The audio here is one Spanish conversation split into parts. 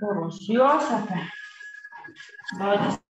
Por ociosa. No,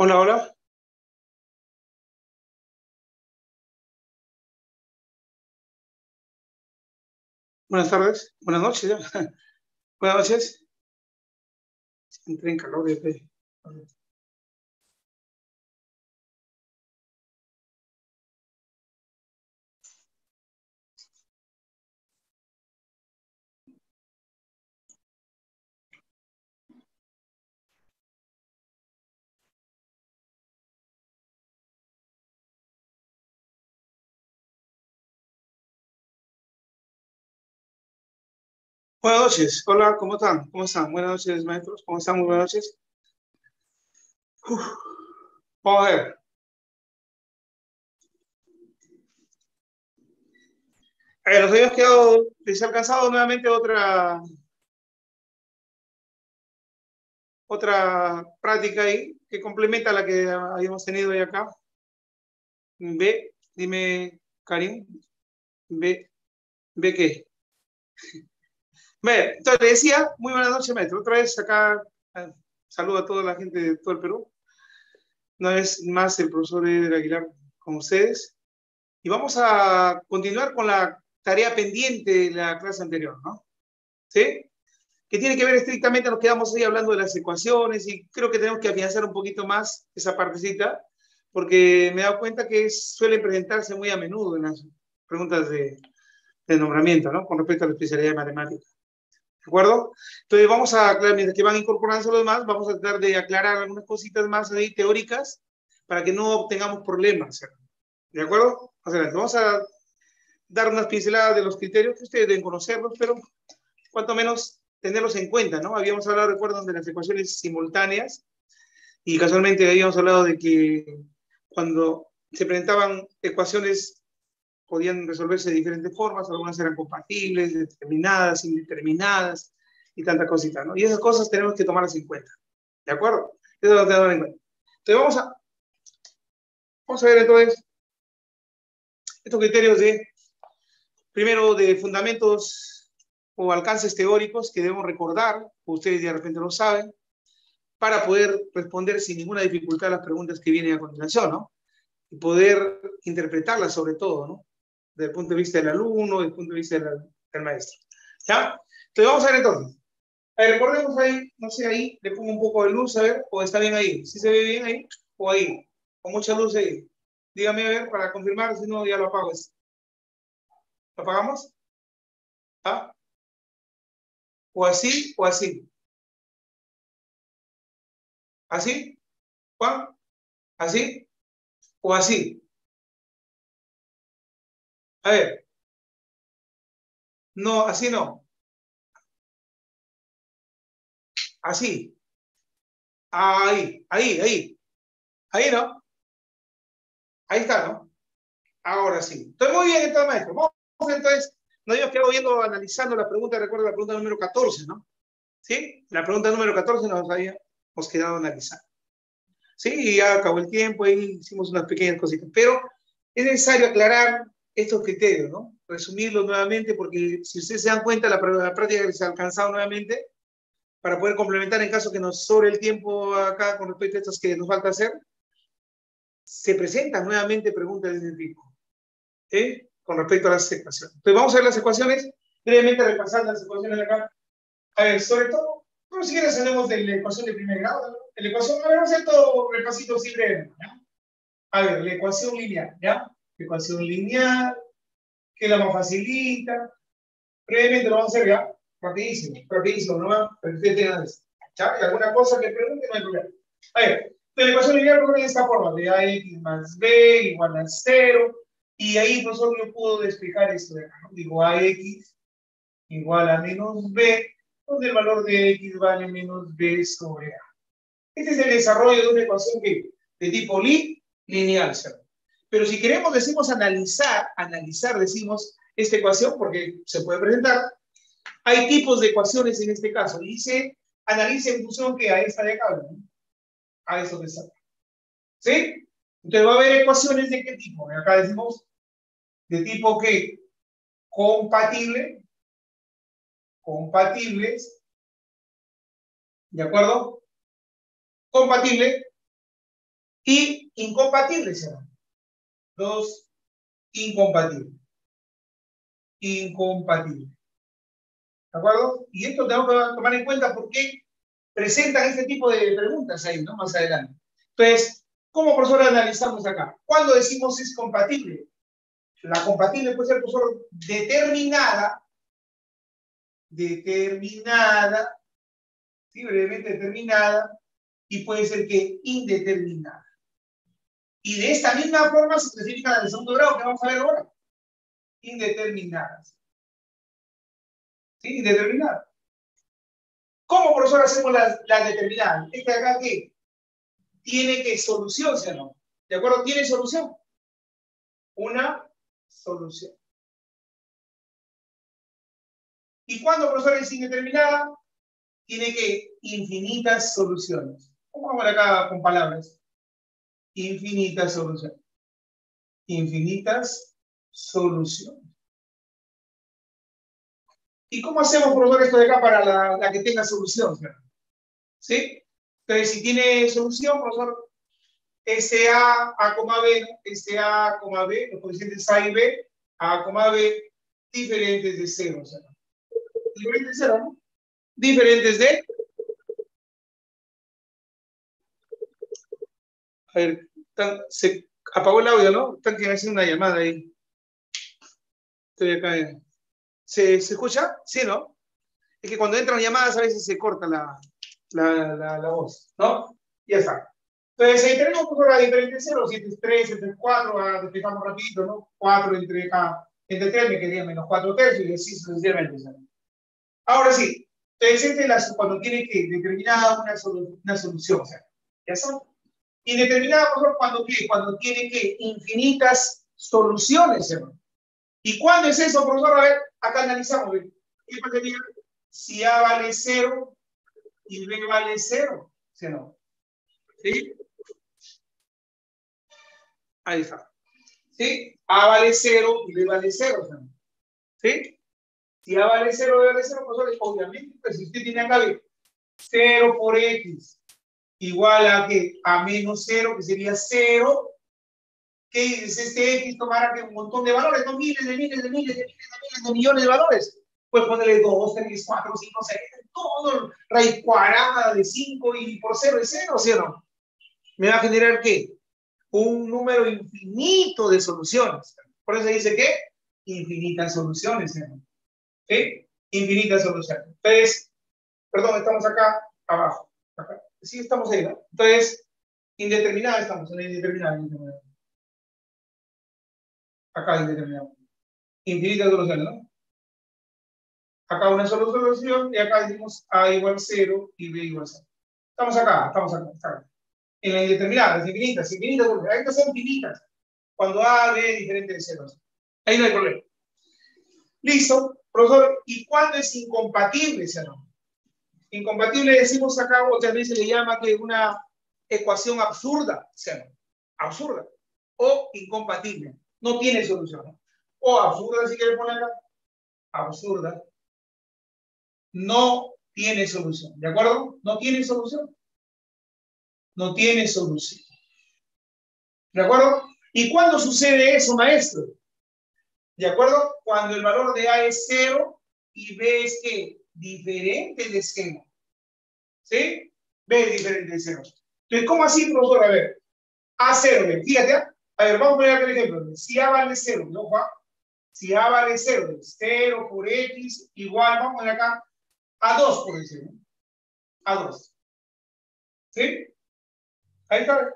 Hola, hola. Buenas tardes, buenas noches. Buenas noches. Entré en calor. Buenas noches. Hola, ¿cómo están? ¿Cómo están? Buenas noches, maestros. ¿Cómo están? Muy buenas noches. Vamos a ver. Ver, nos habíamos quedado, les alcanzado nuevamente otra otra práctica ahí que complementa la que habíamos tenido hoy acá. B, dime, Karim. B, ¿B qué? Entonces le decía, muy buenas noches, maestro. Otra vez acá, eh, saludo a toda la gente de todo el Perú. Una vez más, el profesor Eder Aguilar con ustedes. Y vamos a continuar con la tarea pendiente de la clase anterior, ¿no? ¿Sí? Que tiene que ver estrictamente, nos quedamos ahí hablando de las ecuaciones y creo que tenemos que afianzar un poquito más esa partecita, porque me he dado cuenta que suele presentarse muy a menudo en las preguntas de, de nombramiento, ¿no? Con respecto a la especialidad de matemáticas. ¿De acuerdo? Entonces vamos a aclarar, mientras que van incorporándose los demás, vamos a tratar de aclarar algunas cositas más ahí teóricas para que no tengamos problemas. ¿De acuerdo? Vamos a dar unas pinceladas de los criterios que ustedes deben conocerlos, pero cuanto menos tenerlos en cuenta, ¿no? Habíamos hablado, recuerdan, de las ecuaciones simultáneas y casualmente habíamos hablado de que cuando se presentaban ecuaciones podían resolverse de diferentes formas, algunas eran compatibles, determinadas, indeterminadas y tanta cosita, ¿no? Y esas cosas tenemos que tomarlas en cuenta, ¿de acuerdo? Eso lo tenemos en cuenta. Entonces vamos a, vamos a ver entonces estos criterios de, primero, de fundamentos o alcances teóricos que debemos recordar, ustedes de repente lo saben, para poder responder sin ninguna dificultad las preguntas que vienen a continuación, ¿no? Y poder interpretarlas sobre todo, ¿no? Desde el punto de vista del alumno, desde el punto de vista del, maestro. ¿Ya? Entonces vamos a ver entonces. A ver, recordemos ahí, no sé, ahí, le pongo un poco de luz, a ver, o está bien ahí. ¿Sí se ve bien ahí? O ahí, con mucha luz ahí. Dígame a ver, para confirmar, si no, ya lo apago. ¿Lo apagamos? ¿Ah? O así, o así. ¿Así? ¿Juan? ¿Así? ¿O así? A ver. No, así no. Así. Ahí, ahí, ahí. Ahí no. Ahí está, ¿no? Ahora sí. Estoy muy bien entonces, maestro. Vamos entonces, nos hemos quedado viendo, analizando la pregunta, recuerdo la pregunta número 14, ¿no? ¿Sí? La pregunta número 14 nos habíamos quedado analizando. Sí, y ya acabó el tiempo y hicimos unas pequeñas cositas. Pero es necesario aclarar estos criterios, ¿no? Resumirlos nuevamente, porque si ustedes se dan cuenta, la, práctica que se ha alcanzado nuevamente para poder complementar en caso que nos sobre el tiempo acá con respecto a estas que nos falta hacer, se presentan nuevamente preguntas de este tipo, ¿eh? con respecto a las ecuaciones. Entonces vamos a ver las ecuaciones, brevemente repasar las ecuaciones de acá. A ver, sobre todo, como si quieres hablemos de la ecuación de primer grado, ¿no? La ecuación, a ver, vamos a hacer todo repasito siempre, ¿ya? A ver, la ecuación lineal, ¿ya? Ecuación lineal, que la más facilita. Brevemente lo vamos a hacer, ¿ya? Rapidísimo, rapidísimo, ¿no? Para que ustedes tengan esto. ¿Ya? Alguna cosa que pregunten, no hay problema. A ver, la ecuación lineal lo de esta forma, de ax más b igual a 0, y ahí profesor yo puedo explicar esto de acá, ¿no? Digo ax igual a menos b, donde el valor de x vale menos b sobre a. Este es el desarrollo de una ecuación que, de tipo li, lineal, ¿cierto? Pero si queremos, decimos analizar, analizar, decimos esta ecuación, porque se puede presentar, hay tipos de ecuaciones en este caso. Dice, analice en función que a esta de acá, ¿no? a eso de está. ¿Sí? Entonces va a haber ecuaciones de qué tipo. Acá decimos de tipo que compatible, compatibles, ¿de acuerdo? Compatible y incompatible serán. Dos, incompatible. Incompatible. ¿De acuerdo? Y esto tengo que tomar en cuenta porque presentan este tipo de preguntas ahí, ¿no? Más adelante. Entonces, ¿cómo, profesor, analizamos acá? ¿Cuándo decimos es compatible? La compatible puede ser, profesor, determinada, determinada, ¿sí? brevemente determinada, y puede ser que indeterminada. Y de esta misma forma se especifica la del segundo grado que vamos a ver ahora. Indeterminadas. ¿Sí? Indeterminadas. ¿Cómo, profesor, hacemos las, las determinadas? De acá, ¿qué? Tiene que solución, ¿sí o no? ¿De acuerdo? ¿Tiene solución? Una solución. ¿Y cuándo, profesor, es indeterminada? Tiene que infinitas soluciones. Vamos a ver acá con palabras. Infinitas soluciones. Infinitas soluciones. ¿Y cómo hacemos, profesor, esto de acá para la, que tenga solución? ¿Sí? Entonces, si tiene solución, profesor, SA, A, B, SA, B, los coeficientes A y B, A, B, diferentes de cero. Diferentes de cero, ¿no? Diferentes de... A ver, se apagó el audio, ¿no? Están haciendo una llamada ahí. Estoy acá. En... ¿Se, ¿Se, escucha? Sí, ¿no? Es que cuando entran llamadas a veces se corta la, la, la, la voz, ¿no? Ya está. Entonces, ahí tenemos pues, la diferente 0, 7 es 3, 7 es 4, a despejamos rapidito, ¿no? 4 entre, acá, entre 3 me quedaría menos 4 tercios y así sucesivamente. Ahora sí, entonces este es cuando tiene que determinar una, una solución, o sea, ¿ya son? Y determinada, ejemplo, cuando, ¿qué? cuando tiene que infinitas soluciones, hermano. ¿Y cuándo es eso, profesor? A ver, acá analizamos. ¿qué Si A vale 0 y B vale 0, ¿sí no? ¿Sí? Ahí está. ¿Sí? A vale 0 y B vale 0, ¿sí? Si A vale 0, B vale 0, profesor, obviamente, pues si usted tiene acá 0 por X igual a que a menos 0, que sería 0, que es este X tomará que un montón de valores, no miles de miles de miles de miles de miles de millones de valores. Pues ponerle 2, 3, 4, 5, 6, todo, raíz cuadrada de 5 y por 0 es 0, ¿sí o no? Me va a generar ¿qué? Un número infinito de soluciones. Por eso dice que infinitas soluciones, ¿sí? ¿Sí? Infinitas soluciones. Entonces, perdón, estamos acá abajo. Sí, estamos ahí. Entonces, indeterminada estamos, en indeterminada. indeterminada. Acá indeterminado. Infinitas soluciones, ¿no? Acá una sola solución y acá decimos A igual 0 y B igual 0. Estamos acá, estamos acá, estamos. En la indeterminada, las infinitas, infinitas, estas son infinitas. Cuando A, B es diferente de 0. Ahí no hay problema. Listo, profesor. ¿Y cuándo es incompatible ese no? Incompatible decimos acá, otras veces le llama que una ecuación absurda, sea, absurda, o incompatible, no tiene solución. O absurda, si quiere ponerla, absurda, no tiene solución. ¿De acuerdo? No tiene solución. No tiene solución. ¿De acuerdo? ¿Y cuándo sucede eso, maestro? ¿De acuerdo? Cuando el valor de A es cero y B es que diferente de cero. ¿Sí? B es diferente de cero. Entonces, ¿cómo así, profesor? A ver, A0, fíjate, ¿ah? a ver, vamos a poner el ejemplo. Si A vale cero, ¿no, Juan? Si A vale cero, 0 por X igual, vamos poner acá, a 2 por decirlo. A 2. ¿Sí? Ahí está.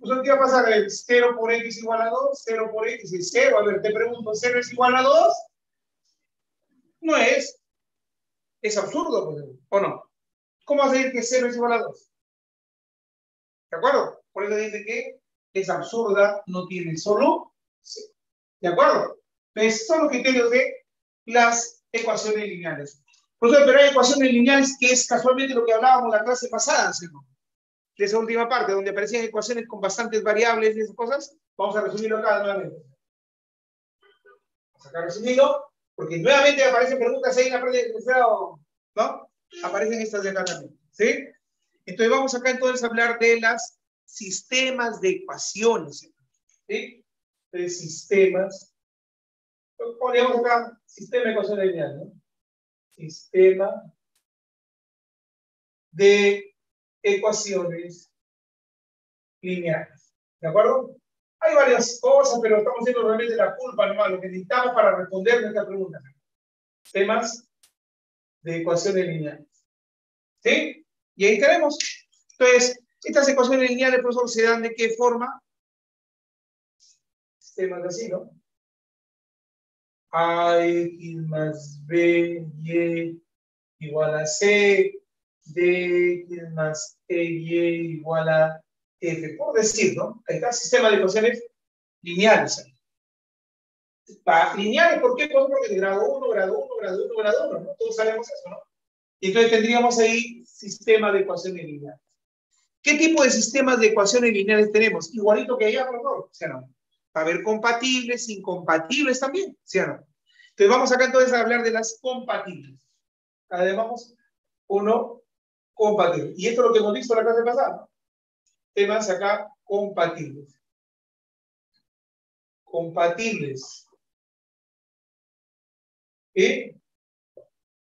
Pues, ¿qué va a pasar? 0 por x igual a 2, 0 por x es 0. A ver, te pregunto, ¿0 es igual a 2? No es. Es absurdo, pues, ¿o no? ¿Cómo vas a decir que 0 es igual a 2? ¿De acuerdo? Por eso dice que es absurda, no tiene solo sí. ¿De acuerdo? Entonces, son los criterios de las ecuaciones lineales. Profesor, pero hay ecuaciones lineales que es casualmente lo que hablábamos la clase pasada, de esa última parte, donde aparecían ecuaciones con bastantes variables y esas cosas, vamos a resumirlo acá nuevamente. Vamos a resumido, porque nuevamente aparecen preguntas ahí en la parte de ¿no? Aparecen estas de acá también, ¿sí? Entonces vamos acá entonces a hablar de las sistemas de ecuaciones, ¿sí? De sistemas. Ponemos acá sistema de ecuaciones lineales, ¿no? Sistema de ecuaciones lineales. ¿De acuerdo? Hay varias cosas, pero estamos haciendo realmente la culpa nomás, lo que necesitamos para responder esta pregunta. Temas de ecuaciones lineales. ¿Sí? Y ahí tenemos. Entonces, estas ecuaciones lineales, profesor, se dan de qué forma? Temas así, ¿no? A, X más B, Y igual a C, de X más EY igual a F, por decir, ¿no? Está el sistema de ecuaciones lineales. lineales, ¿por qué? Porque de grado 1, grado 1, grado 1, grado 1, ¿no? Todos sabemos eso, ¿no? Entonces tendríamos ahí sistema de ecuaciones lineales. ¿Qué tipo de sistemas de ecuaciones lineales tenemos? Igualito que allá, por favor, ¿sí o no? Va a haber compatibles, incompatibles también, ¿sí o no? Entonces vamos acá entonces a hablar de las compatibles. A ver, vamos, uno, compatibles. Y esto es lo que hemos visto la clase pasada. Temas acá compatibles. Compatibles. ¿Y?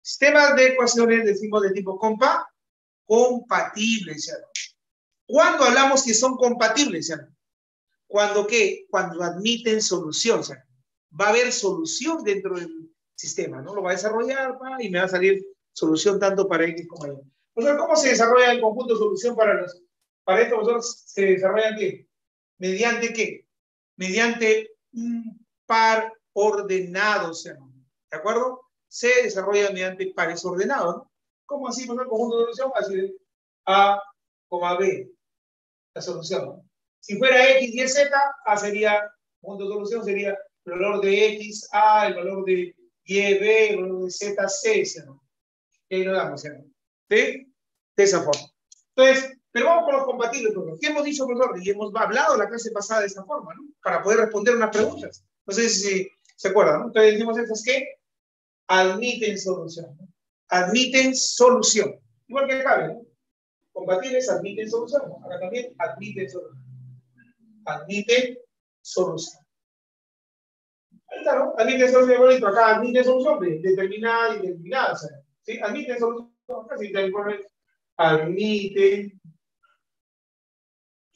Sistemas de ecuaciones decimos de tipo compa, compatibles. ¿Cuándo hablamos que son compatibles? ¿ya? Cuando qué? Cuando admiten solución. ¿ya? Va a haber solución dentro del sistema, ¿no? Lo va a desarrollar y me va a salir solución tanto para X como Y. ¿cómo se desarrolla el conjunto de solución para, los, para esto? ¿Vosotros se desarrolla qué? ¿Mediante qué? Mediante un par ordenado, ¿de acuerdo? Se desarrolla mediante pares ordenados, ¿no? ¿Cómo así? Pues el conjunto de solución, así A, B, la solución, ¿no? Si fuera X y Z, A sería, conjunto de solución sería el valor de X, A, el valor de Y, B, el valor de Z, C, ¿no? Y ahí lo damos, ¿no? ¿Sí? De esa forma. Entonces, pero vamos con los compatibles, profesor. ¿Qué hemos dicho, profesor? Y hemos hablado la clase pasada de esta forma, ¿no? Para poder responder unas preguntas. No sé si se acuerdan, ¿no? Entonces decimos estas que admiten solución. ¿no? Admiten solución. Igual que acá, ¿no? Compatibles admiten solución. Acá también admiten solución. Admiten solución. Ahí está, ¿no? Admiten solución bonito. Acá admiten solución determinada y determinada. ¿sí? Admiten solución casi admite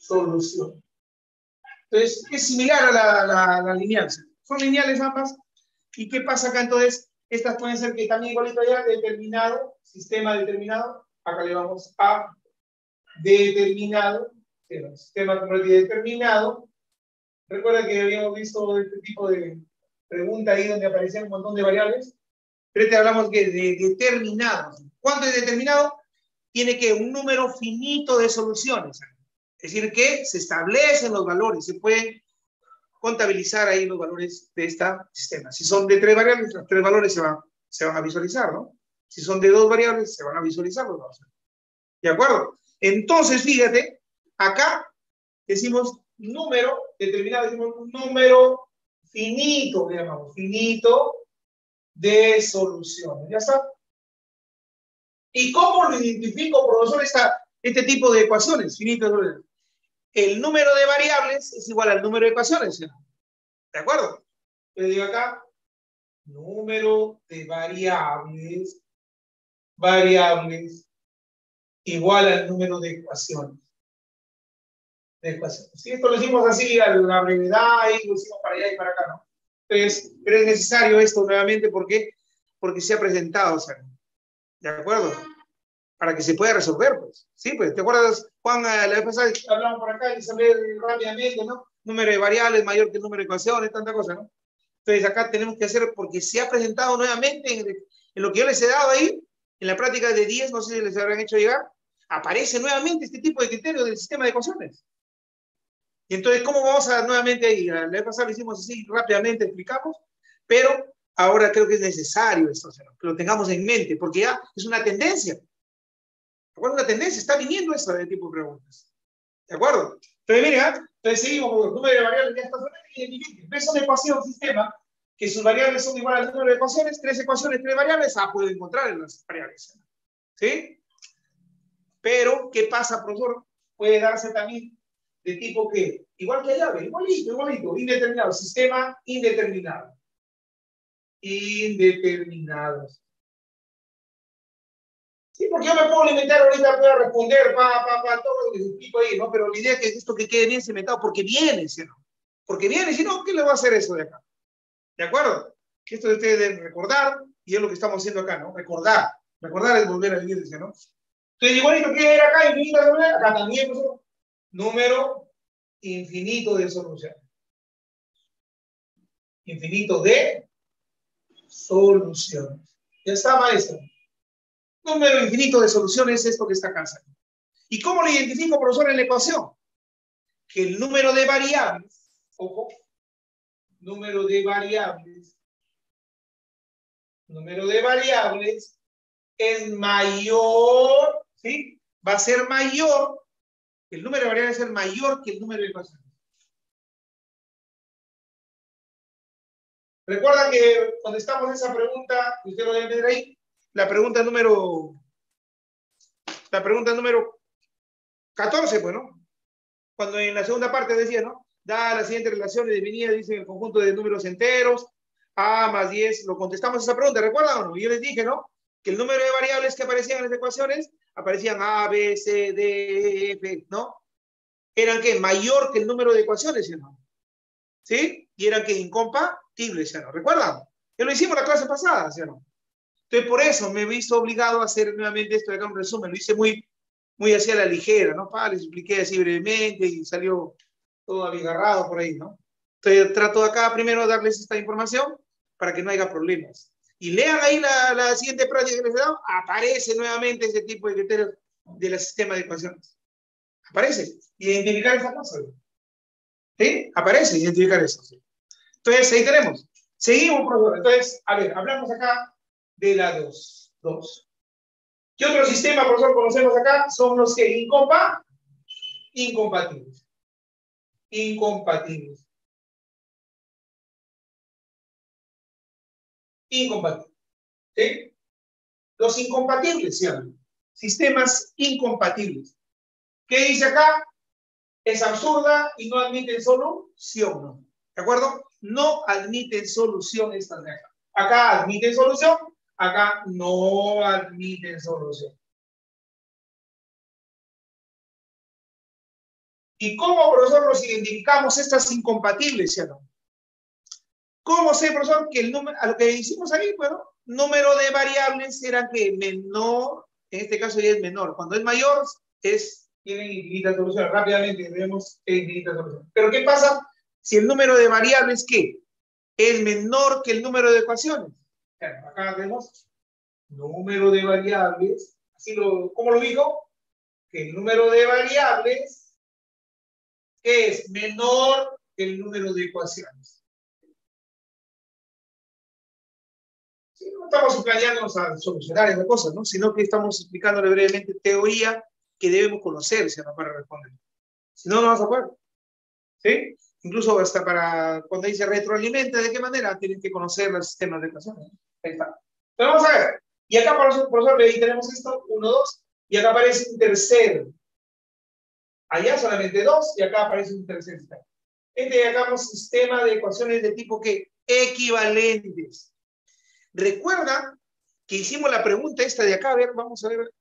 solución. Entonces, es similar a la, la, la, lineal. Son lineales ambas. ¿Y qué pasa acá entonces? Estas pueden ser que también igualito ya, determinado, sistema determinado. Acá le vamos a determinado, sistema determinado. Recuerda que habíamos visto este tipo de pregunta ahí donde aparecían un montón de variables. Pero te hablamos que de determinado. ¿Cuánto es determinado? Tiene que un número finito de soluciones. Es decir, que se establecen los valores, se pueden contabilizar ahí los valores de este sistema. Si son de tres variables, los tres valores se van, se van a visualizar, ¿no? Si son de dos variables, se van a visualizar los dos. ¿De acuerdo? Entonces, fíjate, acá decimos número determinado, decimos número finito, le llamamos, finito de soluciones. ¿Ya está? ¿Y cómo lo identifico, profesor, esta, este tipo de ecuaciones finitas? El número de variables es igual al número de ecuaciones. ¿De acuerdo? Le digo acá, número de variables, variables igual al número de ecuaciones. De ecuaciones. Si esto lo hicimos así a la brevedad y lo hicimos para allá y para acá, ¿no? Entonces, pero es necesario esto nuevamente porque, porque se ha presentado, o sea, ¿de acuerdo? Para que se pueda resolver, pues. Sí, pues, ¿te acuerdas, Juan, la vez pasada hablamos por acá y salió rápidamente, ¿no? Número de variables mayor que el número de ecuaciones, tanta cosa, ¿no? Entonces, acá tenemos que hacer, porque se ha presentado nuevamente en, en lo que yo les he dado ahí, en la práctica de 10, no sé si les habrán hecho llegar, aparece nuevamente este tipo de criterio del sistema de ecuaciones. Y entonces, ¿cómo vamos a nuevamente ir? La vez pasada lo hicimos así, rápidamente explicamos, pero ahora creo que es necesario esto, que lo tengamos en mente, porque ya es una tendencia. ¿De acuerdo? Una tendencia, está viniendo esto de tipo de preguntas. ¿De acuerdo? Entonces, miren, entonces seguimos con el número de variables ya está identificadas. Es una ecuación, sistema, que sus variables son iguales al número de ecuaciones, tres ecuaciones, tres variables, ah, puedo encontrar en las variables. ¿Sí? Pero, ¿qué pasa, profesor? Puede darse también de tipo que, igual que llave, igualito, igualito, indeterminado, sistema indeterminado. Indeterminados. Sí, porque yo me puedo alimentar ahorita, puedo responder, pa, pa, pa, todo lo que explico ahí, ¿no? Pero la idea es que esto que quede bien cimentado, porque viene, ¿sí no? Porque viene, si no, ¿qué le va a hacer eso de acá? ¿De acuerdo? Esto ustedes deben recordar, y es lo que estamos haciendo acá, ¿no? Recordar. Recordar es volver a vivir, ¿no? Entonces, igualito que era acá, infinita solución, acá también, pues, número infinito de soluciones. Infinito de soluciones. Ya está, maestro. Número infinito de soluciones es esto que está acá. ¿Y cómo lo identifico, profesor, en la ecuación? Que el número de variables, ojo, número de variables, número de variables es mayor, ¿sí? Va a ser mayor, el número de variables es mayor que el número de ecuaciones. Recuerda que cuando estamos en esa pregunta, usted lo debe ver ahí, la pregunta número, la pregunta número 14, pues, ¿no? Cuando en la segunda parte decía, ¿no? da la siguiente relación definida, dice el conjunto de números enteros, A más 10, lo contestamos esa pregunta, ¿recuerdan o no? Yo les dije, ¿no? Que el número de variables que aparecían en las ecuaciones aparecían A, B, C, D, F, ¿no? Eran que mayor que el número de ecuaciones, ¿sí? ¿Sí? Y eran que incompatibles, ¿sí no? ¿Recuerdan? Que lo hicimos la clase pasada, ¿sí no? Entonces, por eso me he visto obligado a hacer nuevamente esto de acá un resumen. Lo hice muy, muy hacia la ligera, ¿no? Pa, les expliqué así brevemente y salió todo abigarrado por ahí, ¿no? Entonces trato acá primero darles esta información para que no haya problemas. Y lean ahí la, la siguiente práctica que les he dado, aparece nuevamente ese tipo de criterios del sistema de ecuaciones. Aparece. Identificar esa cosa. ¿Sí? Aparece identificar eso. ¿sí? Entonces, ahí tenemos. Seguimos, profesor. Entonces, a ver, hablamos acá de la 2. 2. ¿Qué otro sistema, profesor, conocemos acá? Son los que incompa, incompatibles incompatibles. Incompatibles. ¿Sí? Los incompatibles Sistemas incompatibles. ¿Qué dice acá? Es absurda y no admiten solución. ¿De acuerdo? No admiten solución estas de acá. Acá admiten solución, acá no admiten solución. ¿Y cómo, profesor, los identificamos estas incompatibles, ¿sí no? ¿Cómo sé, profesor, que el número, a lo que hicimos ahí, bueno, número de variables era que menor, en este caso ya es menor. Cuando es mayor, es, tienen infinitas soluciones. Rápidamente vemos infinitas soluciones. Pero ¿qué pasa si el número de variables, ¿qué? Es menor que el número de ecuaciones. Acá vemos número de variables. Así lo, ¿Cómo lo digo? Que el número de variables es menor que el número de ecuaciones. no estamos planeándonos a solucionar esas cosas, ¿no? sino que estamos explicándole brevemente teoría que debemos conocer para responder. Si no, no vamos a poder. ¿Sí? Incluso hasta para cuando dice retroalimenta, ¿de qué manera? Tienen que conocer los sistemas de ecuaciones. Ahí está. Pero vamos a ver. Y acá, profesor, profesor, ahí tenemos esto, 1, 2, y acá aparece un tercero. Allá solamente dos, y acá aparece un tercer. Este un sistema de ecuaciones de tipo que equivalentes. Recuerda que hicimos la pregunta esta de acá, a ver, vamos a ver.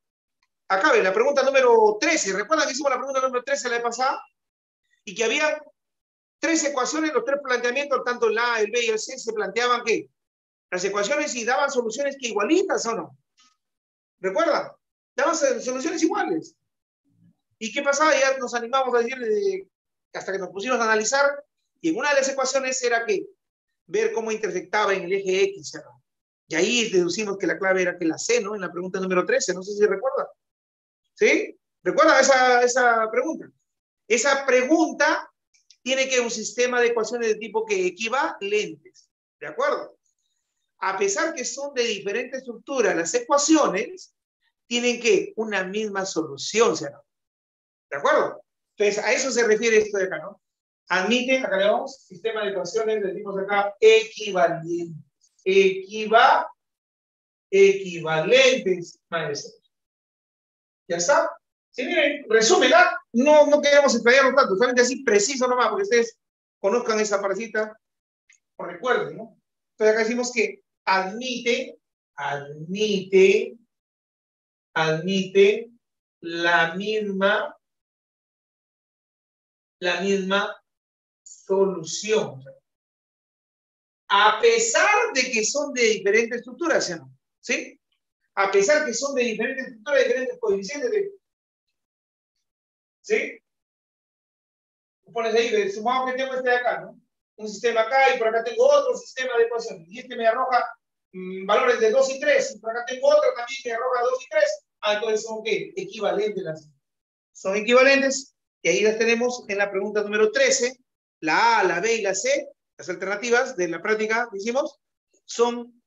Acá, ve, la pregunta número 13. ¿Recuerdan que hicimos la pregunta número 13 la vez pasada? Y que había tres ecuaciones, los tres planteamientos, tanto el A, el B y el C, se planteaban que las ecuaciones y daban soluciones que igualitas o no. ¿Recuerdan? Daban soluciones iguales. ¿Y qué pasaba? Ya nos animamos a decir hasta que nos pusimos a analizar, y en una de las ecuaciones era que ver cómo intersectaba en el eje X. Y ahí deducimos que la clave era que la C, ¿no? En la pregunta número 13, no sé si recuerda. ¿Sí? ¿Recuerda esa, esa pregunta? Esa pregunta tiene que un sistema de ecuaciones de tipo que equivalentes. ¿De acuerdo? A pesar que son de diferente estructura, las ecuaciones tienen que una misma solución, ¿no? ¿De acuerdo? Entonces, a eso se refiere esto de acá, ¿no? Admiten, acá le damos, sistema de ecuaciones, decimos acá, equivalentes. Equiva, equivalentes, ¿Ya está? Sí, miren, resumen, no, no queremos explayarlo tanto, solamente así preciso nomás, porque ustedes conozcan esa partita o recuerden, ¿no? Entonces acá decimos que admite, admite, admite la misma, la misma solución. A pesar de que son de diferentes estructuras, ¿sí? A pesar que son de diferentes estructuras, diferentes coeficientes, de, ¿sí? Pones ahí, sumamos que tengo este de acá, ¿no? Un sistema acá y por acá tengo otro sistema de ecuaciones. Y este me arroja mm, valores de 2 y 3. Y por acá tengo otro también que arroja 2 y 3. Ah, entonces son ¿qué? Equivalentes las. Son equivalentes. Y ahí las tenemos en la pregunta número 13 la A, la B y la C, las alternativas de la práctica que hicimos, son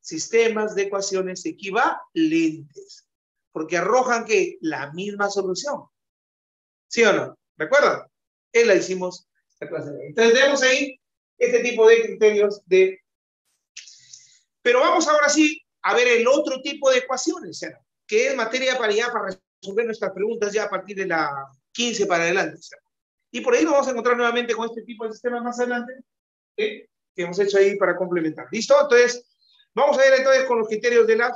sistemas de ecuaciones equivalentes, porque arrojan que la misma solución. ¿Sí o no? ¿Recuerdan? Él la hicimos la clase de Entonces tenemos ahí este tipo de criterios de... Pero vamos ahora sí a ver el otro tipo de ecuaciones, que es materia para ya para resolver nuestras preguntas ya a partir de la 15 para adelante. Y por ahí nos vamos a encontrar nuevamente con este tipo de sistemas más adelante, que hemos hecho ahí para complementar. ¿Listo? Entonces, vamos a ir entonces con los criterios de la...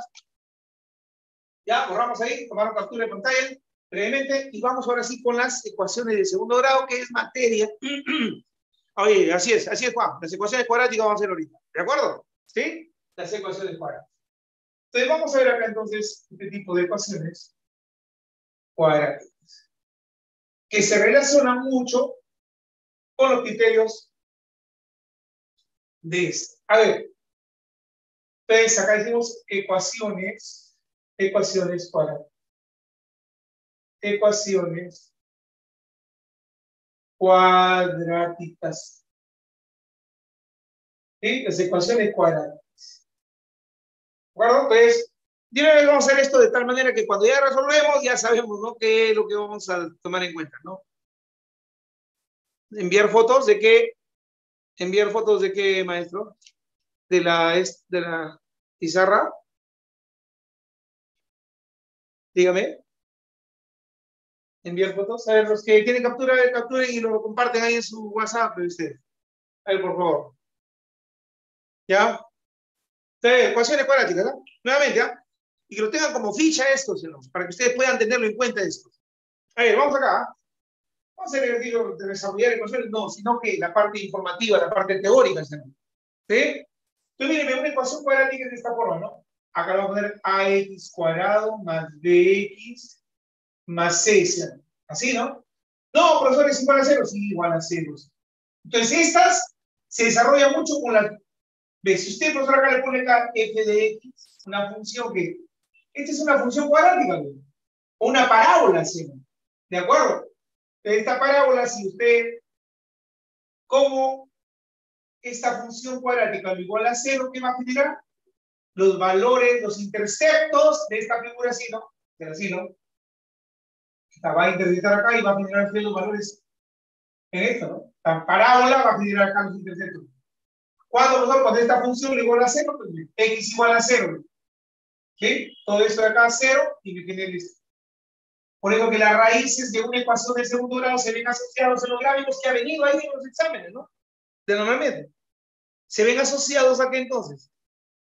Ya, borramos ahí, tomaron captura de pantalla brevemente, y vamos ahora sí con las ecuaciones de segundo grado, que es materia. Oye, así es, así es, Juan. Las ecuaciones cuadráticas vamos a hacer ahorita. ¿De acuerdo? ¿Sí? Las ecuaciones cuadráticas. Entonces, vamos a ver acá entonces este tipo de ecuaciones cuadráticas que se relaciona mucho con los criterios de este. A ver, entonces acá decimos ecuaciones, ecuaciones para ecuaciones cuadráticas. ¿Sí? Las ecuaciones cuadráticas. ¿De acuerdo? Entonces, vamos a hacer esto de tal manera que cuando ya resolvemos, ya sabemos, ¿no? ¿Qué es lo que vamos a tomar en cuenta, ¿no? Enviar fotos de qué, enviar fotos de qué, maestro? De la, de la pizarra. Dígame. Enviar fotos. A ver, los que tienen captura, capturen y lo comparten ahí en su WhatsApp ustedes. A ver, por favor. ¿Ya? ecuaciones cuadráticas, ¿no? Nuevamente, ¿ya? y que lo tengan como ficha esto, para que ustedes puedan tenerlo en cuenta esto. A ver, vamos acá. Vamos a hacer el de desarrollar ecuaciones, no, sino que la parte informativa, la parte teórica, ¿sí? Entonces, miren, una ecuación cuadrática de esta forma, ¿no? Acá vamos a poner ax cuadrado más bx más c, ¿así, no? No, profesor, es igual a cero, sí, igual a cero. Entonces, estas se desarrollan mucho con la... ¿Ve? Si usted, profesor, acá le pone acá f de x, una función que esta es una función cuadrática, o una parábola, ¿sí? ¿de acuerdo? Esta parábola, si usted, como esta función cuadrática igual a cero, ¿qué va a generar? Los valores, los interceptos de esta figura así, ¿no? Así, ¿no? Esta va a interceptar acá y va a generar los valores en esto, ¿no? La parábola va a generar acá los interceptos. ¿Cuándo, Cuando esta función igual a cero, pues x igual a cero. ¿Sí? Todo esto de acá cero y me genera esto. Por eso que las raíces de una ecuación de segundo grado se ven asociados en los gráficos que ha venido ahí en los exámenes, ¿no? De normalmente. Se ven asociados a qué entonces?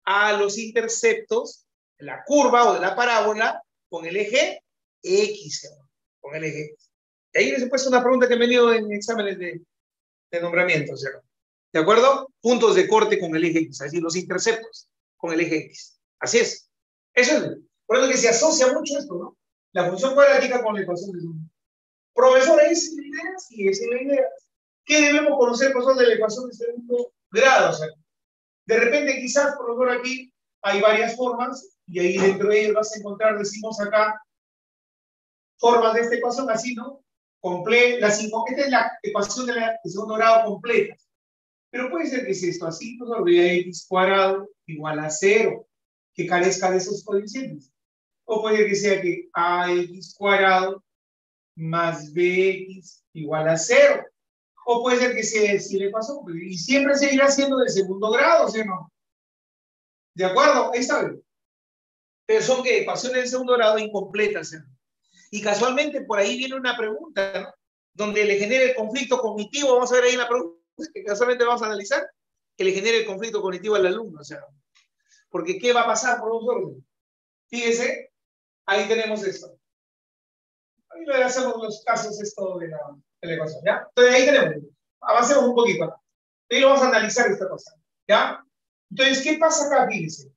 A los interceptos de la curva o de la parábola con el eje X, con el eje X. Y ahí les he puesto una pregunta que he venido en exámenes de, de nombramiento. ¿De acuerdo? Puntos de corte con el eje X, es decir, los interceptos con el eje X. Así es. Eso es. Por eso que se asocia mucho esto, ¿no? La función cuadrática con la ecuación de segundo. Profesor, ¿esa es la idea? Sí, es la idea. ¿Qué debemos conocer, profesor, de la ecuación de segundo grado? De repente, quizás, profesor, aquí hay varias formas y ahí dentro de ellos vas a encontrar, decimos acá, formas de esta ecuación, así, ¿no? Comple la esta es la ecuación de, la, de segundo grado completa. Pero puede ser que es esto, así, pues olvida x cuadrado igual a cero, que carezca de esos coeficientes. O puede que sea que ax cuadrado más bx igual a cero. O puede ser que sea así la ecuación, y siempre seguirá siendo de segundo grado, ¿sí no? ¿De acuerdo? Ahí está. Pero son que ecuaciones de segundo grado incompletas, ¿sí? Y casualmente por ahí viene una pregunta, ¿no? Donde le genera el conflicto cognitivo, vamos a ver ahí la pregunta, que casualmente vamos a analizar, que le genere el conflicto cognitivo al alumno. O sea, porque ¿qué va a pasar, por nosotros? Fíjese, ahí tenemos esto. Ahí le hacemos los casos esto de la, ecuación, ¿ya? Entonces ahí tenemos, avancemos un poquito. Ahí lo vamos a analizar esta cosa, ¿ya? Entonces, ¿qué pasa acá? Fíjese.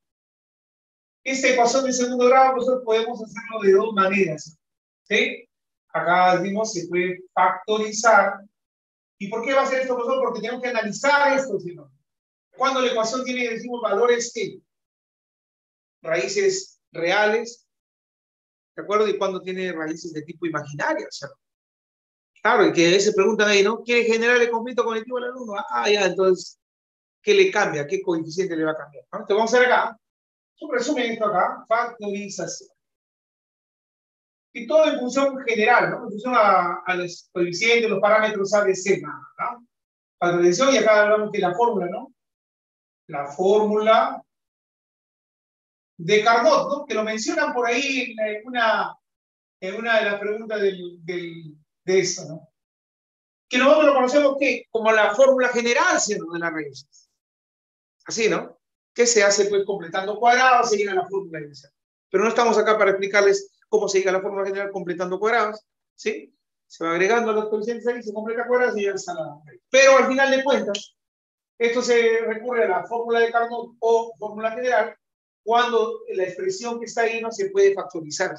Esta ecuación de segundo grado, nosotros podemos hacerlo de dos maneras. ¿Sí? Acá decimos se puede factorizar ¿Y por qué va a ser esto, profesor? Porque tenemos que analizar esto, no. Cuando la ecuación tiene, decimos, valores que raíces reales, ¿de acuerdo? Y cuando tiene raíces de tipo imaginario, ¿cierto? Claro, y que se preguntan ahí, ¿no? ¿Quiere generar el conflicto conectivo al alumno? Ah, ya, entonces, ¿qué le cambia? ¿Qué coeficiente le va a cambiar? Entonces, vamos a hacer acá. Un resumen esto acá, factorización. Y todo en función general, ¿no? En función a, a los coeficientes, los parámetros ABC, ¿no? Factorización, y acá hablamos de la fórmula, ¿no? La fórmula de Carnot, ¿no? Que lo mencionan por ahí en una, en una de las preguntas del, del, de eso, ¿no? Que nosotros lo conocemos ¿qué? como la fórmula general de las raíces. Así, ¿no? ¿Qué se hace? Pues completando cuadrados, se llega a la fórmula inicial. Pero no estamos acá para explicarles cómo se llega a la fórmula general completando cuadrados, ¿sí? Se va agregando los coeficientes ahí, se completa cuadrados y ya está la... Pero al final de cuentas, esto se recurre a la fórmula de Carnot o fórmula general cuando la expresión que está ahí no se puede factorizar.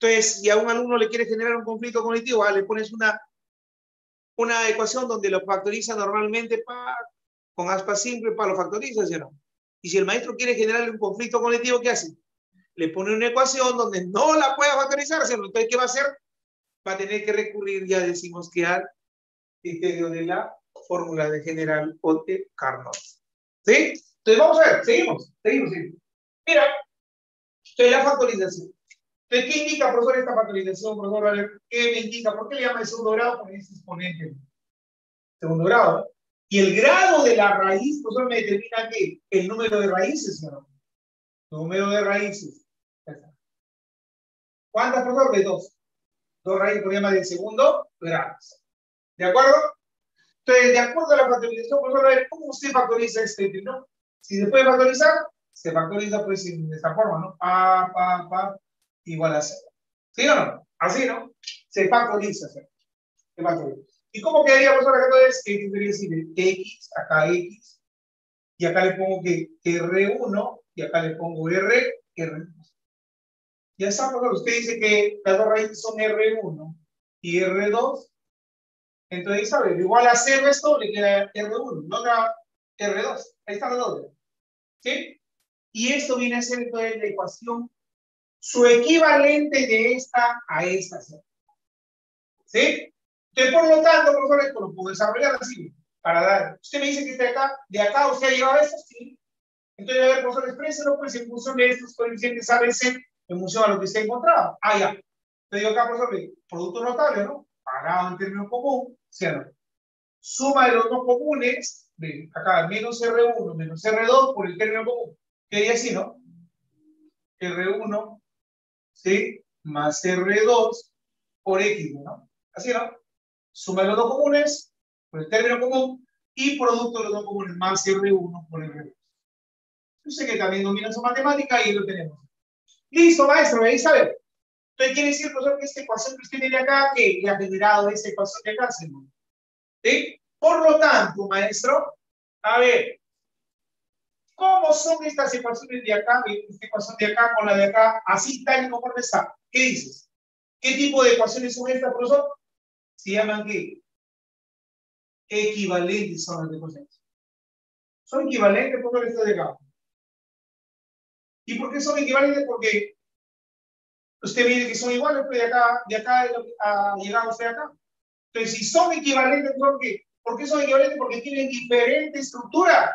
Entonces, si a un alumno le quiere generar un conflicto cognitivo, ah, le pones una, una ecuación donde lo factoriza normalmente para, con aspas simple, para lo factoriza, ¿sí no? Y si el maestro quiere generarle un conflicto cognitivo, ¿qué hace? Le pone una ecuación donde no la pueda factorizar, entonces ¿qué va a hacer? Va a tener que recurrir, ya decimos que al criterio de la fórmula de general o de Carnot. ¿Sí? Entonces vamos a ver, seguimos, seguimos, seguimos. Mira, entonces la factorización. Entonces, ¿qué indica, profesor, esta factorización, profesor? ¿qué me indica? ¿Por qué le llama el segundo grado? Porque es exponente. Segundo grado. Y el grado de la raíz, profesor, me determina que el número de raíces, ¿no? Número de raíces. ¿Cuántas, profesor? De dos. Dos raíces por llama del segundo grado. ¿De acuerdo? Entonces, de acuerdo a la factorización, profesor, a ver cómo se factoriza este ¿no? Si se puede factorizar, se factoriza pues de esta forma, ¿no? Pa, pa, pa, igual a cero. ¿Sí o no? Así, ¿no? Se factoriza, Se factoriza. ¿Y cómo quedaría, profesor, acá entonces? ¿Qué debería decir? X, acá X, y acá le pongo que R1, y acá le pongo R, R2. Ya profesor. Usted dice que las dos raíces son R1 y R2. Entonces, ¿sabe? Igual a 0 esto le queda R1, no da R2. Ahí está la doble. ¿Sí? Y esto viene a ser entonces la ecuación, su equivalente de esta a esta. ¿Sí? Entonces, por lo tanto, profesor, esto lo puedo desarrollar así. Para dar. Usted me dice que de acá, de acá usted ha llegado esto, sí. Entonces, a ver, profesor, expréselo, pues en función de estos coeficientes ABC en función a lo que se encontrado. Ah, ya. Te digo acá, profesor, producto notable, ¿no? Pagado en términos común, ¿cierto? Suma de los dos comunes, de acá, menos R1 menos R2 por el término común. Quería así, ¿no? R1, ¿sí? Más R2 por X, ¿no? Así, ¿no? Suma los dos comunes, por el término común, y producto de los dos comunes, más R1 por R2. Yo sé que también domina su matemática y lo tenemos. Listo, maestro, ahí sabe. Entonces quiere decir, profesor, que esta ecuación que usted tiene acá, que ha generado esa ecuación de acá, ¿sí? Por lo tanto, maestro, a ver, ¿cómo son estas ecuaciones de acá, esta ecuación de acá con la de acá, así tal y como está? ¿Qué dices? ¿Qué tipo de ecuaciones son estas, profesor? Se llaman ¿qué? Equivalentes son las ecuaciones. Son equivalentes, por estas de acá. ¿Y por qué son equivalentes? Porque usted mire que son iguales, pero de acá, de acá a llegar usted acá. Entonces, si son equivalentes, ¿por qué? ¿Por qué son equivalentes? Porque tienen diferente estructura,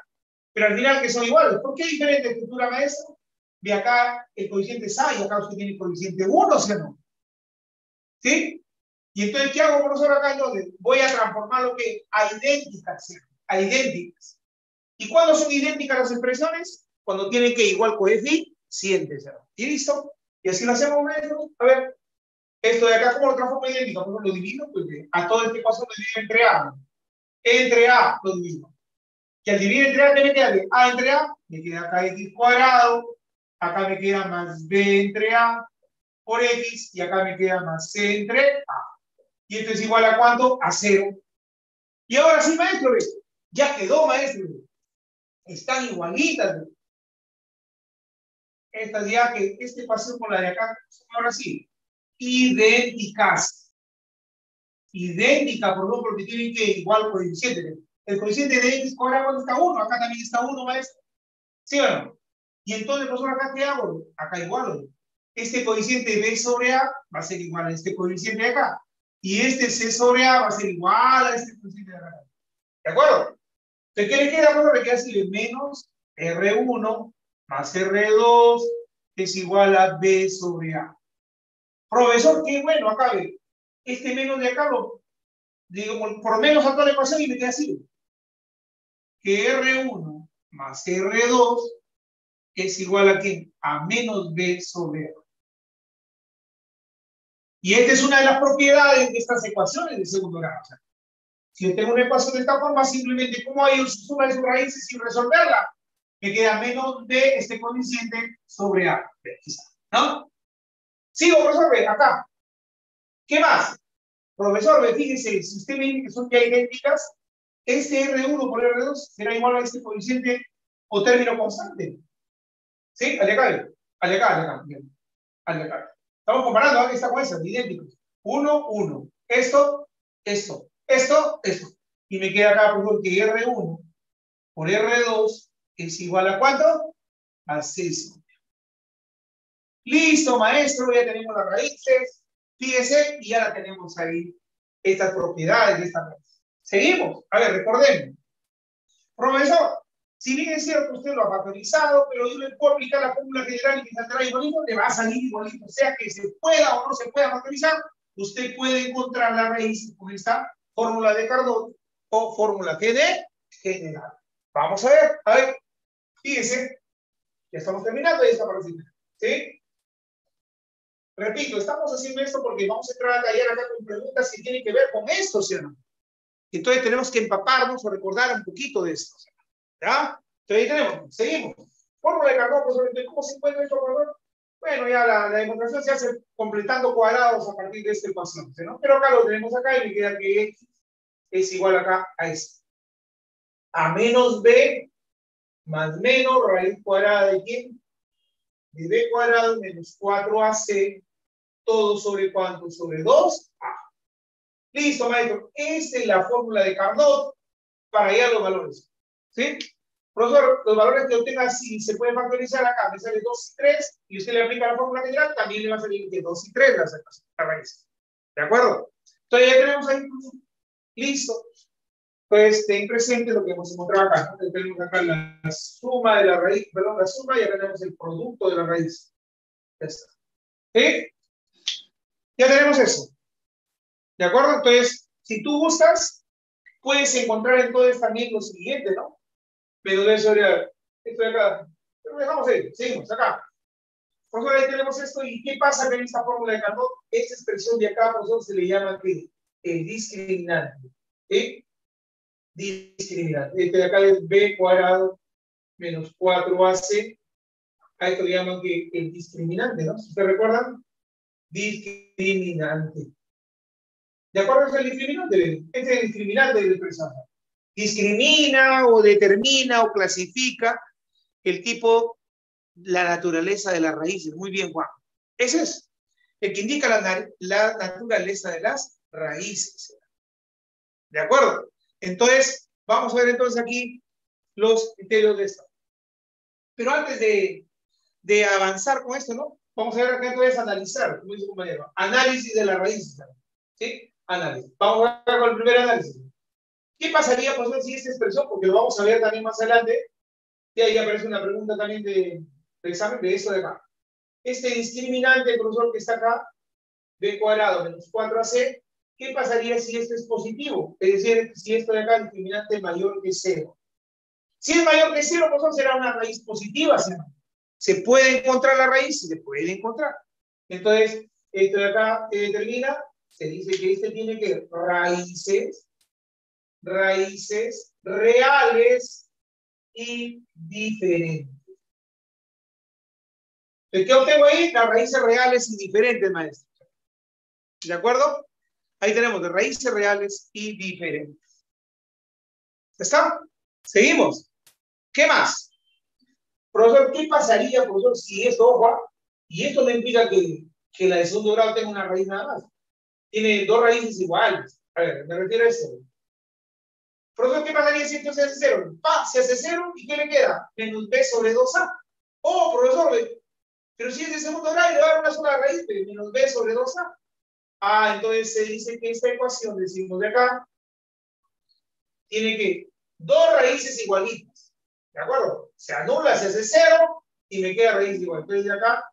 pero al final que son iguales. ¿Por qué diferente estructura, maestro? De acá el coeficiente es A y acá usted tiene el coeficiente 1, ¿sí o no? ¿Sí? Y entonces, ¿qué hago, profesor, acá? Yo voy a transformar lo que a idénticas, a idénticas. ¿Y cuándo son idénticas las expresiones? Cuando tienen que igual coeficiente, ¿Y listo? Y así lo hacemos, maestro. A ver, esto de acá, ¿cómo lo transformo idéntico? ¿Cómo lo divido? Pues a todo este paso lo divido entre A. Entre A lo divido. Y al dividir entre A, ¿qué me queda? A entre A, me queda acá X cuadrado. Acá me queda más B entre A por X. Y acá me queda más C entre A. Y esto es igual a cuánto? A cero. Y ahora sí, maestro, ya quedó, maestro. Están igualitas. Estas ya que este paseo con la de acá, ahora sí, idénticas. Idénticas, por lo porque tienen que igual coeficiente. El coeficiente de X cuadrado está 1, acá también está 1, maestro. ¿Sí o no? Y entonces, profesor, acá qué hago? Acá igual. Este coeficiente B sobre A va a ser igual a este coeficiente de acá. Y este C sobre A va a ser igual a este coeficiente de acá. ¿De acuerdo? ¿De qué le queda? Bueno, le queda menos R1 más R2 es igual a B sobre A. Profesor, qué bueno, acá ve. Este menos de acá lo digo por menos a toda la ecuación y me queda así. Que R1 más R2 es igual a qué? A menos B sobre A. Y esta es una de las propiedades de estas ecuaciones de segundo grado. si yo tengo una ecuación de esta forma, simplemente como hay suma de sus raíces sin resolverla, me queda menos B este coeficiente sobre A. ¿No? Sigo, profesor, acá. ¿Qué más? Profesor, fíjese, si usted dice que son ya idénticas, este R1 por R2 será igual a este coeficiente o término constante. ¿Sí? Al de acá, al de acá, al de acá. Estamos comparando, aquí está con esas, idénticos. 1, 1. Esto, esto, esto, esto. Y me queda acá, por ejemplo, que R1 por R2 es igual a cuánto? A 6. Listo, maestro, ya tenemos las raíces. Fíjese, y ya tenemos ahí estas propiedades de esta raíz. Seguimos. A ver, recordemos. Profesor, si bien es cierto, usted lo ha factorizado, pero yo le puedo aplicar la fórmula general y que saldrá igualito, le va a salir igualito. O sea que se pueda o no se pueda factorizar, usted puede encontrar la raíz con esta fórmula de Carnot o fórmula G de general. Vamos a ver, a ver, fíjense, ya estamos terminando y esta partida. ¿Sí? Repito, estamos haciendo esto porque vamos a entrar a taller acá con preguntas que tienen que ver con esto, ¿sí o no? Entonces tenemos que empaparnos o recordar un poquito de esto. ¿Ya? Entonces ahí tenemos, seguimos. Fórmula de Carnot, profesor, ¿cómo se encuentra esto, profesor? Bueno, ya la, la, demostración se hace completando cuadrados a partir de este paciente, ¿no? Pero acá lo tenemos acá y me queda que x es igual acá a esto. A menos b más menos raíz cuadrada de quién? de b cuadrado menos 4ac, todo sobre cuánto? Sobre 2a. Listo, maestro. Esta es la fórmula de Carnot para hallar los valores. ¿Sí? Profesor, los valores que obtenga, si se puede factorizar acá, me sale 2 y 3, y usted le aplica la fórmula general, también le va a salir de 2 y 3 las, raíces. ¿De acuerdo? Entonces ya tenemos ahí, listo pues ten presente lo que hemos encontrado acá. Tenemos acá la suma de la raíz, perdón, la suma y acá tenemos el producto de la raíz. Ya está. ¿Sí? Ya tenemos eso. ¿De acuerdo? Entonces, si tú buscas, puedes encontrar entonces también lo siguiente, ¿no? Pero de eso esto de acá, pero dejamos ahí, seguimos acá. Profesor, ahí tenemos esto. ¿Y qué pasa con esta fórmula de Carnot? Esta expresión de acá, profesor, se le llama ¿qué? el discriminante. ¿Sí? Discriminante. Este de acá es b cuadrado menos 4ac. A esto le llaman que el discriminante, ¿no? ¿Se recuerdan? Discriminante. ¿De acuerdo con el discriminante? Este es el discriminante del expresado. Discrimina o determina o clasifica el tipo, la naturaleza de las raíces. Muy bien, Juan. Ese es el que indica la, la naturaleza de las raíces. ¿De acuerdo? Entonces, vamos a ver entonces aquí los criterios de esto. Pero antes de, de avanzar con esto, ¿no? Vamos a ver acá entonces analizar, como dice compañero. Análisis de las raíces. ¿Sí? Análisis. Vamos a ver con el primer análisis. ¿Qué pasaría, pues, si esta expresión, porque lo vamos a ver también más adelante, y ahí aparece una pregunta también de, de examen de eso de acá. Este discriminante, profesor, que está acá, b cuadrado menos 4ac, ¿qué pasaría si esto es positivo? Es decir, si esto de acá es discriminante mayor que cero. Si es mayor que cero, profesor, será una raíz positiva. ¿Se puede encontrar la raíz? Se puede encontrar. Entonces, esto de acá ¿qué determina, se dice que este tiene que raíces, raíces reales y diferentes. ¿Qué obtengo ahí? Las raíces reales y diferentes, maestro. ¿De acuerdo? Ahí tenemos de raíces reales y diferentes. ¿Está? Seguimos. ¿Qué más? Profesor, ¿qué pasaría, profesor, si esto, ojo, y esto no implica que, que la de segundo grado tenga una raíz nada más? Tiene dos raíces iguales. A ver, me refiero a esto. Profesor, ¿qué pasaría si esto se hace cero? Pa, se hace cero y ¿qué le queda? Menos b sobre 2a. Oh, profesor, pero si es de segundo grado le va a dar una sola raíz, menos b sobre 2a. Ah, entonces se dice que esta ecuación, decimos de acá, tiene que dos raíces igualitas. ¿De acuerdo? Se anula, se hace cero y me queda raíz igual. Entonces de acá,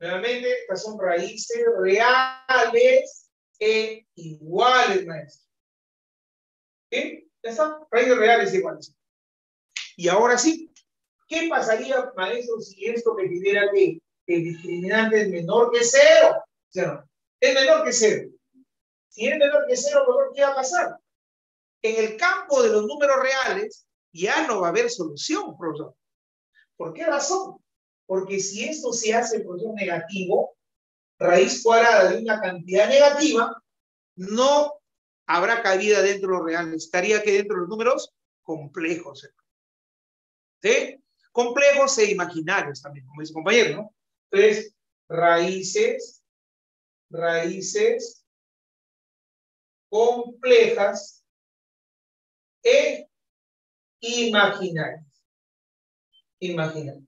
nuevamente, estas son raíces reales e iguales, maestro. ¿Sí? Ya está. Raíces reales e iguales. Y ahora sí, ¿qué pasaría, maestro, si esto me pidiera que el discriminante es menor que cero? ¿Cero? Es menor que cero. Si es menor que cero, ¿qué va a pasar? En el campo de los números reales ya no va a haber solución, profesor. ¿Por qué razón? Porque si esto se hace, profesor, negativo, raíz cuadrada de una cantidad negativa, no habrá cabida dentro de los reales. Estaría que dentro de los números complejos. ¿Sí? Complejos e imaginarios también, como dice compañero, ¿no? Entonces, raíces raíces complejas e imaginarias. Imaginarias.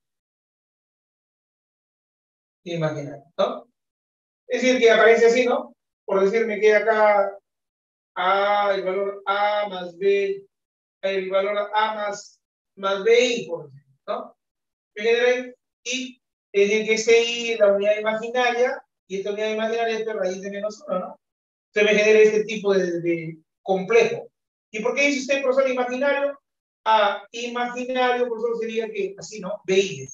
Imaginarias, ¿no? Es decir, que aparece así, ¿no? Por decir, me queda acá A, el valor A más B, el valor A más, más BI, por decir, ¿no? Me queda Y, es decir, que este I, la unidad imaginaria, y esta unidad imaginaria es raíz de menos 1, ¿no? Se me genera este tipo de, complejo. ¿Y por qué dice usted profesor imaginario? Ah, imaginario, profesor, sería que así, ¿no? BI.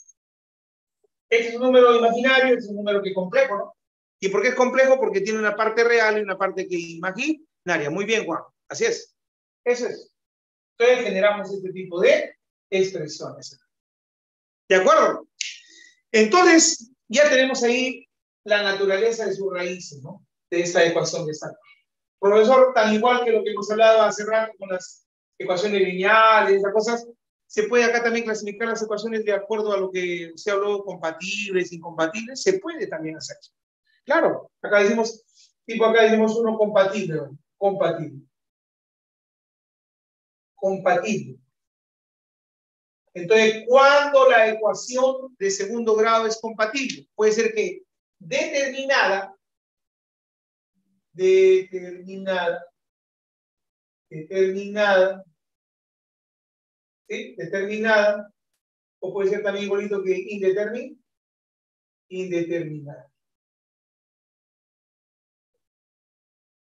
Este es un número imaginario, este es un número que complejo, ¿no? ¿Y por qué es complejo? Porque tiene una parte real y una parte que imaginaria. Muy bien, Juan. Así es. Eso es. Entonces generamos este tipo de expresiones. ¿De acuerdo? Entonces, ya tenemos ahí la naturaleza de sus raíces, ¿no? De esta ecuación que está. Profesor, tan igual que lo que hemos hablado hace rato con las ecuaciones lineales, esas cosas, se puede acá también clasificar las ecuaciones de acuerdo a lo que se habló, compatibles, incompatibles, se puede también hacer. Claro, acá decimos, tipo acá decimos uno compatible, compatible. Compatible. Entonces, ¿cuándo la ecuación de segundo grado es compatible? Puede ser que determinada, determinada, determinada, ¿sí? Determinada, o puede ser también igualito que indeterminada, indeterminada.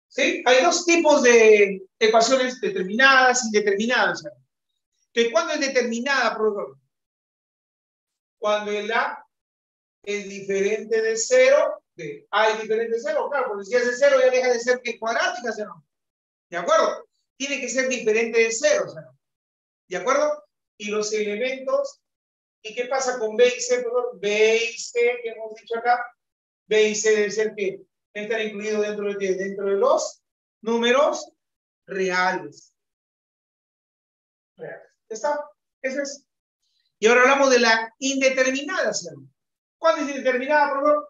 ¿Sí? Hay dos tipos de ecuaciones determinadas, indeterminadas. Entonces, ¿cuándo es determinada, profesor? Cuando el A es diferente de cero, B. A es diferente de cero, claro, porque si es de cero ya deja de ser que cuadrática, ¿sí no? ¿De acuerdo? Tiene que ser diferente de cero, ¿sí no? ¿De acuerdo? Y los elementos, ¿y qué pasa con B y C? Perdón? B y C, que hemos dicho acá, B y C debe ser que estar incluido dentro de, dentro de los números reales. Reales. ¿Está? Eso es. Y ahora hablamos de la indeterminada, ¿sí? ¿Cuándo es indeterminada, por favor?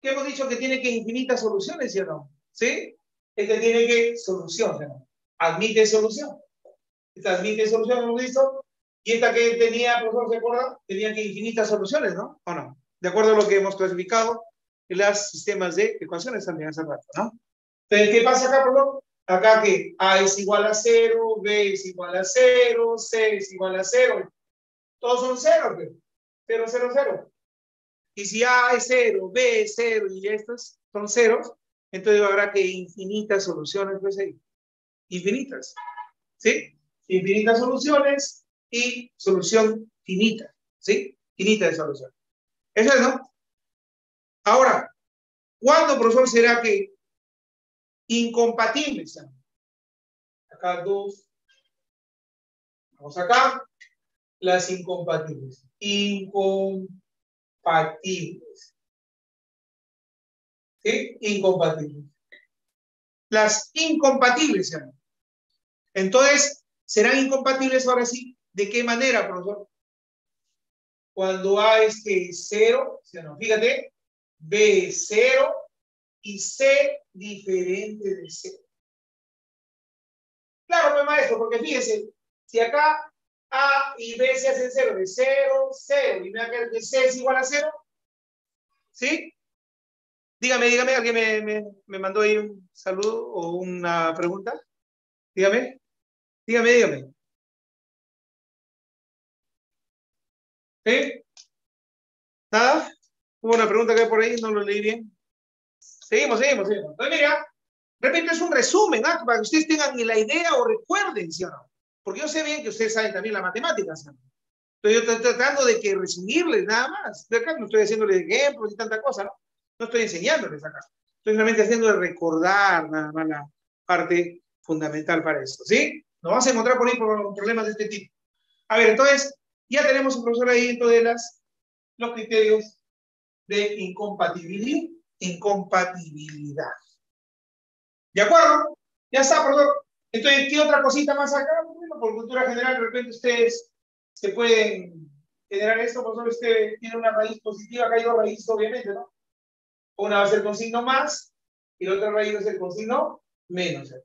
Que hemos dicho que tiene que infinitas soluciones, ¿sí o no? ¿Sí? Este tiene que solución, ¿sí no? Admite solución. Esta admite solución, hemos visto. Y esta que tenía, por favor, ¿se acuerdan? Tenía que infinitas soluciones, ¿no? ¿O no? De acuerdo a lo que hemos clasificado en los sistemas de ecuaciones también hace rato, ¿no? Entonces, ¿qué pasa acá, por favor? Acá que A es igual a 0, B es igual a 0, C es igual a 0. Todos son 0, 0, 0, 0. Y si A es 0, B es 0 y estos son ceros, entonces habrá que infinitas soluciones, pues ahí. Infinitas. ¿Sí? Infinitas soluciones y solución finita. ¿Sí? Finita de solución. Eso es, ¿no? Ahora, ¿cuándo, profesor, será que incompatibles? Acá dos. Vamos acá. Las incompatibles. Incompatibles incompatibles. ¿Sí? Incompatibles. Las incompatibles, Entonces, ¿serán incompatibles ahora sí? ¿De qué manera, profesor? Cuando A es que es cero, fíjate, B es cero y C diferente de cero. Claro, pues maestro, porque fíjese, si acá a y B se hacen cero, de 0, 0, y me va a quedar que C es igual a 0. ¿Sí? Dígame, dígame, ¿alguien me, me, me mandó ahí un saludo o una pregunta? Dígame, dígame, dígame. ¿Sí? ¿Nada? Hubo una pregunta que hay por ahí, no lo leí bien. Seguimos, seguimos, seguimos. Entonces, mira, repito, es un resumen, ¿ah? para que ustedes tengan la idea o recuerden, ¿sí o no? Porque yo sé bien que ustedes saben también la matemática. Pero yo estoy tratando de que resumirles nada más. De acá no estoy haciéndoles ejemplos y tanta cosa, ¿no? No estoy enseñándoles acá. Estoy solamente haciendo recordar nada más la parte fundamental para esto, ¿sí? Nos vamos a encontrar por ahí con problemas de este tipo. A ver, entonces, ya tenemos un profesor ahí dentro de las, los criterios de incompatibilidad. incompatibilidad. ¿De acuerdo? Ya está, profesor. Entonces, ¿qué otra cosita más acá? Por cultura general, de repente ustedes se pueden generar esto, por ejemplo, usted tiene una raíz positiva, acá hay dos raíces, obviamente, ¿no? Una va a ser con signo más y la otra raíz va a ser con signo menos. ¿eh?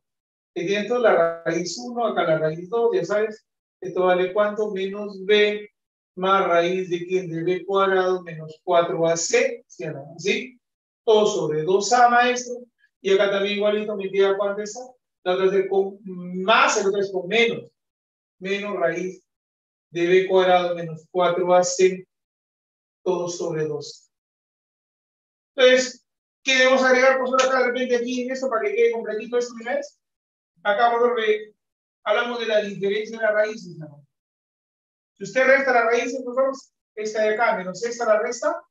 tiene? La raíz 1, acá la raíz 2, ya sabes, esto vale cuánto? Menos b más raíz de quién? De b cuadrado menos 4ac, ¿sí? Todo sobre 2a, maestro. Y acá también igualito me queda cuánto es la otra es con más, la otra es con menos. Menos raíz de b cuadrado menos 4ac, todo sobre 2. Entonces, ¿qué debemos agregar, por acá de repente aquí en esto para que quede completito esto, una vez? Acá, por favor, hablamos de la diferencia de las raíces, ¿no? Si usted resta la raíz, por favor, esta de acá menos esta la resta,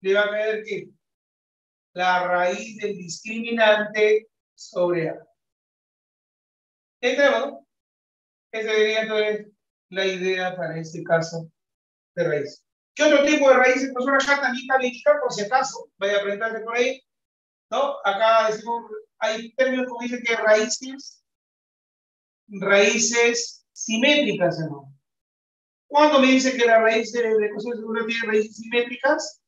le va a quedar que la raíz del discriminante sobre A. Entremos, Esa sería entonces la idea para este caso de raíz. ¿Qué otro tipo de raíces? Pues una acá también calificar por si acaso, vaya a preguntarse por ahí. ¿No? Acá decimos, hay términos como dicen que raíces, raíces simétricas, ¿no? ¿Cuándo me dice que la raíz de la ecuación segura tiene raíces simétricas?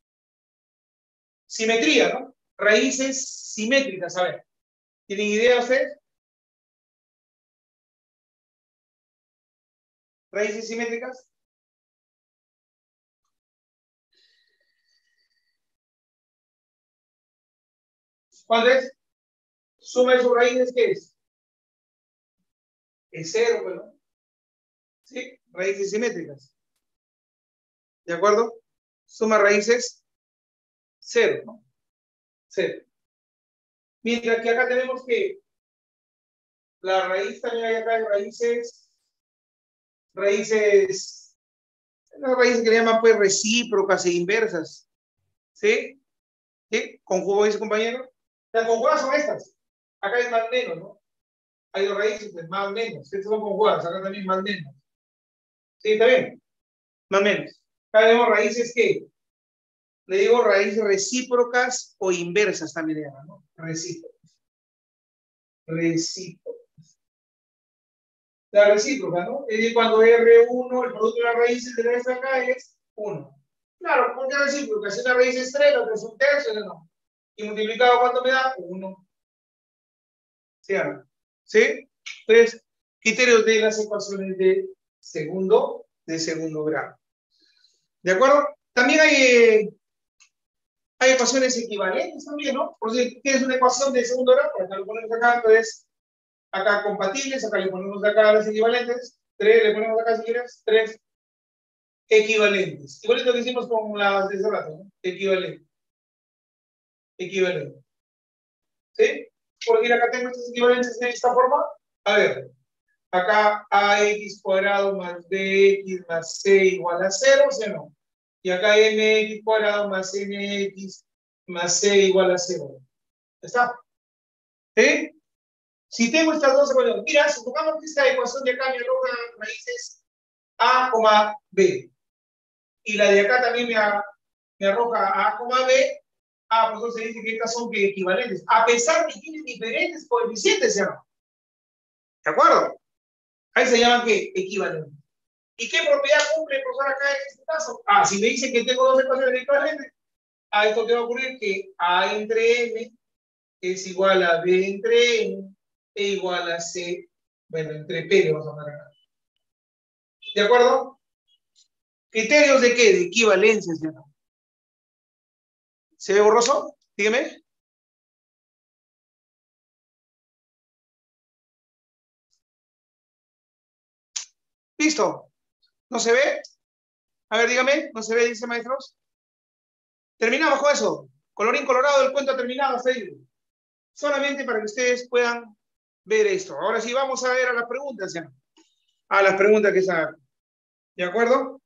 Simetría, ¿no? Raíces simétricas, a ver. ¿Tienen idea ustedes? Raíces simétricas? ¿Cuál es? Suma de sus raíces, ¿qué es? Es cero, ¿no? ¿Sí? Raíces simétricas. ¿De acuerdo? Suma raíces, cero, ¿no? Cero. Mientras que acá tenemos que la raíz también hay acá de raíces raíces, las raíces que le llaman pues recíprocas e inversas. ¿Sí? ¿Sí? ¿Conjugó ese compañero? Las conjugadas son estas. Acá es más menos, ¿no? Hay dos raíces, pues, más menos. Estas son conjugadas, acá también más menos. ¿Sí? ¿Está bien? Más menos. Acá tenemos raíces que le digo raíces recíprocas o inversas también le llaman, ¿no? Recíprocas. Recíprocas. La recíproca, ¿no? Es decir, cuando R1, el producto de las raíces de esta acá es 1. Claro, porque recíproca, si una raíz es 3, la otra es un tercio, no. Y multiplicado, ¿cuánto me da? 1. ¿Sí ¿Sí? Entonces, criterios de las ecuaciones de segundo, de segundo grado. ¿De acuerdo? También hay, eh, hay ecuaciones equivalentes también, ¿no? Por si tienes una ecuación de segundo grado, acá lo ponemos acá, entonces, acá compatibles, acá le ponemos acá las equivalentes, 3, le ponemos acá si quieres, 3 equivalentes. Igualito que hicimos con las de ese rato, ¿no? Equivalente. Equivalente. ¿Sí? Porque acá tengo estas equivalentes de esta forma. A ver, acá ax cuadrado más bx más c igual a 0, ¿sí o no? Y acá mx cuadrado más nx más c igual a 0. ¿Está? ¿Sí? Si tengo estas dos ecuaciones, mira, supongamos que esta ecuación de acá me arroja raíces a, b y la de acá también me, me arroja A, B, ah, pues entonces dice que estas son equivalentes, a pesar de que tienen diferentes coeficientes, ¿sí ¿De acuerdo? Ahí se llaman que equivalentes. ¿Y qué propiedad cumple el profesor acá en este caso? Ah, si me dice que tengo dos ecuaciones equivalentes, a esto que va a ocurrir que A entre M es igual a B entre M e igual a C, bueno, entre P le vamos a poner acá. ¿De acuerdo? ¿Criterios de qué? De equivalencia, ¿no? ¿Se ve borroso? Dígame. ¿Listo? ¿No se ve? A ver, dígame, ¿no se ve? Dice maestros. Terminamos con eso. Colorín colorado, el cuento ha terminado, Solamente para que ustedes puedan ver esto. Ahora sí, vamos a ver a las preguntas ya. A las preguntas que están. ¿De acuerdo?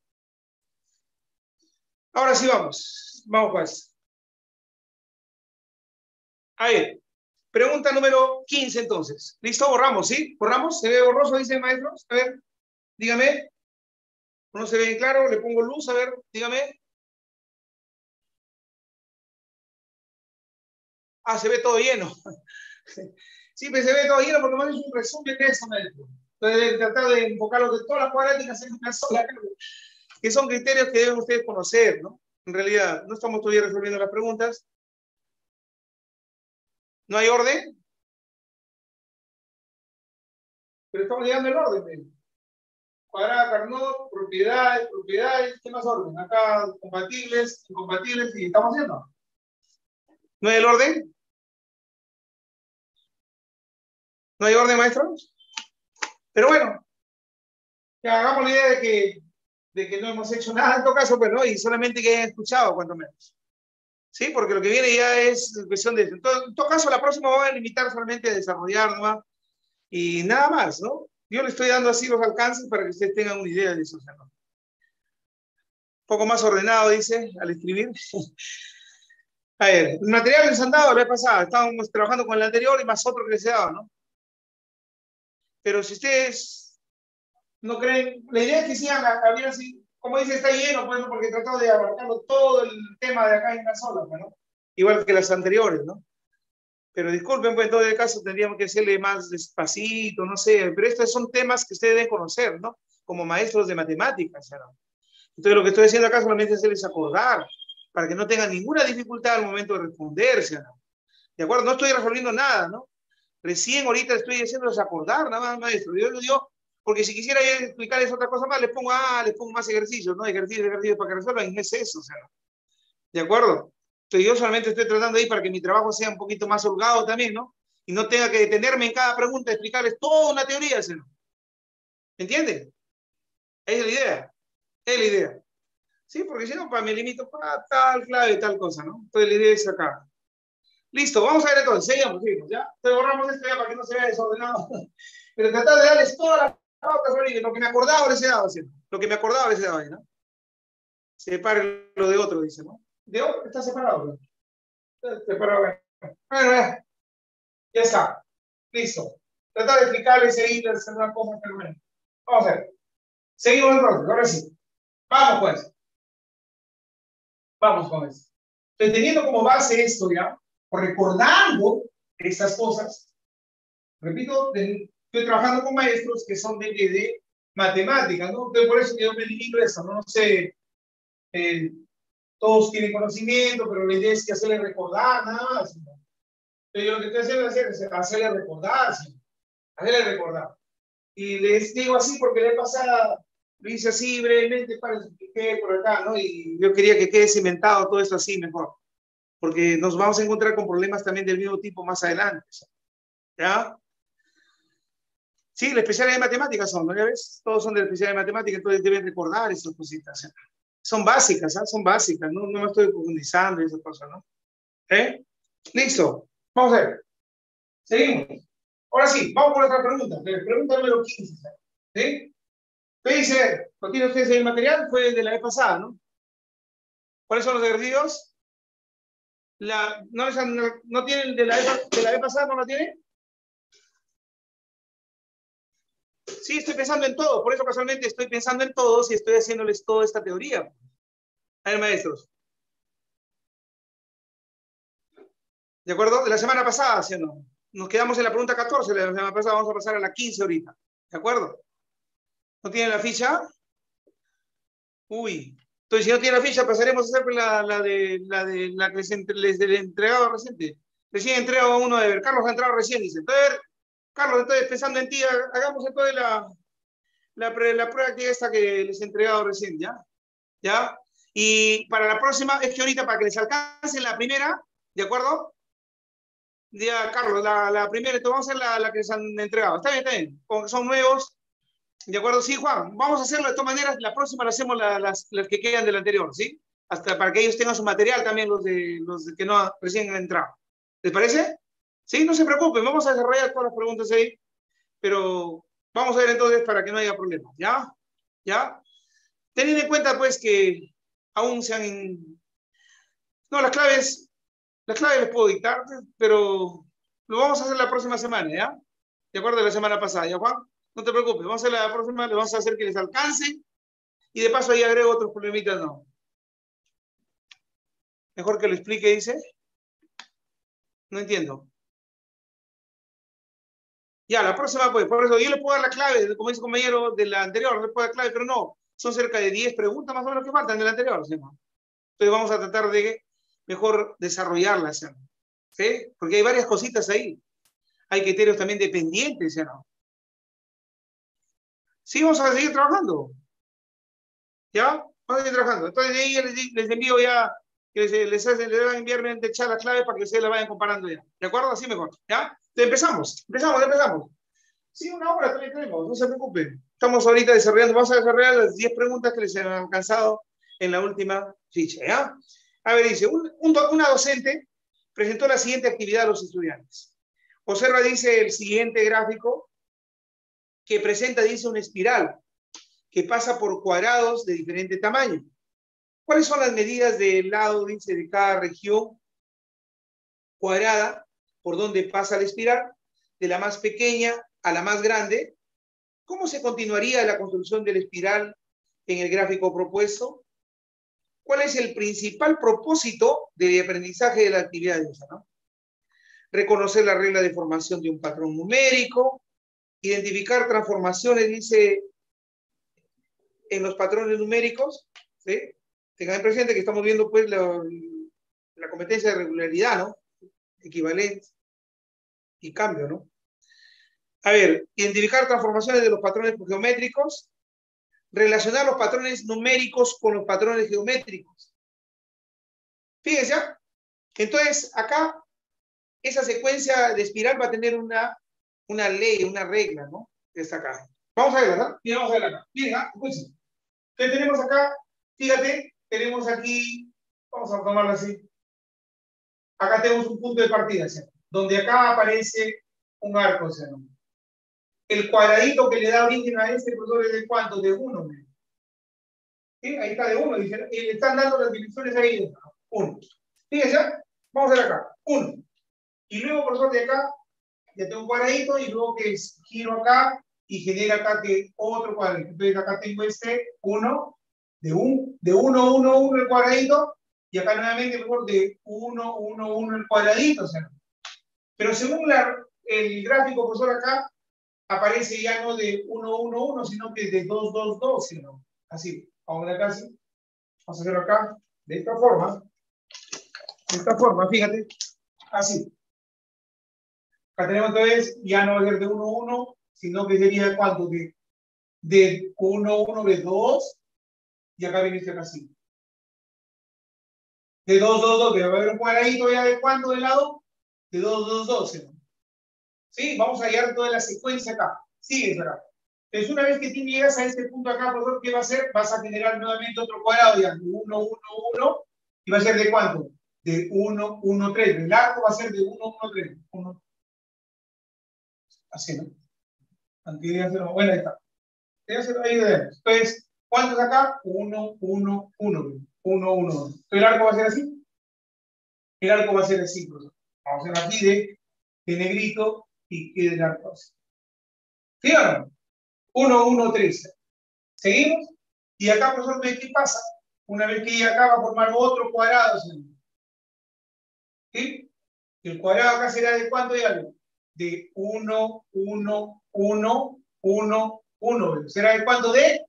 Ahora sí vamos. Vamos pues. A ver, pregunta número 15 entonces. ¿Listo? Borramos, ¿sí? ¿Borramos? ¿Se ve borroso, dice el maestro? A ver, dígame. ¿No se ve claro? Le pongo luz, a ver, dígame. Ah, se ve todo lleno. Sí, pero se ve todo lleno porque más es un resumen de eso, maestro. Entonces, tratar de enfocarlo de todas las cuadráticas en una sola que son criterios que deben ustedes conocer, ¿no? En realidad, no estamos todavía resolviendo las preguntas. ¿No hay orden? Pero estamos llegando al orden. Cuadrada, Carnot, propiedades, propiedades, ¿qué más orden? Acá compatibles, incompatibles, y estamos haciendo. ¿No hay el orden? ¿No hay orden, maestros? Pero bueno, ya hagamos la idea de que de que no hemos hecho nada en todo caso, pues no, y solamente que hayan escuchado, cuanto menos. ¿Sí? Porque lo que viene ya es cuestión de... En todo, en todo caso, la próxima voy a limitar solamente a desarrollar ¿no? y nada más, ¿no? Yo le estoy dando así los alcances para que ustedes tengan una idea de eso. Un poco más ordenado, dice, al escribir. a ver, el material les han dado la vez pasada, estábamos trabajando con el anterior y más otro que les he dado, ¿no? Pero si ustedes no creen, la idea es que sigan había así, como dice, está lleno, pues, porque tratado de abarcarlo todo el tema de acá en la sola, pues, ¿no? Igual que las anteriores, ¿no? Pero disculpen, pues en todo caso tendríamos que hacerle más despacito, no sé, pero estos son temas que ustedes deben conocer, ¿no? Como maestros de matemáticas, ¿no? Entonces lo que estoy haciendo acá solamente es hacerles acordar, para que no tengan ninguna dificultad al momento de responderse, ¿no? ¿De acuerdo? No estoy resolviendo nada, ¿no? Recién ahorita estoy haciéndoles acordar, nada más, maestro. Yo lo digo porque si quisiera explicarles otra cosa más, les pongo, ah, les pongo más ejercicios, ¿no? Ejercicios, ejercicios para que resuelvan, y no es eso, o sea, ¿de acuerdo? Entonces yo solamente estoy tratando ahí para que mi trabajo sea un poquito más holgado también, ¿no? Y no tenga que detenerme en cada pregunta, explicarles toda una teoría, ¿sí? ¿Entienden? Esa es la idea, es la idea. Sí, porque si no, pues, me limito para tal clave y tal cosa, ¿no? Entonces la idea es acá. Listo, vamos a ver entonces, seguimos, seguimos, ¿ya? Entonces borramos esto ya para que no se vea desordenado. Pero tratar de darles toda la lo que me acordaba les he dado, Lo que me acordaba les he dado, ¿no? Separe lo de otro, dice, ¿no? de otro está separado. Está separado. Ya está. Listo. Tratar de explicarles ahí hacer una cosa, pero bueno. Vamos a ver. Seguimos entonces, ahora sí. Vamos pues. Vamos con eso. Teniendo como base esto ya, recordando estas cosas, repito, estoy trabajando con maestros que son de, de matemáticas, ¿no? Entonces, por eso yo me limito eso, no, no sé, eh, todos tienen conocimiento, pero la idea es que hacerle recordar, nada más. Entonces, yo lo que estoy haciendo es hacerle recordar, ¿sí? hacerle recordar. Y les digo así porque le pasada lo hice así brevemente para explicar por acá, ¿no? Y yo quería que quede cimentado todo esto así mejor, porque nos vamos a encontrar con problemas también del mismo tipo más adelante. ¿Ya? Sí, la especialidad de matemáticas son, ¿no? ¿Ya ves? Todos son de la especialidad de matemáticas, entonces deben recordar esas cositas. Son básicas, ¿ah? Son básicas, ¿no? No me estoy profundizando en esas cosas, ¿no? ¿Eh? Listo. Vamos a ver. Seguimos. Ahora sí, vamos con otra pregunta. Pregunta número 15. ¿Sí? ¿Qué dice? ¿Lo tiene ustedes el material? Fue de la vez pasada, ¿no? ¿Cuáles son los ejercicios? La, ¿no, no, tienen de la, vez, de la vez pasada? ¿No lo tienen? Sí, estoy pensando en todo. Por eso casualmente estoy pensando en todos y estoy haciéndoles toda esta teoría. A ver, maestros. ¿De acuerdo? De la semana pasada, ¿sí no? Nos quedamos en la pregunta 14 de la semana pasada. Vamos a pasar a la 15 ahorita. ¿De acuerdo? ¿No tienen la ficha? Uy. Entonces, si no tienen la ficha, pasaremos a hacer la, la, de, la, de, la que les, les, les entregado reciente. Recién entregado a uno de ver. Carlos ha entrado recién, dice. Entonces, Carlos, entonces pensando en ti, hagamos entonces la, la, la prueba que esta que les he entregado recién, ¿ya? ¿Ya? Y para la próxima, es que ahorita para que les alcance la primera, ¿de acuerdo? Ya, Carlos, la, la primera, entonces vamos a hacer la, la, que les han entregado. Está bien, está bien. Como son nuevos, ¿de acuerdo? Sí, Juan, vamos a hacerlo de todas maneras. La próxima la hacemos las, las que quedan del anterior, ¿sí? Hasta para que ellos tengan su material también, los de los que no recién han entrado. ¿Les parece? Sí, no se preocupen, vamos a desarrollar todas las preguntas ahí, pero vamos a ver entonces para que no haya problemas, ¿ya? ¿Ya? Teniendo en cuenta pues que aún se han... No, las claves, las claves les puedo dictar, pero lo vamos a hacer la próxima semana, ¿ya? De acuerdo la semana pasada, ¿ya Juan? No te preocupes, vamos a la próxima, le vamos a hacer que les alcance y de paso ahí agrego otros problemitas, ¿no? Mejor que lo explique, dice. No entiendo. Ya, la próxima, pues, por eso yo le puedo dar la clave, como dice el compañero de la anterior, le puedo dar clave, pero no, son cerca de 10 preguntas más o menos que faltan de la anterior, ¿sí? Entonces vamos a tratar de mejor desarrollarlas, ¿sí? Porque hay varias cositas ahí. Hay criterios también dependientes, ¿sí? Sí, vamos a seguir trabajando. ¿Ya? Vamos a seguir trabajando. Entonces ahí les, envío ya, les, les, les, les van a enviarme de echar las claves para que ustedes la vayan comparando ya. ¿De acuerdo? Así mejor. ¿Ya? Empezamos, empezamos, empezamos. Sí, una hora también tenemos, no se preocupen. Estamos ahorita desarrollando, vamos a desarrollar las 10 preguntas que les han alcanzado en la última ficha, ¿ya? A ver, dice, un, una docente presentó la siguiente actividad a los estudiantes. Observa, dice, el siguiente gráfico que presenta, dice, una espiral que pasa por cuadrados de diferente tamaño. ¿Cuáles son las medidas del lado, dice, de cada región cuadrada por donde pasa la espiral, de la más pequeña a la más grande, ¿cómo se continuaría la construcción de la espiral en el gráfico propuesto? ¿Cuál es el principal propósito de aprendizaje de la actividad de? ¿no? Reconocer la regla de formación de un patrón numérico, identificar transformaciones, dice, en los patrones numéricos, ¿sí? Tengan presente que estamos viendo pues la, la competencia de regularidad, ¿no? Equivalente y cambio, ¿no? A ver, identificar transformaciones de los patrones geométricos, relacionar los patrones numéricos con los patrones geométricos. Fíjense, ¿ah? entonces acá esa secuencia de espiral va a tener una, una ley, una regla, ¿no? Está acá. Vamos a ver, ¿verdad? Bien, vamos a ver acá. Miren, ¿ah? Entonces tenemos acá, fíjate, tenemos aquí, vamos a tomarlo así. Acá tenemos un punto de partida, ¿cierto? donde acá aparece un arco seno. El cuadradito que le da origen a este profesor es de cuánto? De 1. ¿Sí? Ahí está de 1. Y le están dando las dimensiones ahí. 1. Fíjense, vamos a ver acá, 1. Y luego, profesor, de acá, ya tengo un cuadradito y luego que giro acá y genera acá que otro cuadradito. Entonces acá tengo este 1, de 1, de 1, 1, 1 el cuadradito, y acá nuevamente mejor de 1, 1, 1 el cuadradito. O sea, pero según la, el gráfico, profesor, acá aparece ya no de 1, 1, 1, sino que de 2, 2, 2, sino así. Vamos a acá. Vamos a hacerlo acá, de esta forma. De esta forma, fíjate. Así. Acá tenemos entonces, ya no va a ser de 1, 1, sino que sería cuánto? De, de 1, 1, de 2, y acá viene este acá así. De 2, 2, 2, que va a haber un cuadradito ya de cuánto de lado? De 2, 2, 2. ¿Sí? Vamos a hallar toda la secuencia acá. Sigue acá. Entonces, una vez que tú llegas a este punto acá, por ¿qué va a hacer? Vas a generar nuevamente otro cuadrado, ya, 1, 1, 1, y va a ser de cuánto? De 1, 1, 3. El arco va a ser de 1, 1, 3. 1, Así, ¿no? Antes de bueno, ahí está. ahí de Entonces, ¿cuántos acá? 1, 1, 1. 1, 1, 2. ¿El arco va a ser así? El arco va a ser así, profesor. Vamos a hacer aquí de, de negrito y quede el arco así. ¿Sí o no? 1, 1, 3. ¿Seguimos? Y acá, profesor, ¿qué pasa? Una vez que acá va a formar otro cuadrado. ¿Sí? El cuadrado acá será de cuánto ya? De 1, 1, 1, 1, 1. ¿Será de cuánto? De,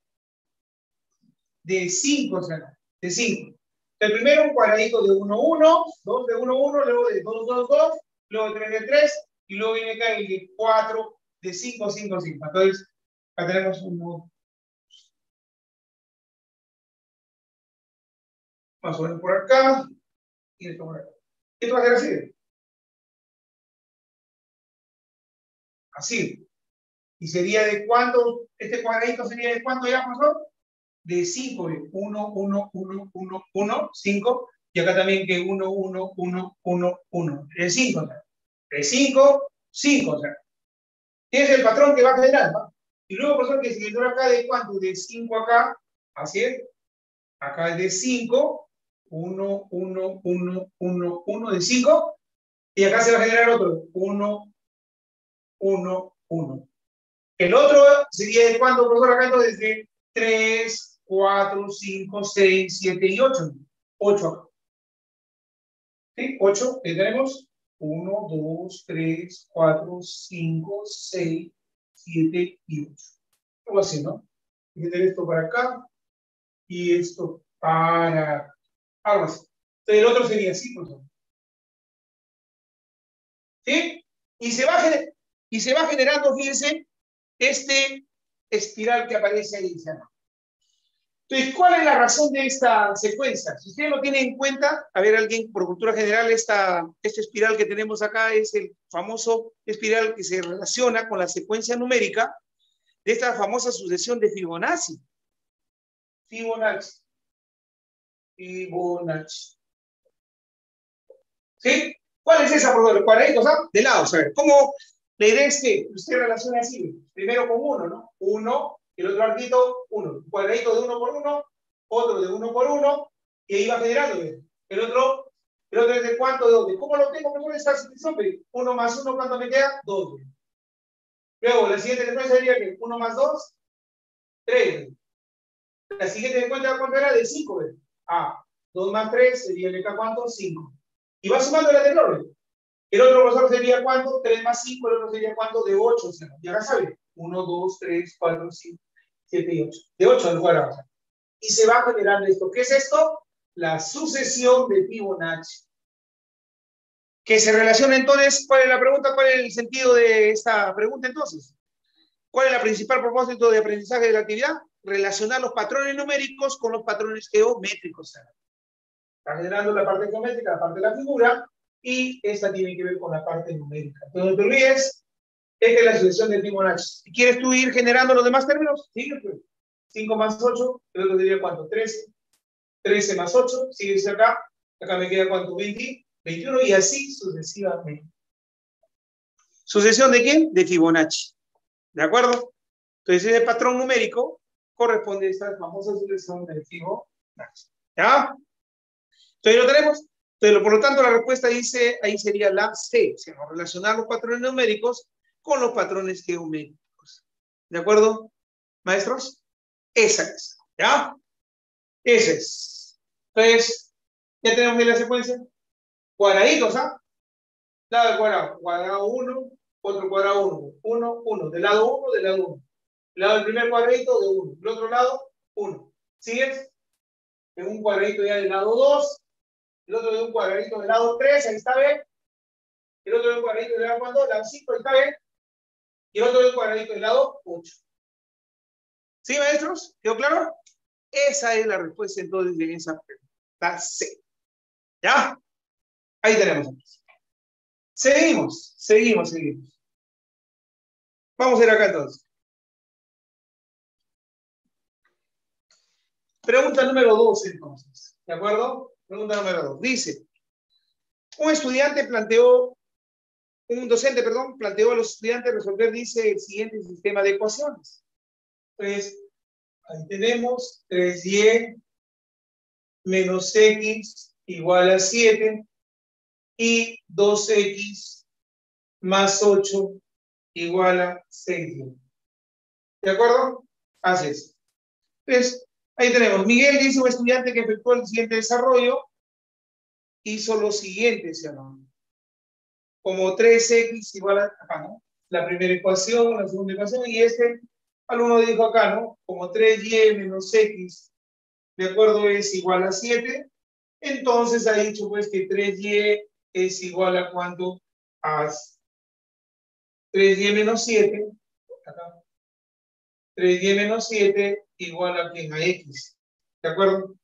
de 5 será, de 5. El primero un cuadradito de 1, 1, 2 de 1, 1, luego de 2, 2, 2, luego de 3 de 3, y luego viene acá el de 4, de 5, 5, 5. Entonces, acá tenemos un Vamos a poner por acá, y esto por acá. Esto va a ser así. Así. ¿Y sería de cuánto? Este cuadradito sería de cuánto ya, profesor? De 5, 1, 1, 1, 1, 1, 5. Y acá también que 1, 1, 1, 1, 1. De 5, o sea. De 5, 5, o sea. es el patrón que va a generar, ¿no? Y luego, profesor, que si acá de cuánto? De 5 acá, así es. Acá es de 5, 1, 1, 1, 1, 1 de 5. Y acá se va a generar otro, 1, 1, 1. El otro sería de cuándo, profesor, acá entonces de 3, 4, 5, 6, 7 y 8. 8 acá. ¿Sí? 8, ¿qué tenemos? 1, 2, 3, 4, 5, 6, 7 y 8. Algo así, ¿no? Hay que tener esto para acá y esto para algo así. Entonces el otro sería así, profesor. ¿Sí? Y se va a y se va generando, fíjense, este espiral que aparece ahí. Entonces, ¿cuál es la razón de esta secuencia? Si usted lo tiene en cuenta, a ver, alguien por cultura general, esta, este espiral que tenemos acá es el famoso espiral que se relaciona con la secuencia numérica de esta famosa sucesión de Fibonacci. Fibonacci. Fibonacci. ¿Sí? ¿Cuál es esa, por favor? Cuadraditos, ¿ah? De lado, a ver, ¿cómo la idea es que usted relaciona así, primero con uno, ¿no? Uno, el otro arquito, uno. Un cuadradito de uno por uno, otro de uno por uno, y ahí va generando. El otro, el otro es de cuánto, de dónde. ¿Cómo lo tengo? ¿Cómo esta sucesión? Uno más uno, ¿cuánto me queda? Dos. Luego, la siguiente respuesta sería que uno más dos, tres. La siguiente cuenta cuánto era de cinco. Ah, dos más tres sería el de cuánto? Cinco. Y va sumando la de doble. El otro profesor sería cuánto? 3 más 5, el otro sería cuánto? De 8. O ya acá sabe. 1, 2, 3, 4, 5, 7 y 8. De 8 al cuadrado. Y se va generando esto. ¿Qué es esto? La sucesión de Fibonacci. Que se relaciona entonces, ¿cuál es la pregunta? ¿Cuál es el sentido de esta pregunta entonces? ¿Cuál es el principal propósito de aprendizaje de la actividad? Relacionar los patrones numéricos con los patrones geométricos. Está generando la parte geométrica, la parte de la figura, y esta tiene que ver con la parte numérica. Entonces, no te olvides, esta es la sucesión de Fibonacci. ¿Quieres tú ir generando los demás términos? Sí, 5 más 8, el otro diría cuánto, 13. 13 más 8, sigue acá. Acá me queda cuánto, 20, 21 y así sucesivamente. ¿Sucesión de quién? De Fibonacci. ¿De acuerdo? Entonces, ese patrón numérico corresponde a esta famosa sucesión de Fibonacci. ¿Ya? Entonces lo tenemos. Entonces, por lo tanto, la respuesta dice, ahí sería la C, o sea, relacionar los patrones numéricos con los patrones geométricos. ¿De acuerdo, maestros? Esa es, ¿ya? Esa es. Entonces, ya tenemos bien la secuencia. Cuadraditos, ¿ah? Lado cuadrado. Cuadrado 1, otro cuadrado 1. 1, 1. Del lado 1, del lado 1. Del lado del primer cuadradito, de 1. Del otro lado, 1. ¿Sigues? En un cuadradito ya del lado 2. El otro de un cuadradito del lado 3, ahí está bien. El otro de un cuadradito del lado 2, lado 5, ahí está bien. Y el otro de un cuadradito del lado 8. ¿Sí, maestros? ¿Quedó claro? Esa es la respuesta entonces de esa pregunta C. ¿Ya? Ahí tenemos. Seguimos, seguimos, seguimos. Vamos a ir acá entonces. Pregunta número 2 entonces. ¿De acuerdo? Pregunta número 2. Dice, un estudiante planteó, un docente, perdón, planteó a los estudiantes resolver, dice, el siguiente sistema de ecuaciones. Entonces, ahí tenemos 3y menos x igual a 7 y 2x más 8 igual a 6. ¿De acuerdo? Así es. Entonces, ahí tenemos. Miguel dice un estudiante que efectuó el siguiente desarrollo. Hizo lo siguiente, ¿sí Como 3x igual a, acá, ¿no? La primera ecuación, la segunda ecuación, y este alumno dijo acá, ¿no? Como 3y menos x, de acuerdo, es igual a 7. Entonces ha dicho pues que 3y es igual a cuánto? A 3y menos 7. 3y menos 7 igual a, ¿quién? a x. ¿De acuerdo?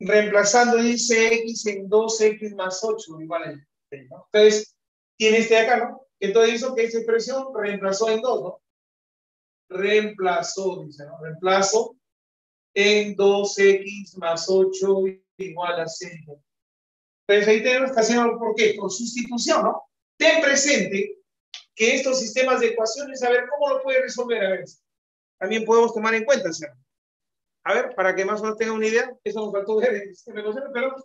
Reemplazando dice x en 2x más 8 igual a x. Entonces, tiene este de acá, ¿no? Entonces hizo que esa expresión reemplazó en 2, ¿no? Reemplazó, dice, ¿no? Reemplazo en 2x más 8 igual a 6. Pues ahí tenemos que hacerlo, ¿por qué? Por sustitución, ¿no? Ten presente que estos sistemas de ecuaciones, a ver, ¿cómo lo puede resolver? A ver, también podemos tomar en cuenta, ¿sí? A ver, para que más o menos tengan una idea, eso nos faltó ver el sistema de ecuaciones, pero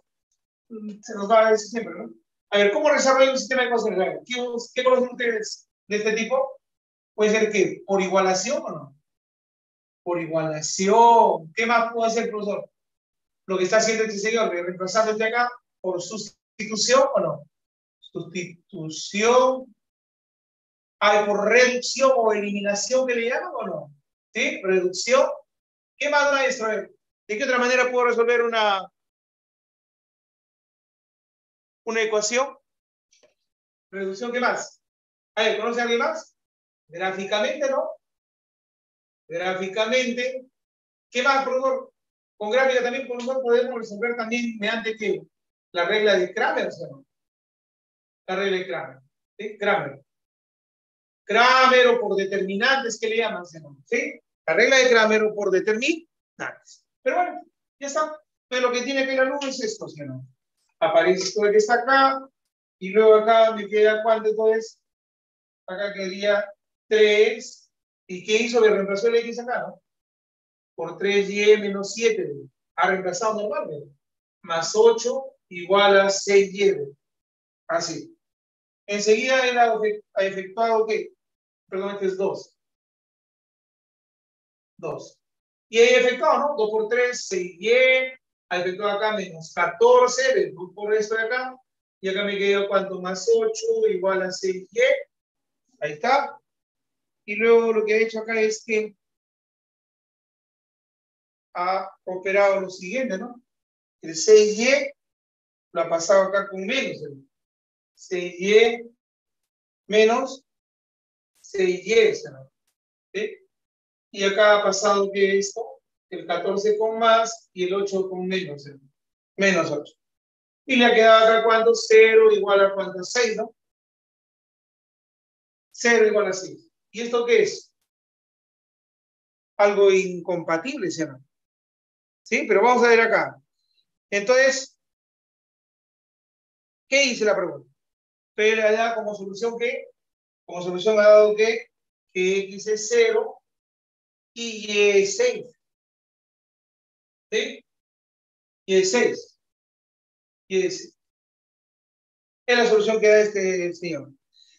mm, se nos va a decir siempre, ¿no? A ver, ¿cómo desarrolla un sistema de ecuaciones? ¿qué, ¿qué conocen ustedes de este tipo? Puede ser que por igualación o no. Por igualación. ¿Qué más puede hacer el profesor? Lo que está haciendo este señor, reemplazando este acá por sustitución o no? Sustitución. ¿Hay por reducción o eliminación que le llaman o no? ¿Sí? Reducción. ¿Qué más, maestro? ¿De qué otra manera puedo resolver una, una ecuación? Reducción, ¿qué más? ¿conoce a alguien más? Gráficamente, ¿no? Gráficamente. ¿Qué más, por favor? Con gráfica también, por favor, podemos resolver también mediante qué? La regla de Kramer, ¿no? La regla de Kramer. ¿Sí? Kramer. Kramer o por determinantes, ¿qué le llaman? ¿Sí? La regla de Kramer o por determinantes. Pero bueno, ya está. Pero lo que tiene que ir al luz es esto, ¿sí no? Aparece esto que está acá, y luego acá me queda cuánto entonces. Acá quedaría 3. ¿Y qué hizo? Le reemplazó el X acá, ¿no? Por 3y menos 7. Ha reemplazado normalmente. Más 8 igual a 6y. Así. Enseguida él ha efectuado ¿qué? Perdón, este es 2. 2. Y ahí efectuado, ¿no? 2 por 3, 6y. Ha efectuado acá menos 14, 2 por esto de acá. Y acá me queda cuánto más 8 igual a 6y. Ahí está. Y luego lo que ha hecho acá es que ha operado lo siguiente, ¿no? El 6y lo ha pasado acá con menos. 6y menos 6y, ¿no? ¿Sí? Y acá ha pasado que esto, el 14 con más y el 8 con menos, menos 8. Y le ha quedado acá cuánto? 0 igual a cuánto? 6, ¿no? 0 igual a 6. ¿Y esto qué es? Algo incompatible, ¿sí? ¿Sí? Pero vamos a ver acá. Entonces, ¿qué dice la pregunta? Pero le da como solución ¿qué? Como solución ha dado que, que x es 0 y y es 6. ¿Sí? Y es 6. Y es, es la solución que da este señor.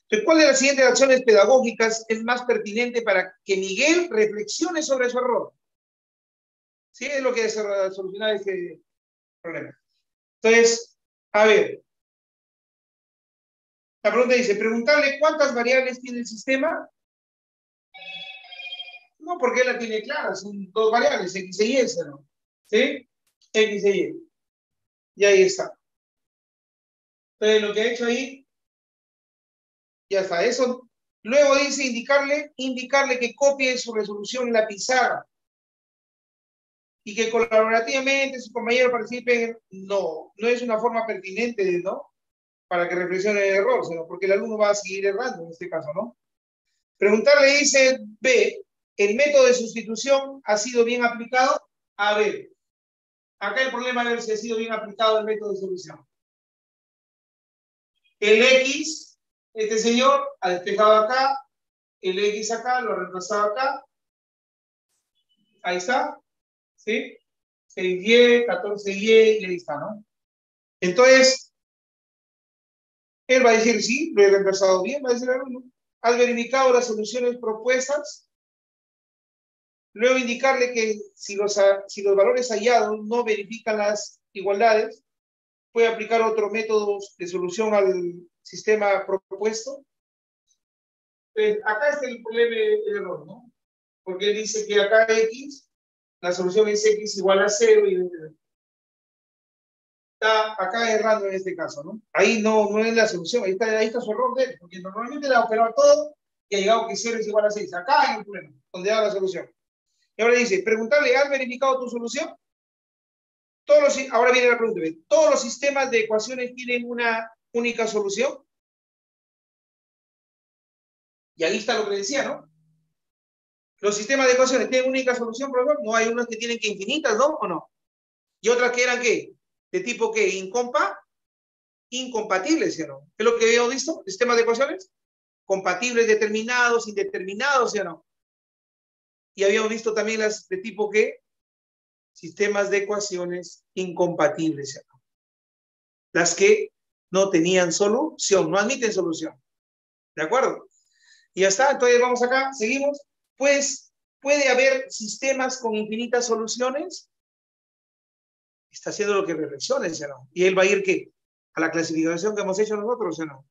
Entonces, ¿cuál de las siguientes acciones pedagógicas es más pertinente para que Miguel reflexione sobre su error? Sí, es lo que es solucionar este problema. Entonces, a ver. La pregunta dice, preguntarle cuántas variables tiene el sistema. No, porque él la tiene clara, son dos variables, X y Y, ¿no? ¿Sí? X y Y. Y ahí está. Entonces, lo que ha hecho ahí, ya está. Eso. Luego dice indicarle, indicarle que copie su resolución en la pizarra y que colaborativamente su compañero participe, no, no es una forma pertinente, ¿no? Para que reflexione el error, sino porque el alumno va a seguir errando en este caso, ¿no? Preguntarle dice B, ¿el método de sustitución ha sido bien aplicado? A ver, acá el problema es si ha sido bien aplicado el método de solución. El X, este señor ha despejado acá, el X acá, lo ha reemplazado acá. Ahí está. ¿sí? 6Y, 14Y, y ahí está, ¿no? Entonces, él va a decir, sí, lo he reemplazado bien, va a decir el alumno. Has verificado las soluciones propuestas. Luego indicarle que si los, si los valores hallados no verifican las igualdades, puede aplicar otro método de solución al sistema propuesto. Entonces, acá está el problema del error, ¿no? Porque dice que acá X la solución es x igual a 0 y está acá errando en este caso, ¿no? Ahí no, no es la solución, ahí está, ahí está su error de él, porque normalmente le ha operado todo y ha llegado que 0 es igual a 6. Acá hay un problema, donde da la solución. Y ahora dice, preguntarle, ¿has verificado tu solución? Todos los, ahora viene la pregunta, ¿todos los sistemas de ecuaciones tienen una única solución? Y ahí está lo que decía, ¿no? Los sistemas de ecuaciones tienen única solución, profesor. No hay unos que tienen que infinitas, ¿no? ¿O no? Y otras que eran qué? De tipo qué? Incompa, incompatibles, ¿sí o no? ¿Es lo que habíamos visto? Sistemas de ecuaciones. Compatibles, determinados, indeterminados, ¿sí no? Y habíamos visto también las de tipo qué? Sistemas de ecuaciones incompatibles, ¿sí no? Las que no tenían solución, no admiten solución. ¿De acuerdo? Y ya está, entonces vamos acá, seguimos pues puede haber sistemas con infinitas soluciones. Está haciendo lo que reflexiona, no? Y él va a ir ¿qué? a la clasificación que hemos hecho nosotros, no?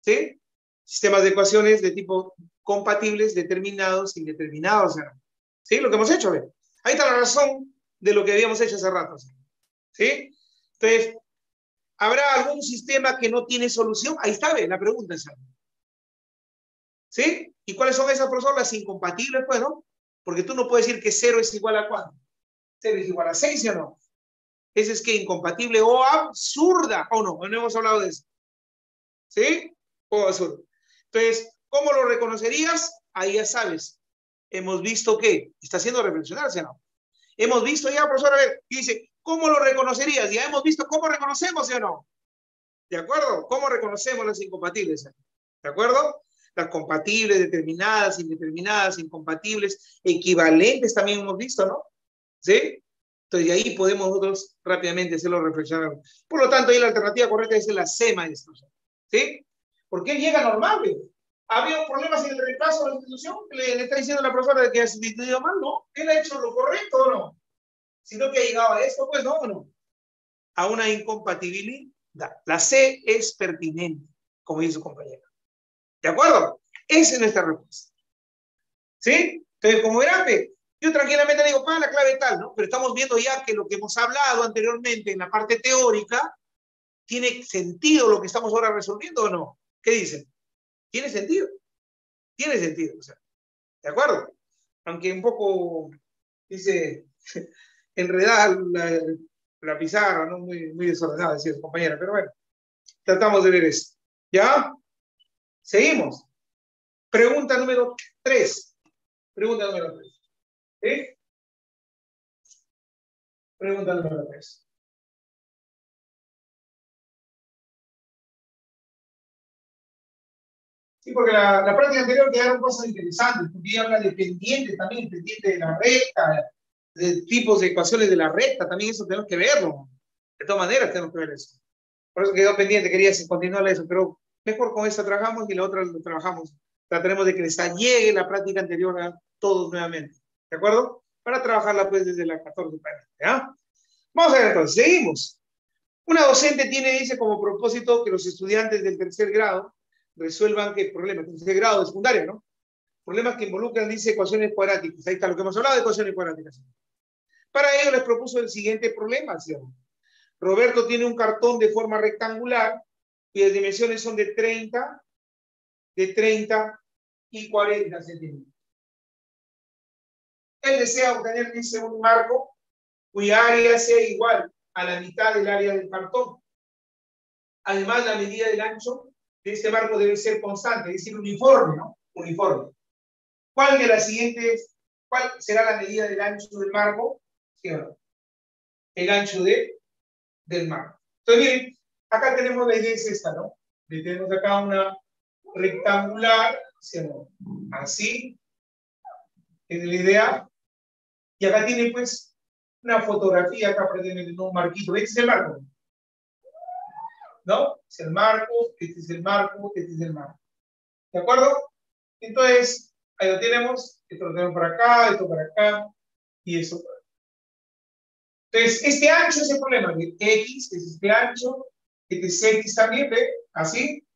¿Sí? Sistemas de ecuaciones de tipo compatibles, determinados, indeterminados, ¿no? ¿Sí? Lo que hemos hecho, ¿ve? Ahí está la razón de lo que habíamos hecho hace rato, ¿sí? Entonces, ¿habrá algún sistema que no tiene solución? Ahí está, ¿ve? La pregunta, ¿sí? ¿Sí? ¿Y cuáles son esas personas? incompatibles, pues, ¿no? Porque tú no puedes decir que cero es igual a cuánto. Cero es igual a seis, ¿o no? Ese es que incompatible o absurda, ¿o no? No hemos hablado de eso. ¿Sí? O absurdo. Entonces, ¿cómo lo reconocerías? Ahí ya sabes. Hemos visto que está haciendo reflexionarse, ¿no? Hemos visto ya, profesor, a ver, dice, ¿cómo lo reconocerías? Ya hemos visto cómo reconocemos, ¿sí o no? ¿De acuerdo? ¿Cómo reconocemos las incompatibles? ¿De acuerdo? las compatibles, determinadas, indeterminadas, incompatibles, equivalentes también hemos visto, ¿no? ¿Sí? Entonces, de ahí podemos nosotros rápidamente hacerlo reflexionar. Por lo tanto, ahí la alternativa correcta es la C, maestro. ¿Sí? ¿Por qué llega normal? ¿Ha habido problemas en el reemplazo de la institución? ¿Le, le está diciendo a la profesora de que ha sustituido mal? No. ¿Él ha hecho lo correcto o no? Sino que ha llegado a esto, pues no, o no. A una incompatibilidad. La C es pertinente, como dice su compañera. ¿De acuerdo? Esa es nuestra respuesta. ¿Sí? Entonces, como verán, yo tranquilamente digo, para la clave tal, ¿no? Pero estamos viendo ya que lo que hemos hablado anteriormente en la parte teórica tiene sentido lo que estamos ahora resolviendo o no. ¿Qué dicen? Tiene sentido. Tiene sentido. ¿De acuerdo? Aunque un poco, dice, enredada la, la pizarra, ¿no? Muy, desordenada, decía compañera, pero bueno, tratamos de ver eso. ¿Ya? Seguimos. Pregunta número 3. Pregunta número 3. ¿Sí? Pregunta número 3. Sí, porque la, la práctica anterior quedaron cosas interesantes, porque habla de pendiente también, pendiente de la recta, de tipos de ecuaciones de la recta, también eso tenemos que verlo. De todas maneras tenemos que ver eso. Por eso quedó pendiente, quería continuar eso, pero mejor con esta trabajamos y la otra lo trabajamos. Trataremos de que les llegue la práctica anterior a todos nuevamente. ¿De acuerdo? Para trabajarla pues desde la 14 para ¿ya? Vamos a ver entonces, seguimos. Una docente tiene, dice, como propósito que los estudiantes del tercer grado resuelvan qué problemas, tercer grado de secundaria, ¿no? Problemas que involucran, dice, ecuaciones cuadráticas. Ahí está lo que hemos hablado de ecuaciones cuadráticas. Para ello les propuso el siguiente problema, ¿sí? Roberto tiene un cartón de forma rectangular cuyas dimensiones son de 30, de 30 y 40 centímetros. Él desea obtener, dice, un marco cuya área sea igual a la mitad del área del cartón. Además, la medida del ancho de este marco debe ser constante, es decir, uniforme, ¿no? Uniforme. ¿Cuál de las siguientes, cuál será la medida del ancho del marco? El ancho de, del marco. Entonces, miren, acá tenemos la idea es esta, ¿no? Tenemos acá una rectangular, así, es la idea. Y acá tiene, pues, una fotografía acá en un marquito. Este es el marco. ¿No? Es el marco, este es el marco, este es el marco. ¿De acuerdo? Entonces, ahí lo tenemos. Esto lo tenemos por acá, esto por acá y eso por acá. Entonces, este ancho es el problema. De X, es este ancho, este es X también, ¿ve? Así,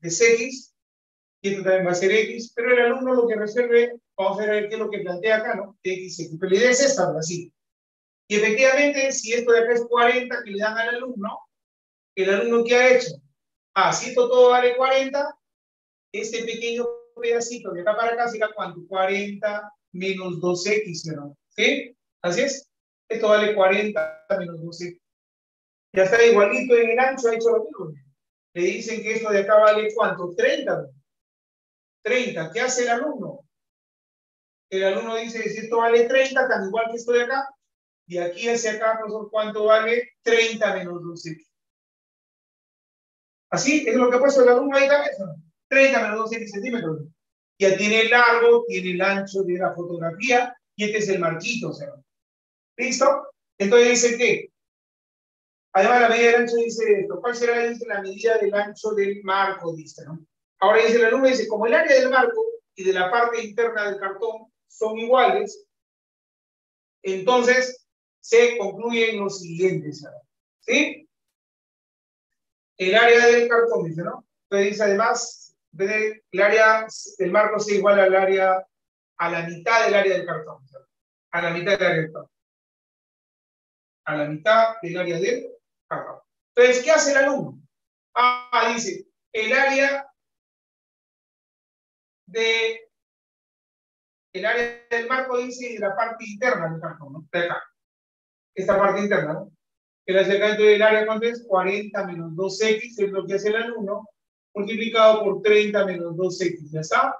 es X, y esto también va a ser X, pero el alumno lo que resuelve, vamos a ver qué es lo que plantea acá, ¿no? X, X. Pero la idea es esta, así. Y efectivamente, si esto de acá es 40 que le dan al alumno, el alumno ¿qué ha hecho? Ah, si esto todo vale 40, este pequeño pedacito de acá para acá será cuánto? 40 menos 2x, ¿no? ¿Sí? Así es. Esto vale 40 menos 2x. Ya está igualito en el ancho, ha hecho lo mismo. Le dicen que esto de acá vale cuánto? 30. 30. ¿Qué hace el alumno? El alumno dice si esto vale 30, tan igual que esto de acá, de aquí hacia acá, profesor, ¿cuánto vale? 30 menos 2x. Así es lo que ha puesto el alumno ahí también. 30 menos 2x centímetros. Ya tiene el largo, tiene el ancho de la fotografía y este es el marquito. O sea. ¿Listo? Entonces dice que, además la medida del ancho dice esto. ¿Cuál será dice, la medida del ancho del marco? Dice, ¿no? Ahora dice el alumno, dice, como el área del marco y de la parte interna del cartón son iguales, entonces se concluyen los siguientes. ¿Sí? El área del cartón, dice, ¿no? Entonces dice además, el área del marco sea igual al área, a la mitad del área del cartón. A la mitad del área del cartón. A la mitad del área del cartón. Entonces, ¿qué hace el alumno? Ah, dice, el área de el área del marco dice la parte interna del cartón, ¿no? De acá esta parte interna, ¿no? El acercamiento del área, ¿cuánto es? 40 menos 2x, es lo que hace el alumno, multiplicado por 30 menos 2x, ¿ya está?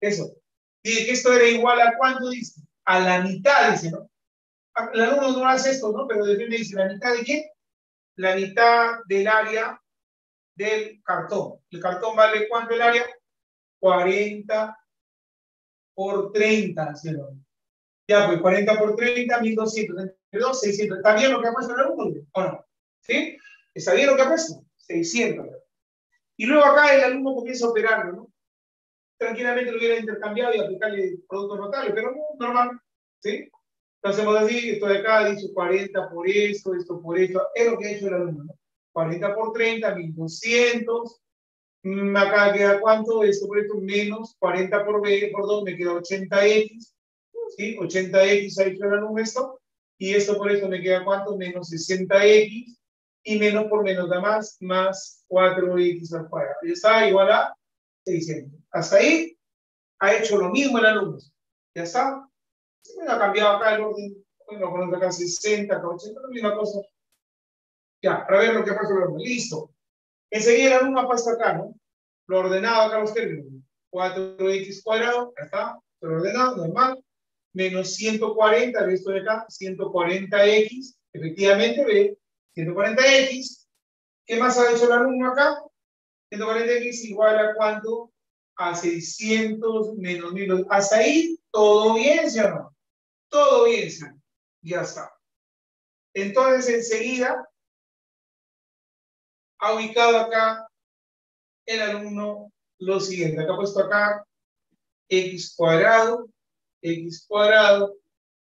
Eso. Dice que esto era igual a cuánto dice? A la mitad, dice, ¿no? El alumno no hace esto, ¿no? Pero de dice, ¿la mitad de qué? La mitad del área del cartón. ¿El cartón vale cuánto el área? 40 por 30, ¿sí? Ya, pues 40 por 30, 1200. Entre 2, 600. ¿Está bien lo que ha puesto el alumno o no? ¿Sí? ¿Está bien lo que ha puesto? 600. Y luego acá el alumno comienza a operarlo, ¿no? Tranquilamente lo hubiera intercambiado y aplicarle productos notables, pero no, normal. ¿Sí? Entonces hacemos así, esto de acá dice 40 por esto, esto por esto. Es lo que ha hecho el alumno, ¿no? 40 por 30, 1200. Acá queda cuánto, esto por esto menos 40 por, B, por 2 me queda 80x. ¿sí? 80x ha hecho el alumno esto, y esto por eso me queda cuánto, menos 60x, y menos por menos da más, más 4x al cuadrado. Y está igual a 600. Hasta ahí ha hecho lo mismo el alumno. ¿Ya está? Se me ha cambiado acá el orden. Bueno, ponemos acá 60, acá 80, la misma cosa. Ya, para ver lo que pasa el alumno. Listo. Enseguida el alumno puesto acá, ¿no? Lo ordenado acá los términos. 4x cuadrado, ya está. Lo ordenado, normal menos 140, ve esto de acá, 140x, efectivamente ve 140x. ¿Qué más ha hecho el alumno acá? 140x igual a cuánto? A 600 menos 1000. Hasta ahí, todo bien, ¿sí o no? Todo bien, ¿sí? Ya está. Entonces, enseguida, ha ubicado acá el alumno lo siguiente. Acá ha puesto acá x cuadrado, x cuadrado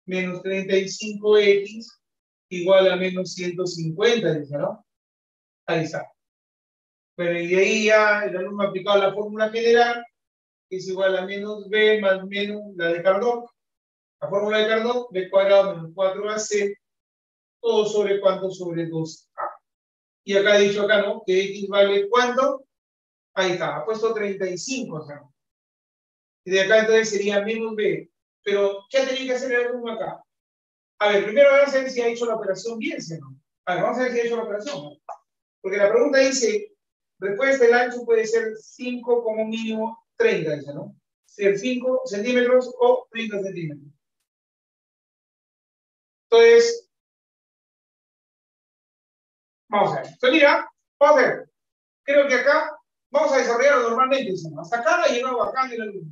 menos 35x igual a menos 150, dice, ¿no? Ahí está. Pero y ahí ya el alumno ha aplicado la fórmula general, que es igual a menos b más menos la de Carnot. La fórmula de Carnot, b cuadrado menos 4ac, todo sobre cuánto sobre 2a. Y acá ha dicho acá, ¿no? Que x vale cuánto. Ahí está, ha puesto 35, o. Y de acá entonces sería menos b. Pero, ¿qué tenía que hacer el alumno acá? A ver, primero vamos a ver si ha hecho la operación bien, ¿sí? A ver, vamos a ver si ha hecho la operación. Porque la pregunta dice, respuesta del ancho puede ser 5 como mínimo 30, dice, ¿no? Ser 5 centímetros o 30 centímetros. Entonces, vamos a ver. Entonces, mira, vamos a ver. Creo que acá vamos a desarrollarlo normalmente, ¿no? Hasta acá ha llegado acá en el.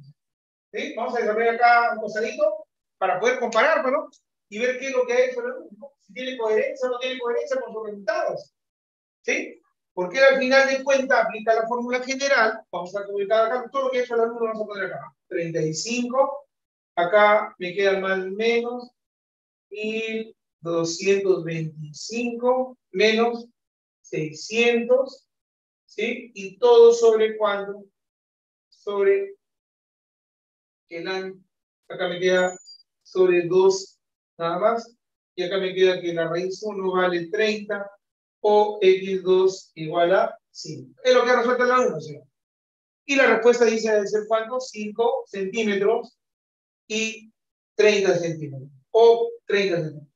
¿Sí? Vamos a desarrollar acá un cosadito para poder comparar, ¿no? y ver qué es lo que ha hecho el alumno, si tiene coherencia o no tiene coherencia con sus resultados. ¿Sí? Porque al final de cuentas aplica la fórmula general, vamos a publicar acá todo lo que ha hecho el alumno, vamos a poner acá. 35, acá me queda más menos, 1225 menos 600, ¿sí? Y todo sobre cuánto? Sobre el año. Acá me queda sobre 2 nada más. Y acá me queda que la raíz 1 vale 30 o x2 igual a 5. Es lo que resuelto la 1, ¿sí? Y la respuesta dice de ser cuánto? 5 centímetros y 30 centímetros. O 30 centímetros.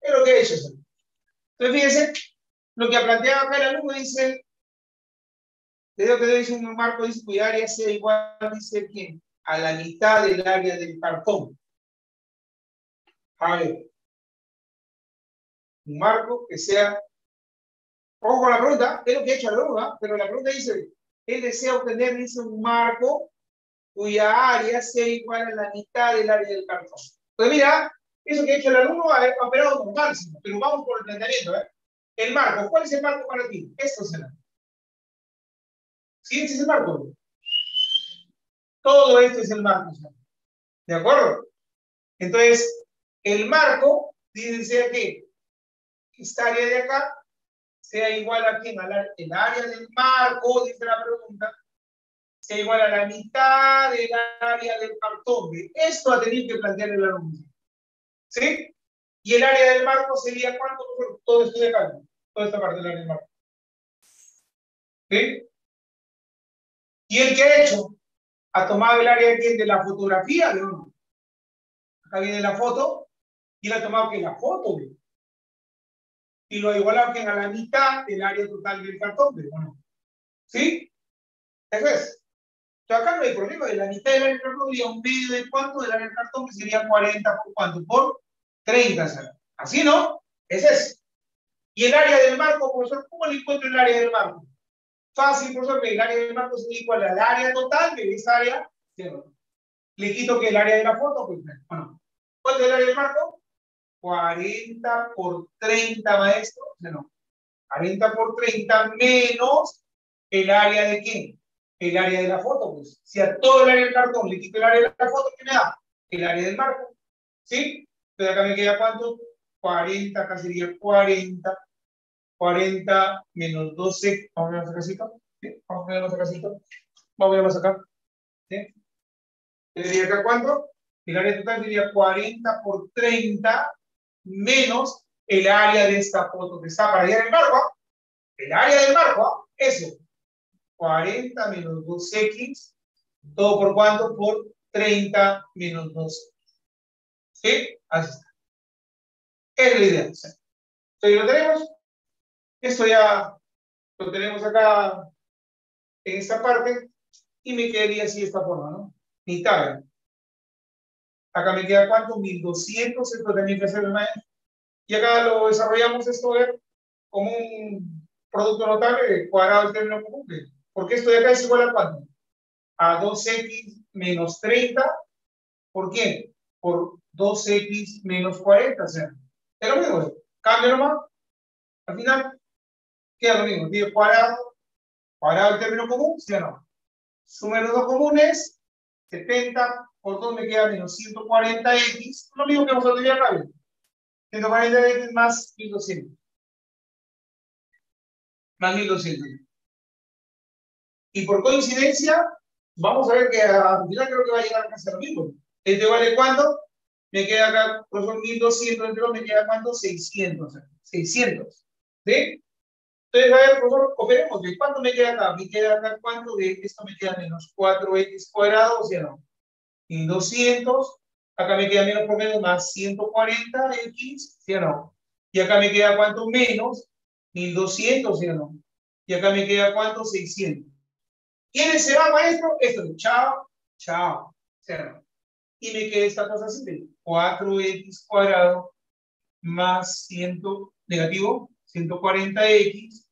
Es lo que he hecho. Entonces, fíjense, lo que ha planteado acá el alumno dice, le digo que dice un marco, dice cuya área sea igual, dice quién, a la mitad del área del cartón. A ver. Un marco que sea. Ojo con la pregunta, es lo que he hecho la pero la pregunta dice: él desea obtener, dice, un marco cuya área sea igual a la mitad del área del cartón. Pues mira, eso que ha hecho el alumno ha operado como máximo, pero vamos por el planteamiento. ¿eh? El marco, ¿cuál es el marco para ti? Esto será. ¿Sí? ¿Ese es el marco? Todo esto es el marco. ¿De acuerdo? Entonces, el marco, dice que esta área de acá sea igual a quién, el área del marco, dice la pregunta, sea igual a la mitad del área del cartón. Esto a tener que plantear el alumno. ¿Sí? Y el área del marco sería cuánto todo esto de acá, toda esta parte del área del marco. ¿Sí? ¿Y el que ha hecho? Ha tomado el área de la fotografía de uno. Acá viene la foto y le ha tomado que la foto, Y lo ha igualado que a la mitad del área total del cartón, Bueno, ¿Sí? Eso es. Entonces acá no hay problema, de la mitad del área del cartón sería un medio de cuánto del área del cartón, que sería 40 por cuánto, por 30. Así, ¿no? Es. Y el área del marco, profesor, ¿cómo le encuentro el área del marco? Fácil, profesor, que el área del marco sería igual al área total de esa área. Le quito que el área de la foto, pues, bueno. ¿Cuál es el área del marco? 40 por 30, maestro. No, 40 por 30 menos el área de qué? El área de la foto, pues. Si a todo el área del cartón le quito el área de la foto, ¿qué me da? El área del marco. ¿Sí? Entonces acá me queda cuánto? 40, acá sería 40. 40 menos 12. Vamos a ver más acá. ¿Sí? Vamos a ver más acá. Vamos a ver más acá. ¿Sí? ¿Sería acá cuánto? El área total sería 40 por 30 menos el área de esta foto que está para allá en el marco. El área del marco, eso. 40 menos 2x, todo por cuánto? Por 30 menos 2. ¿Sí? Así está. Es la idea. Entonces, lo tenemos. Esto ya lo tenemos acá en esta parte y me quedaría así de esta forma, ¿no? Mitad. Acá me queda cuánto? 1200, esto también que hacer maestro. Y acá lo desarrollamos esto como un producto notable cuadrado del término común. Porque esto de acá es igual a cuánto? A 2x menos 30. ¿Por qué? Por 2x menos 40. O sea, es lo mismo. Cambio nomás. Al final, queda lo mismo. 10 cuadrado, cuadrado el término común, ¿sí o no? Sume los dos comunes, 70 por 2 me queda menos 140x, lo mismo que vamos a tener acá. 140x más 1200. Más 1200. Y por coincidencia, vamos a ver que al final creo que va a llegar a casi lo mismo. ¿Este vale cuánto? Me queda acá, profesor, 1200 entre 2, me queda cuánto? 600. 600. ¿Sí? Entonces, a ver, profesor, operemos. ¿De cuánto me queda acá? Me queda acá cuánto de esto me queda menos 4x cuadrado, ¿sí o no? Y 200. Acá me queda menos por menos más 140x, ¿sí o no? Y acá me queda cuánto menos 1200, ¿sí o no? Y acá me queda cuánto 600. ¿Quién se va, maestro? Esto, chao, chao, ¿sí? Y me queda esta cosa así, 4x cuadrado más 100 negativo 140x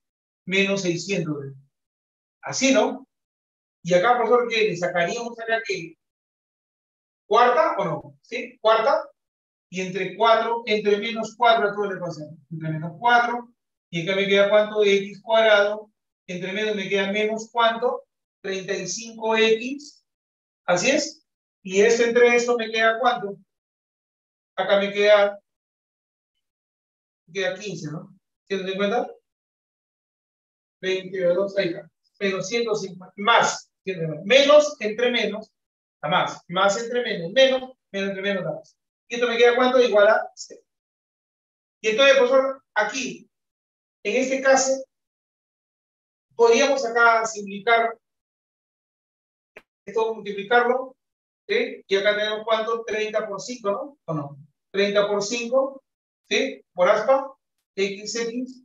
menos 600. Así, ¿no? Y acá, profesor, ¿qué? ¿Le sacaríamos acá qué? ¿Cuarta o no? ¿Sí? ¿Cuarta? Y entre 4, entre menos 4 a todo le pasa. Entre menos 4. Y acá me queda cuánto? X cuadrado. Entre menos me queda menos cuánto? 35x. ¿Así es? Y esto entre esto me queda cuánto? Acá me queda, me queda 15, ¿no? ¿150? 22, ahí está. Menos 150, más, menos entre menos, a más, más entre menos, menos, menos entre menos, a más. Y esto me queda cuánto? Igual a 0. Y entonces, profesor, aquí, en este caso, podríamos acá simplificar esto, multiplicarlo, ¿sí? Y acá tenemos cuánto? 30 por 5, ¿no? ¿O no? 30 por 5, ¿sí? Por aspa, XX,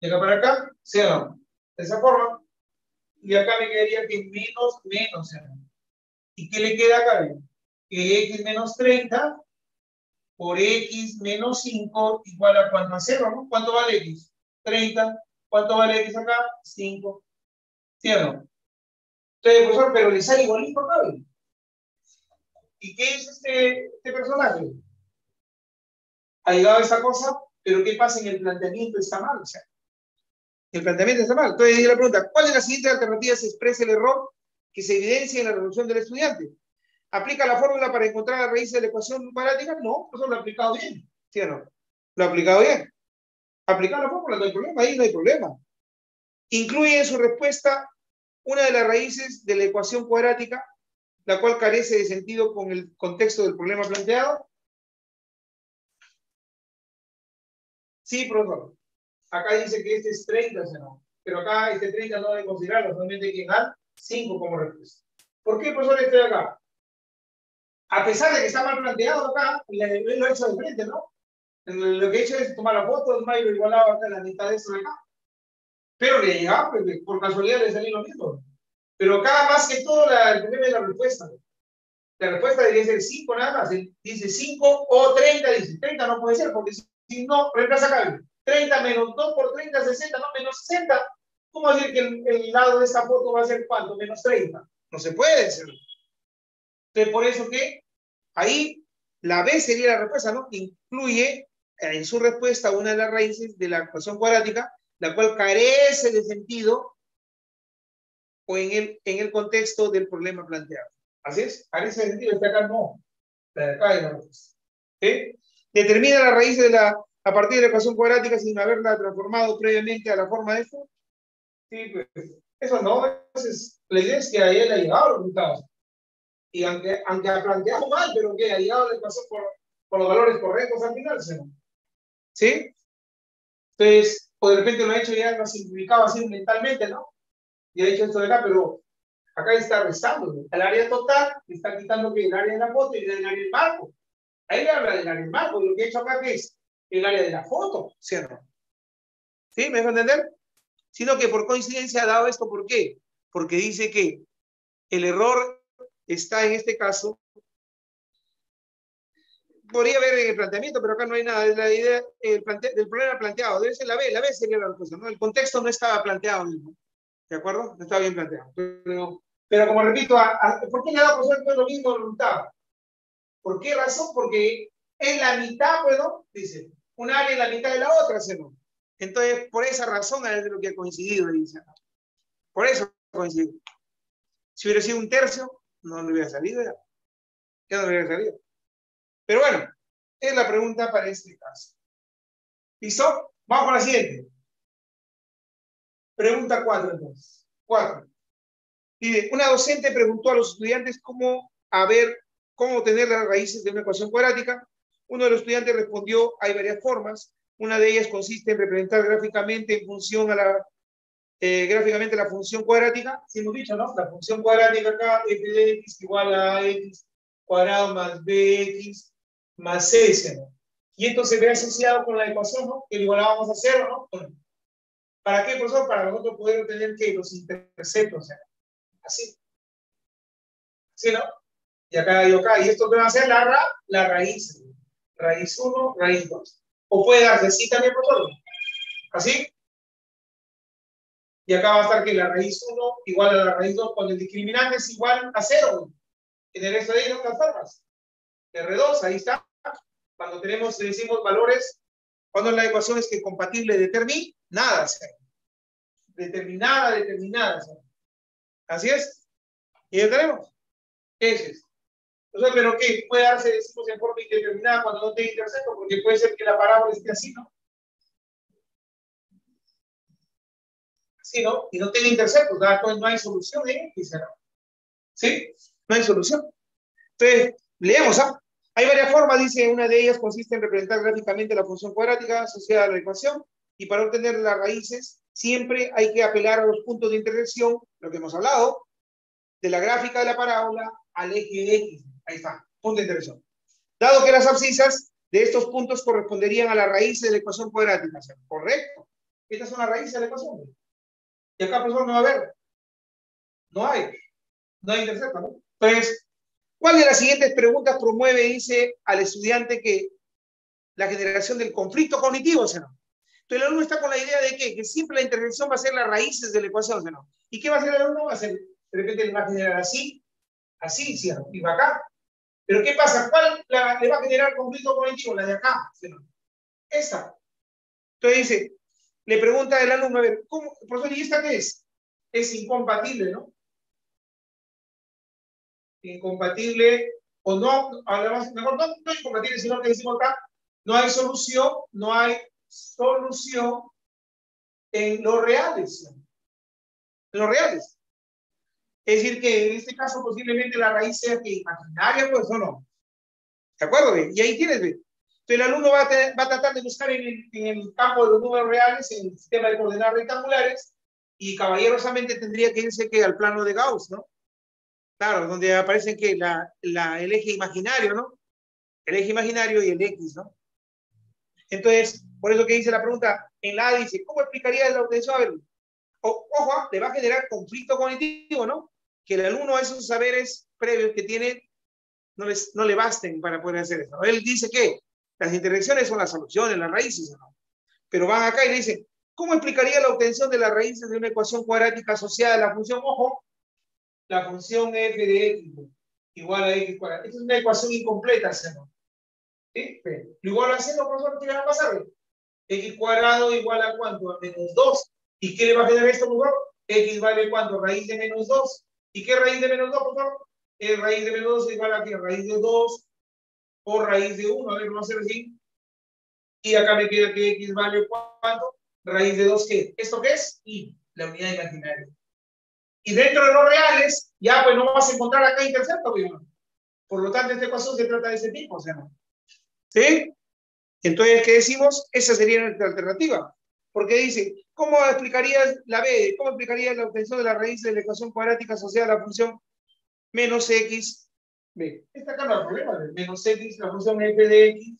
y acá para acá, ¿no? De esa forma. Y acá me quedaría que menos, menos, ¿no? ¿Y qué le queda acá? Que x menos 30 por x menos 5 igual a cuánto a 0, ¿no? ¿Cuánto vale x? 30. ¿Cuánto vale x acá? 5. ¿Sí o no? Entonces, profesor, pero le sale igualito acá, ¿Y qué es este, este personaje? Ha llegado a esta cosa, pero ¿qué pasa en el planteamiento? Está mal, o sea. El planteamiento está mal. Entonces, la pregunta, ¿cuál de las siguientes alternativas expresa el error que se evidencia en la resolución del estudiante? ¿Aplica la fórmula para encontrar la raíz de la ecuación cuadrática? No, eso lo ha aplicado bien. ¿Sí o no? Lo ha aplicado bien. Aplicar la fórmula, no hay problema, ahí no hay problema. Incluye en su respuesta una de las raíces de la ecuación cuadrática, la cual carece de sentido con el contexto del problema planteado. Sí, profesor. Acá dice que este es 30, no. Pero acá este 30 no debe considerarlo, solamente hay que dar 5 como respuesta. ¿Por qué, profesor, estoy acá? A pesar de que está mal planteado acá, lo he hecho de frente, ¿no? Lo que he hecho es tomar la foto, es mayor igualado acá en la mitad de esto de acá. Pero le llegaba, pues, por casualidad le salió lo mismo. Pero acá más que todo la, el problema es la respuesta. La respuesta debería ser 5 nada más. Dice 5 o 30, dice 30 no puede ser, porque si no, reemplaza acá. 30 menos 2 por 30, 60, no, menos 60. ¿Cómo decir que el, lado de esta foto va a ser cuánto? Menos 30. No se puede ser. Entonces, por eso que ahí la B sería la respuesta, ¿no? Incluye en su respuesta una de las raíces de la ecuación cuadrática, la cual carece de sentido o en el, en el contexto del problema planteado. ¿Así es? Carece de sentido, está acá no. Está acá hay la respuesta. Determina la raíz de la, a partir de la ecuación cuadrática sin haberla transformado previamente a la forma de esto. Sí, pues, eso no, es, la idea es que a él ha llegado los resultados. Y aunque, aunque ha planteado mal, pero que ha llegado la ecuación por, por los valores correctos al final, ¿sí? Entonces, o de repente lo ha hecho ya, lo ha simplificado así mentalmente, ¿no? Y ha hecho esto de acá, pero acá está restando. El área total está quitando que el área de la foto y el área del marco. Ahí le habla del área del marco. Lo que he hecho acá es el área de la foto, ¿sí o no? ¿Sí? ¿Me dejo entender? Sino que por coincidencia ha dado esto, ¿por qué? Porque dice que el error está en este caso podría haber en el planteamiento, pero acá no hay nada. Es la idea el del problema planteado. Debe ser la B. La B sería la respuesta. ¿no? El contexto no estaba planteado. ¿De acuerdo? No estaba bien planteado. Pero, pero como repito, ¿por qué le da por ser lo mismo resultado? ¿Por qué razón? Porque en la mitad, bueno, dice, un área en la mitad de la otra, ¿sí no? Entonces, por esa razón es lo que ha coincidido, dice. Por eso coincidido. Si hubiera sido un tercio, no le hubiera salido ya. Ya no le hubiera salido. Pero bueno, es la pregunta para este caso. ¿Listo? Vamos con la siguiente. Pregunta 4 entonces. 4. una docente preguntó a los estudiantes cómo, a ver, cómo obtener las raíces de una ecuación cuadrática. Uno de los estudiantes respondió, hay varias formas. Una de ellas consiste en representar gráficamente en función a la, eh, gráficamente la función cuadrática. Si hemos dicho, ¿no? La función cuadrática acá, f de x igual a x cuadrado más bx más c, ¿no? Y esto se ve asociado con la ecuación, ¿no? Que igual vamos a cero, ¿no? ¿Para qué, profesor? Para nosotros poder obtener que los interceptos, así. ¿Sí, no? Y acá y acá. ¿Y esto qué va a ser? La, ra, la raíz. Raíz 1, raíz 2. O puede darse así también, profesor. ¿Así? Y acá va a estar que la raíz 1 igual a la raíz 2 cuando el discriminante es igual a 0. En el resto de ahí no formas. R2, ahí está. Cuando tenemos, decimos valores, cuando la ecuación es que compatible determinada, determinada, determinada. Así es. Y ya tenemos. Ese es. Entonces, pero ¿qué? Puede darse, decimos, en forma indeterminada cuando no tenga intercepto, porque puede ser que la parábola esté así, ¿no? Así, ¿no? Y no tiene interceptos, entonces no hay solución en X, ¿no? ¿Sí? No hay solución. Entonces, leemos, ¿ah? Hay varias formas, dice, una de ellas consiste en representar gráficamente la función cuadrática asociada a la ecuación y para obtener las raíces siempre hay que apelar a los puntos de intersección, lo que hemos hablado, de la gráfica de la parábola al eje X. Ahí está, punto de intersección. Dado que las abscisas de estos puntos corresponderían a la raíz de la ecuación cuadrática. correcto. Estas son las raíces de la ecuación. Y acá, profesor, no va a haber. No hay. No hay intercepto, ¿no? Entonces, ¿Cuál de las siguientes preguntas promueve, dice al estudiante que la generación del conflicto cognitivo, ¿sí no? Entonces el alumno está con la idea de que, siempre la intervención va a ser las raíces de la ecuación, ¿sí no? ¿Y qué va a hacer el alumno? Va a ser, de repente va a generar así, así, ¿sí no? Y va acá. Pero ¿qué pasa? ¿Cuál le va a generar conflicto cognitivo? La de acá. Esta. Entonces dice, le pregunta el alumno, a ver, ¿cómo, profesor, ¿y esta qué es? Es incompatible, ¿no? incompatible, o no, además, mejor no, no incompatible, sino que decimos acá, no hay solución, no hay solución en los reales. En los reales. Es decir, que en este caso posiblemente la raíz sea que imaginaria, pues o no. ¿De acuerdo? Y ahí tienes, ¿ve? Entonces el alumno va a, va a tratar de buscar en el, en el, campo de los números reales, en el sistema de coordenadas rectangulares, y caballerosamente tendría que irse que al plano de Gauss, ¿no? Claro, donde aparecen que la, la, el eje imaginario, ¿no? El eje imaginario y el X, ¿no? Entonces, por eso que dice la pregunta, en la A dice, ¿cómo explicaría la obtención? A ver, ojo, ¿ah? le va a generar conflicto cognitivo, ¿no? Que el alumno esos saberes previos que tiene no, les, no le basten para poder hacer eso. Él dice que las intersecciones son las soluciones, las raíces, ¿no? Pero van acá y le dicen, ¿cómo explicaría la obtención de las raíces de una ecuación cuadrática asociada a la función? Ojo, la función f de x igual a x cuadrado. Esta es una ecuación incompleta. ¿Sí? Igual a hacerlo, profesor, ¿qué va a pasar? x cuadrado igual a cuánto? A menos 2. ¿Y qué le va a generar esto, profesor? x vale cuánto? Raíz de menos 2. ¿Y qué raíz de menos 2, profesor? Eh, raíz de menos 2 igual a qué? Raíz de 2 o raíz de 1. A ver, vamos a hacer así. Y acá me queda que x vale cuánto? Raíz de 2, ¿qué? ¿Esto qué es? Y la unidad imaginaria. Y dentro de los reales, ya pues no vas a encontrar acá intercepto, Por lo tanto, esta ecuación se trata de ese tipo, ¿sí? ¿Sí? Entonces, ¿qué decimos? Esa sería nuestra alternativa. Porque dice, ¿cómo explicarías la B? ¿Cómo explicarías la obtención de la raíz de la ecuación cuadrática asociada a la función menos x? B. Esta acá no hay problema. Menos x, la función f de x,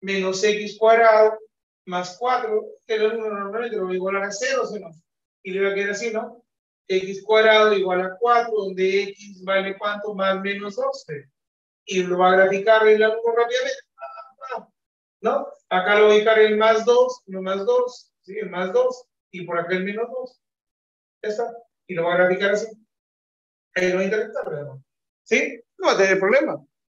menos x cuadrado, más 4, que lo normalmente lo va a igualar a 0, ¿sí no? Y le va a quedar así, ¿no? x cuadrado igual a 4, donde x vale cuánto, más menos 12. Y lo va a graficar el alumno rápidamente. ¿No? Acá lo voy a ubicar el más 2, no más 2, ¿sí? Más 2, y por acá el menos 2. Ya está. Y lo va a graficar así. Ahí lo va a interpretar, ¿verdad? ¿Sí? No va a tener problema.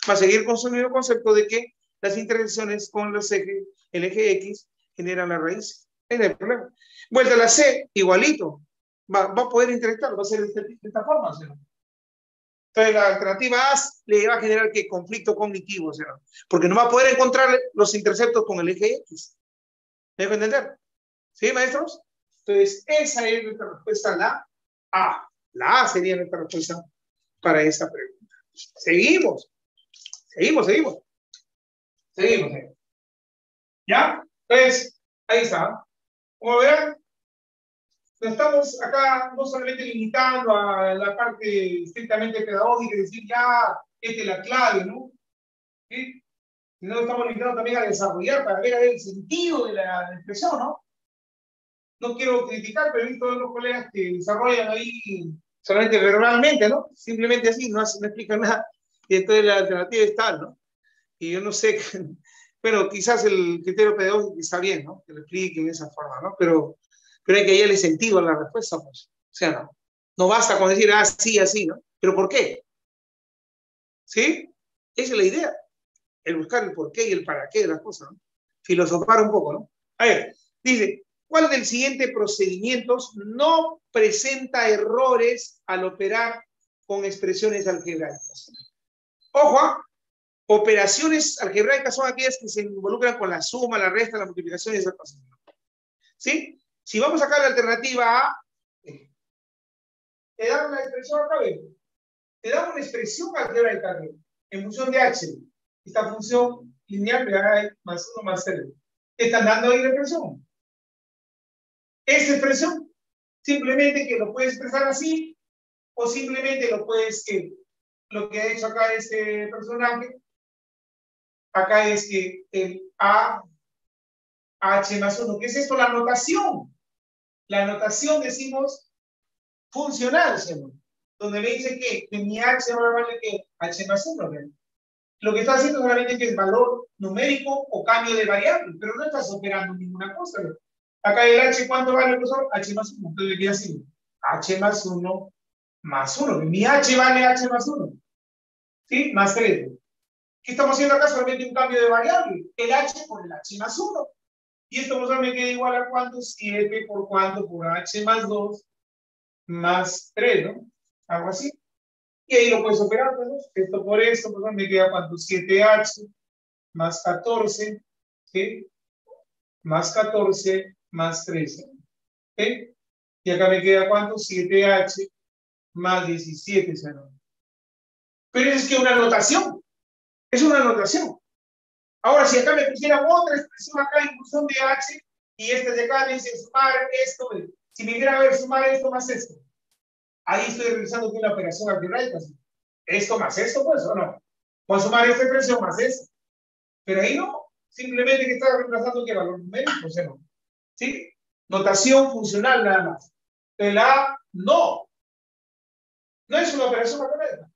Va a seguir con su mismo concepto de que las intersecciones con los ejes, el eje X generan la raíz. Ahí no hay problema. Vuelta a la C, igualito. Va, va a poder interactuar, va a ser de, este, esta forma. Entonces la alternativa A le va a generar que conflicto cognitivo, porque no va a poder encontrar los interceptos con el eje X. ¿Me dejo entender? ¿Sí, maestros? Entonces, esa es nuestra respuesta, la A. La A sería nuestra respuesta para esa pregunta. Seguimos. Seguimos, seguimos. Seguimos. ¿Ya? Entonces, ahí está. Como verán, estamos acá no solamente limitando a la parte estrictamente pedagógica, decir ya, esta es la clave, ¿no? ¿Sí? Sino estamos limitando también a desarrollar para ver el sentido de la, expresión, ¿no? No quiero criticar, pero he visto a los colegas que desarrollan ahí solamente verbalmente, ¿no? Simplemente así, no, no explican nada. Y entonces la alternativa es tal, ¿no? Y yo no sé, bueno, quizás el criterio pedagógico está bien, ¿no? Que lo expliquen de esa forma, ¿no? Pero pero hay que hallarle sentido a la respuesta, pues. O sea, no. No basta con decir, ah, sí, así, ¿no? ¿Pero por qué? ¿Sí? Esa es la idea. El buscar el por qué y el para qué de las cosas, ¿no? Filosofar un poco, ¿no? A ver, dice, ¿cuál del siguiente procedimientos no presenta errores al operar con expresiones algebraicas? Ojo, ¿ah? operaciones algebraicas son aquellas que se involucran con la suma, la resta, la multiplicación y esas cosas. ¿Sí? Si vamos a sacar la alternativa A, te dan una expresión acá, te dan una expresión algebraica en función de h. Esta función lineal me da más 1 más 0. Te están dando ahí la expresión. Esta expresión, simplemente que lo puedes expresar así, o simplemente lo puedes que lo que ha hecho acá este personaje, acá es que el A, H más 1, ¿qué es esto? La notación. La notación decimos funcional, donde me dice que, mi h ahora vale que h más 1. Lo que está haciendo solamente que es valor numérico o cambio de variable, pero no estás operando ninguna cosa. Acá el h, ¿cuánto vale, profesor? h más 1. Entonces le queda así. h más 1 más 1. Mi h vale h más 1. ¿Sí? Más 3. ¿Qué estamos haciendo acá? Solamente un cambio de variable. El h por el h más 1. Y esto pues, me queda igual a cuánto? 7 por cuánto por h más 2 más 3, ¿no? Algo así. Y ahí lo puedes operar, ¿no? Esto por esto, pues me queda cuánto? 7h más 14, ¿sí? Más 14 más 13. ¿sí? Y acá me queda cuánto? 7h más 17, ¿no? Pero es que una notación. Es una notación. Ahora, si acá me pusieran otra expresión acá en función de h, y este de acá me dice sumar esto, si me quiera ver sumar esto más esto, ahí estoy realizando una operación algebraica. Esto más esto, pues, ¿o no? Voy a sumar esta expresión más esto. Pero ahí no, simplemente que está reemplazando qué valor numérico, o sea, no. ¿Sí? Notación funcional nada más. El A, no. No es una operación algebraica.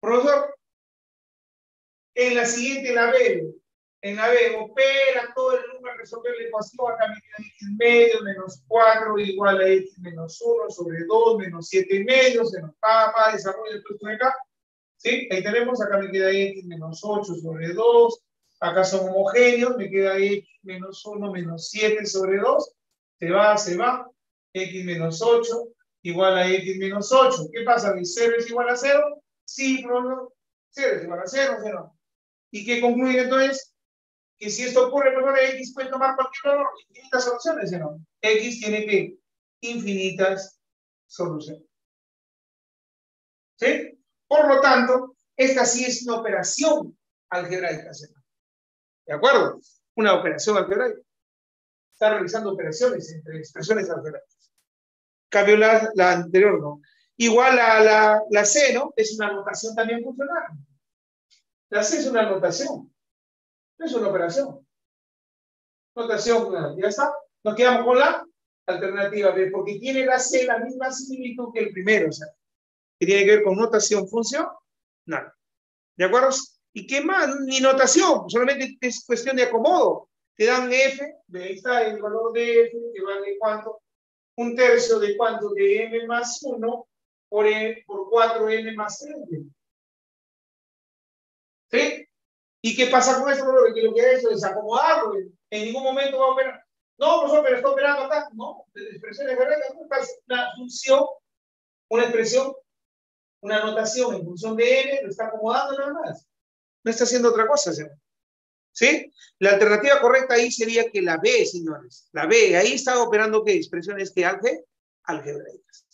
Profesor, en la siguiente, la B, en la B, opera todo el número a resolver la ecuación, acá me queda x medio menos 4 igual a x menos 1 sobre 2 menos 7 medio, se nos va, desarrolla el de acá. ¿Sí? Ahí tenemos, acá me queda x menos 8 sobre 2, acá son homogéneos, me queda x menos 1 menos 7 sobre 2, se va, se va, x menos 8 igual a x menos 8. ¿Qué pasa? ¿0 es igual a 0? Sí, pero 0 es igual a 0, 0. ¿Y qué concluye entonces? Que si esto ocurre, mejor X puede tomar cualquier valor, infinitas soluciones, ¿no? X tiene que infinitas soluciones. ¿Sí? Por lo tanto, esta sí es una operación algebraica, ¿no? ¿De acuerdo? Una operación algebraica. Está realizando operaciones entre expresiones algebraicas. Cambio la, la anterior, ¿no? Igual a la, la C, ¿no? Es una notación también funcional. La C es una notación. No es una operación. Notación, ya está. Nos quedamos con la alternativa B, porque tiene la C la misma similitud que el primero, o sea, que tiene que ver con notación, función, nada. ¿De acuerdo? ¿Y qué más? Ni notación, solamente es cuestión de acomodo. Te dan F, ahí está el valor de F, que vale cuánto? Un tercio de cuánto? De M más 1 por, e, por 4M más 3. ¿Sí? ¿Y qué pasa con esto? Que lo que ha hecho es acomodarlo. En ningún momento va a operar. No, profesor, pero está operando acá. No, la expresión es verdad. Es una función, una expresión, una notación en función de n, lo está acomodando nada más. No está haciendo otra cosa, señor. ¿Sí? La alternativa correcta ahí sería que la B, señores. La B, ahí está operando qué? Expresiones que alge, algebraicas.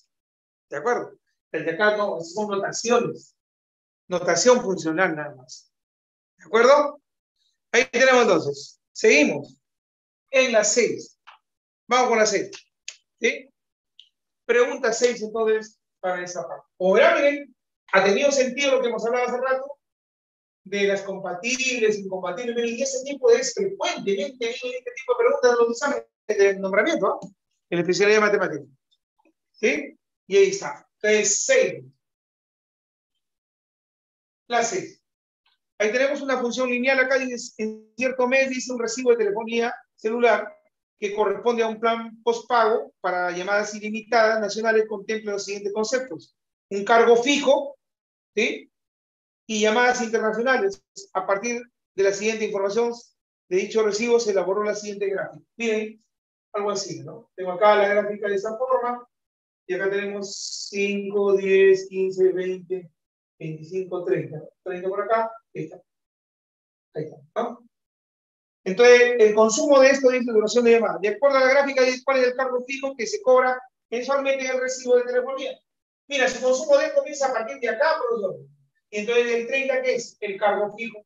¿De acuerdo? El de acá no, son notaciones. Notación funcional nada más. ¿De acuerdo? Ahí tenemos entonces. Seguimos. En la 6. Vamos con la 6. ¿Sí? Pregunta 6 entonces para esa parte. O miren, ha tenido sentido lo que hemos hablado hace rato de las compatibles, incompatibles, y ese tipo es frecuentemente este tipo de preguntas en los exámenes de nombramiento, ¿no? en especialidad de matemáticas. ¿Sí? Y ahí está. Entonces, 6. La 6. Ahí tenemos una función lineal acá, en cierto mes dice un recibo de telefonía celular que corresponde a un plan postpago para llamadas ilimitadas nacionales contempla los siguientes conceptos. Un cargo fijo, ¿sí? Y llamadas internacionales. A partir de la siguiente información de dicho recibo se elaboró la siguiente gráfica. Miren, algo así, ¿no? Tengo acá la gráfica de esta forma y acá tenemos 5, 10, 15, 20, 25, 30. 30 por acá, ahí está. Ahí está, ¿no? Entonces, el consumo de esto es la duración de llamada. De acuerdo a la gráfica, cuál es el cargo fijo que se cobra mensualmente en el recibo de telefonía. Mira, su consumo de esto comienza a partir de acá, profesor. Entonces, el 30, ¿qué es? El cargo fijo.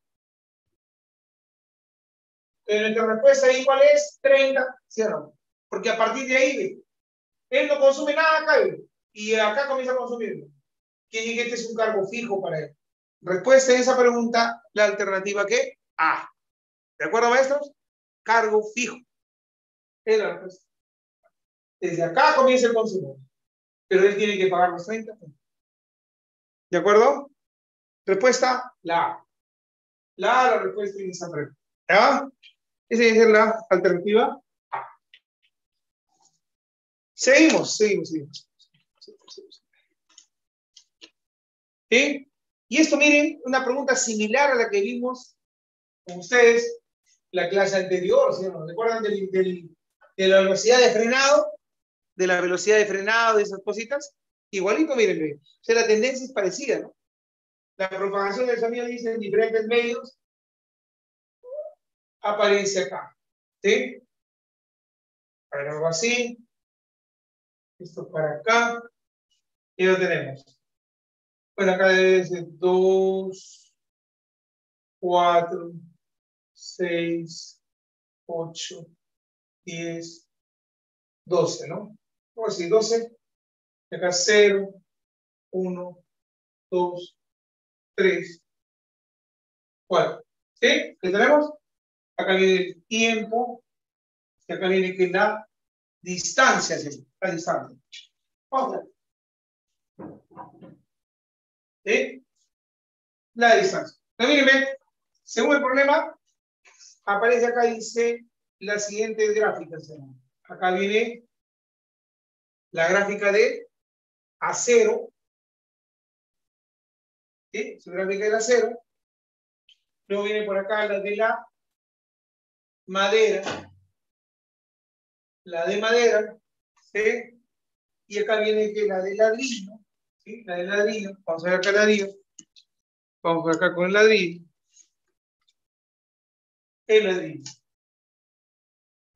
Entonces, nuestra respuesta ahí, ¿cuál es? 30, cierro. Porque a partir de ahí, él no consume nada acá, y acá comienza a consumir. ¿Quién que este es un cargo fijo para él? Respuesta a esa pregunta, la alternativa ¿qué? A. ¿De acuerdo, maestros? Cargo fijo. Es la respuesta. Desde acá comienza el consumo. Pero él tiene que pagar los 30. ¿De acuerdo? Respuesta, la A. La A, la respuesta pregunta. ¿Ya? Esa es la alternativa A. Seguimos, seguimos, seguimos. ¿Sí? Y esto, miren, una pregunta similar a la que vimos con ustedes la clase anterior, ¿sí? ¿Recuerdan del, de la velocidad de frenado? De la velocidad de frenado, de esas cositas. Igualito, miren, o sea, la tendencia es parecida, ¿no? La propagación del sonido dice en diferentes medios aparece acá. ¿Sí? Para algo así. Esto para acá. Y lo tenemos. Bueno, acá debe ser 2, 4, 6, 8, 10, 12, ¿no? ¿Cómo así? 12. Acá 0, 1, 2, 3, 4. ¿Sí? ¿Qué tenemos? Acá viene el tiempo. Y acá viene que la distancia, ¿sí? La distancia. Vamos a ver. ¿Sí? La distancia. Entonces, mírenme, según el problema, aparece acá, dice la siguiente gráfica. Acá viene la gráfica de acero ¿sí? Gráfica del acero. Luego viene por acá la de la madera. La de madera. ¿sí? Y acá viene que la de ladrillo. ¿sí? La de ladrillo. Vamos a ver acá el ladrillo. Vamos por acá con el ladrillo. El ladrillo.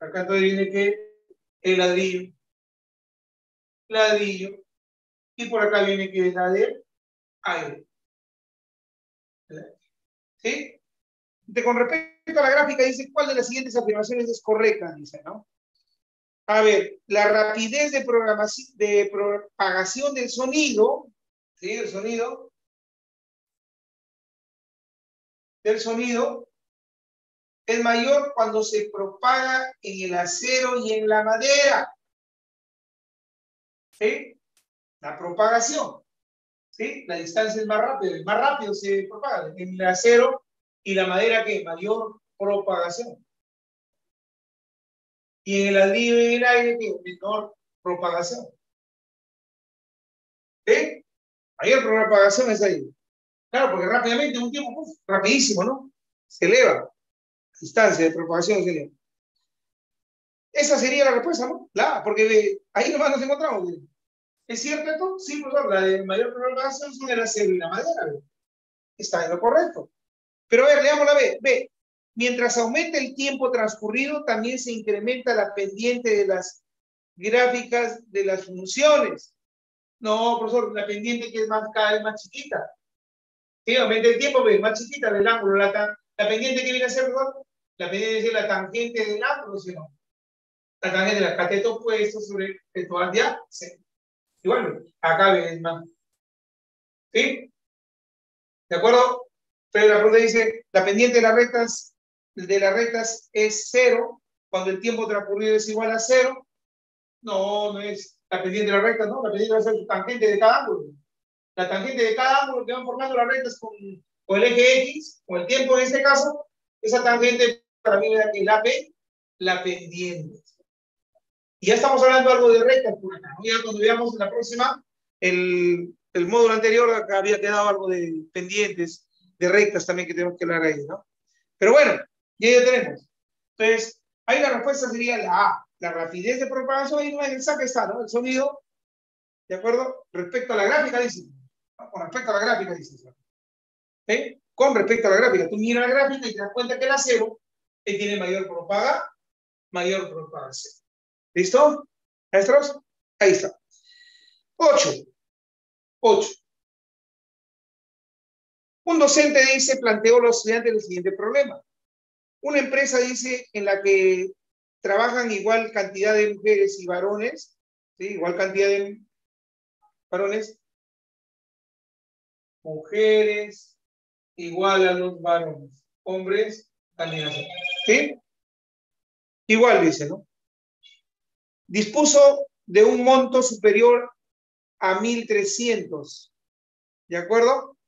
Acá entonces viene que el ladrillo. Ladrillo. Y por acá viene que la de aire. ¿Sí? con respecto a la gráfica, dice, ¿cuál de las siguientes afirmaciones es correcta? Dice, ¿no? A ver, la rapidez de, programación, de propagación del sonido, ¿sí? El sonido, del sonido, es mayor cuando se propaga en el acero y en la madera. ¿Sí? La propagación. ¿Sí? La distancia es más rápida, más rápido se propaga. En el acero y la madera, ¿qué? Mayor propagación. Y en el ladrillo y el aire, ¿qué? Menor propagación. ¿Sí? Mayor propagación es ahí. Claro, porque rápidamente, un tiempo, rapidísimo, ¿no? se eleva. La distancia de propagación se eleva. Esa sería la respuesta, ¿no? Porque ahí nomás nos encontramos. ¿Es cierto esto? Sí, profesor, la de mayor son de la célula y la madera. Está en lo correcto. Pero a ver, leamos la B. B. Mientras aumenta el tiempo transcurrido, también se incrementa la pendiente de las gráficas de las funciones. No, profesor, la pendiente que es más, cada vez más chiquita. Sí, aumenta el tiempo, es más chiquita del ángulo. La, la pendiente que viene a ser, profesor, la pendiente es la tangente del ángulo, ¿sí no? La tangente de la cateto opuesto sobre el día, sí. Igual, acá es más. ¿Sí? ¿De acuerdo? Pero la pregunta dice, la pendiente de las rectas, de las rectas es cero cuando el tiempo transcurrido es igual a cero. No, no es la pendiente de las rectas, ¿no? La pendiente va a ser su tangente de cada ángulo. La tangente de cada ángulo que van formando las rectas con, con el eje X, con el tiempo en este caso, esa tangente para mí me da que la P, la pendiente. Y ya estamos hablando algo de rectas por acá. Ya cuando veamos en la próxima, el, el módulo anterior había quedado algo de pendientes, de rectas también que tenemos que hablar ahí, ¿no? Pero bueno, ya ya tenemos. Entonces, ahí la respuesta sería la A, la rapidez de propagación, ahí no es el saque está, ¿no? El sonido, ¿de acuerdo? Respecto a la gráfica, dice. Con respecto a la gráfica, dice. ¿Eh? Con respecto a la gráfica, tú miras la gráfica y te das cuenta que el acero tiene mayor propaga, mayor propagación. ¿Listo? ¿Maestros? Ahí está. 8. 8. Un docente dice, planteó a los estudiantes el siguiente problema. Una empresa dice en la que trabajan igual cantidad de mujeres y varones, ¿sí? igual cantidad de varones, mujeres igual a los varones, hombres también. ¿Sí? Igual dice, ¿no? Dispuso de un monto superior a 1.300, ¿de acuerdo?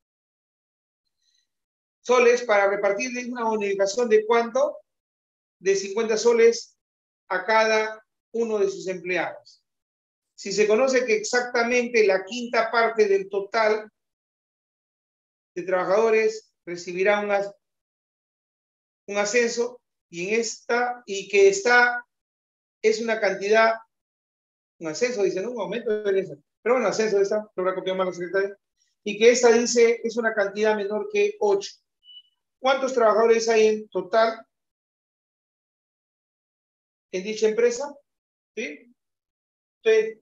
soles para repartirle una bonificación de cuánto? De 50 soles a cada uno de sus empleados. Si se conoce que exactamente la quinta parte del total de trabajadores recibirá un, un ascenso y en esta y que esta es una cantidad un ascenso dice no un aumento de esa pero bueno ascenso de esta lo voy a copiar más la secretaria y que esta dice es una cantidad menor que 8 ¿Cuántos trabajadores hay en total en dicha empresa? ¿Sí? Entonces,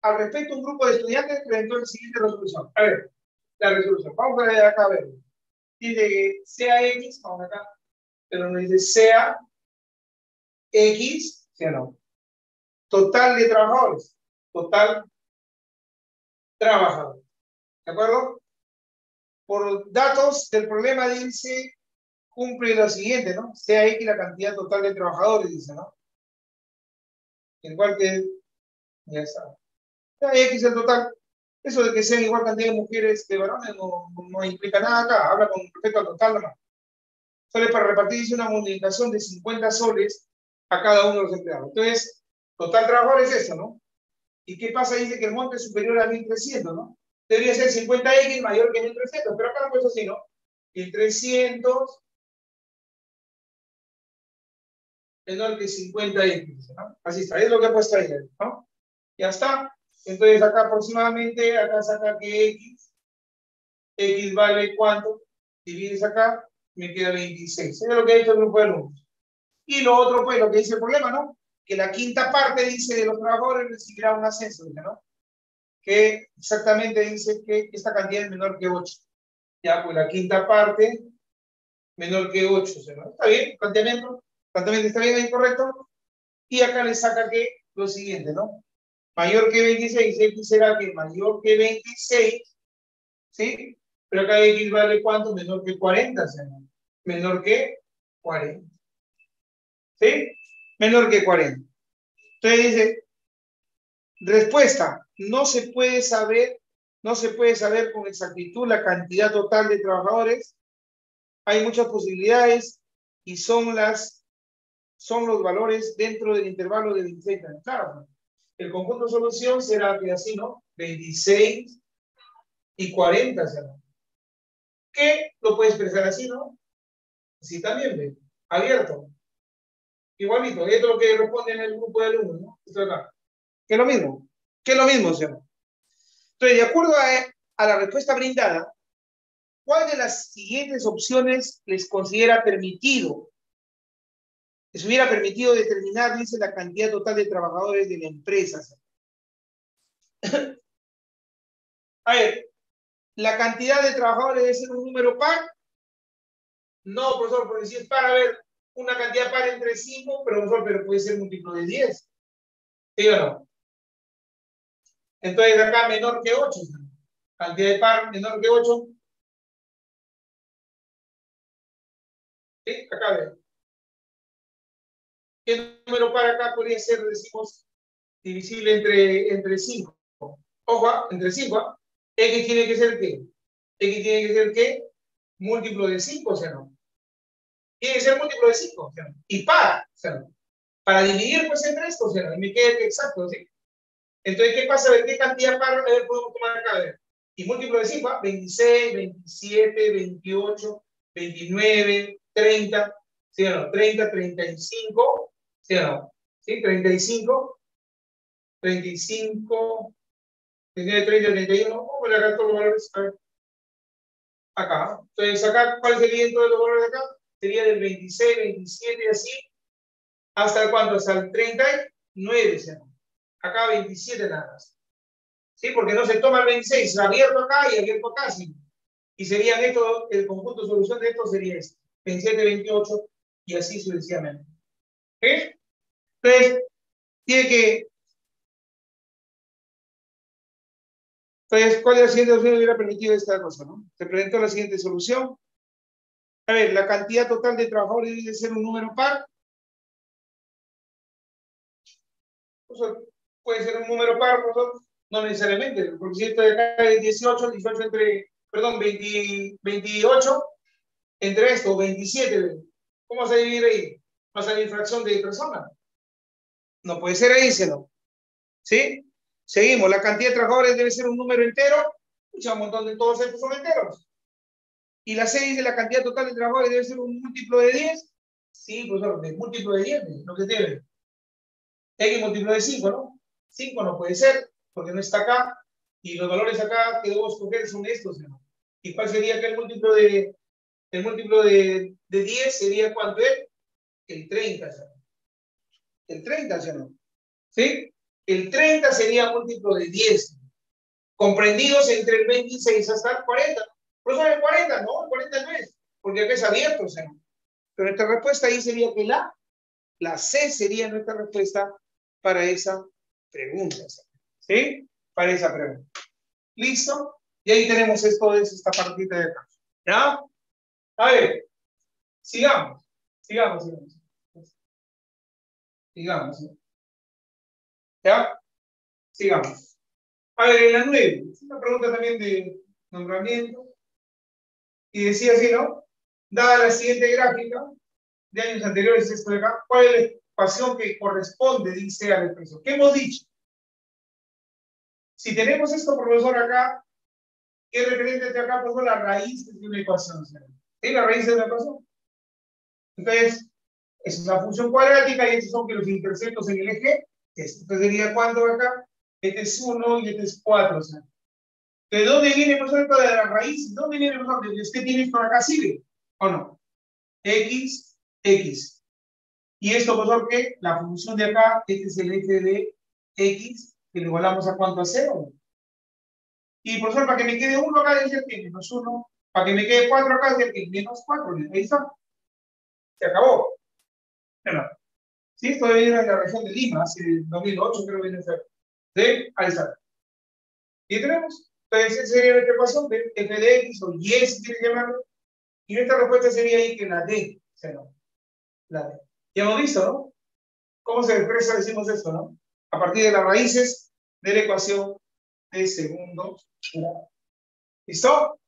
al respecto, un grupo de estudiantes presentó la siguiente resolución. A ver, la resolución. Vamos a ver acá a ver. Dice sea X, vamos acá, pero no dice sea X, ¿sí no? Total de trabajadores. Total trabajadores. ¿De acuerdo? por datos del problema dice, cumple lo siguiente, ¿no? Sea X la cantidad total de trabajadores, dice, ¿no? Igual que, ya. Sea X el total. Eso de que sean igual cantidad de mujeres que varones no, no, implica nada acá, habla con respecto al total nomás. Solo para repartir, dice una modificación de 50 soles a cada uno de los empleados. Entonces, total trabajadores es eso, ¿no? ¿Y qué pasa? Dice que el monte es superior a 1.300, ¿no? debería ser 50x mayor que 1300, pero acá no es así, ¿no? 1300 menor que 50x, ¿no? Así está, es lo que ha puesto ahí, ¿no? Ya está. Entonces acá aproximadamente, acá saca que x, x vale cuánto, divides acá, me queda 26. Eso es lo que ha hecho el grupo de alumnos. Y lo otro, pues, lo que dice el problema, ¿no? Que la quinta parte, dice, de los trabajadores recibirá un ascenso, ¿no? que exactamente dice que esta cantidad es menor que 8. Ya, pues la quinta parte menor que 8. Está bien, planteamiento, planteamiento está bien, ahí correcto. Y acá le saca que lo siguiente, ¿no? Mayor que 26, X será que mayor que 26, ¿sí? Pero acá X vale cuánto? Menor que 40, ¿no? Menor que 40. ¿Sí? Menor que 40. Entonces dice, respuesta, no se puede saber, no se puede saber con exactitud la cantidad total de trabajadores. Hay muchas posibilidades y son las son los valores dentro del intervalo de 26. Claro, el conjunto de solución será que así, ¿no? 26 y 40, ¿no? Que lo puedes expresar así, ¿no? Así también, ¿ve? Abierto. Igualito. Esto es lo que responde en el grupo de alumnos, ¿no? Que es lo mismo. Que es lo mismo, ¿sí? Entonces, de acuerdo a, a la respuesta brindada, ¿cuál de las siguientes opciones les considera permitido? Les hubiera permitido determinar, dice, la cantidad total de trabajadores de la empresa. A ver, ¿la cantidad de trabajadores debe ser un número par? No, profesor, porque si es para ver una cantidad par entre 5, pero profesor, pero puede ser múltiplo de 10. ¿Sí o no? Entonces acá menor que 8. Cantidad de par menor que 8. ¿Sí? Acá ven. ¿Qué número par acá podría ser, decimos, divisible entre, entre 5? Ojo, ¿ah? entre 5. ¿ah? X tiene que ser qué? X tiene que ser qué? Múltiplo de 5, o sea, no. Tiene que ser múltiplo de 5, o sea, no. Y para, no. Para dividir, pues, entre esto, o sea, no. Y me queda exacto, ¿sí? Entonces, ¿qué pasa? ¿Qué cantidad par podemos tomar acá? A ver. Y múltiplo de 5, 26, 27, 28, 29, 30, ¿sí o no? 30, 35, ¿sí? ¿Sí? 35, 35, 30, 31, vamos a acá todos los valores. Acá. Entonces, acá, ¿cuál sería todos los valores de acá? Sería del 26, 27 y así. ¿Hasta cuánto? Hasta el 39, ¿sí? Acá 27 nada más. ¿Sí? Porque no se toma el 26, abierto acá y abierto acá, sí. Y serían esto, el conjunto de solución de esto sería este. 27, 28 y así sucesivamente. ¿Sí? Entonces, tiene que Entonces, ¿cuál es la siguiente opción que hubiera permitido esta cosa? ¿no? Se presentó la siguiente solución. A ver, la cantidad total de trabajadores debe ser un número par. puede ser un número par, no necesariamente, porque si esto de acá es 18, 18 entre, perdón, 20, 28, entre esto, 27, ¿cómo vas a dividir ahí? ¿Va a salir fracción de personas? No puede ser ahí, ¿no? ¿Sí? Seguimos, la cantidad de trabajadores debe ser un número entero. Un montón de todos estos son enteros. Y la C dice la cantidad total de trabajadores debe ser un múltiplo de 10. Sí, profesor, de múltiplo de 10, lo que debe. X múltiplo de 5, ¿no? 5 no puede ser, porque no está acá. Y los valores acá que debo escoger son estos, ¿no? ¿Y cuál sería acá el múltiplo de, el múltiplo de, de 10? Sería cuánto es? El 30, ¿sí? El 30, ¿sí no? ¿Sí? El 30 sería múltiplo de 10, comprendidos entre el 26 hasta el 40. ¿Por eso el 40? No, el 40 no es, porque acá es abierto, o sea. Pero nuestra respuesta ahí sería que la, la C sería nuestra respuesta para esa pregunta. ¿Sí? Para esa pregunta. ¿Listo? Y ahí tenemos esto, es esta partita de acá. ¿Ya? A ver, sigamos, sigamos, sigamos. Sigamos. ¿Ya? Sigamos. A ver, en la 9, es una pregunta también de nombramiento. Y decía así, ¿no? Dada la siguiente gráfica de años anteriores, esto de acá, ¿cuál es la ecuación que corresponde, dice, a la expresión? ¿Qué hemos dicho? Si tenemos esto, profesor, acá, ¿qué referente de acá, profesor? La raíz de una ecuación. ¿Sí? La raíz de una ecuación. Entonces, es una función cuadrática y estos son que los interceptos en el eje esto sería cuánto acá? Este es 1 y este es 4. O sea. ¿De dónde viene, por ejemplo, de la raíz? ¿Dónde viene, por ejemplo? ¿Usted tiene esto acá? ¿Sigue o no? X, X. Y esto, por ¿qué? La función de acá, este es el eje de X, que lo igualamos a cuánto a 0. Y, por ejemplo, para que me quede 1 acá, dice que menos 1. Para que me quede 4 acá, dice que menos 4. Ahí está. Se acabó. Bueno, Sí, esto debe ir en la región de Lima, hace 2008 creo que viene a ser. ¿Sí? Ahí está. Y tenemos. Entonces, esa sería nuestra ecuación de f de x o y si quieren llamarlo. Y nuestra respuesta sería ahí que la d. O sea, no. La d. Ya hemos visto, ¿no? ¿Cómo se expresa, decimos esto, no? A partir de las raíces de la ecuación de segundo. ¿Listo?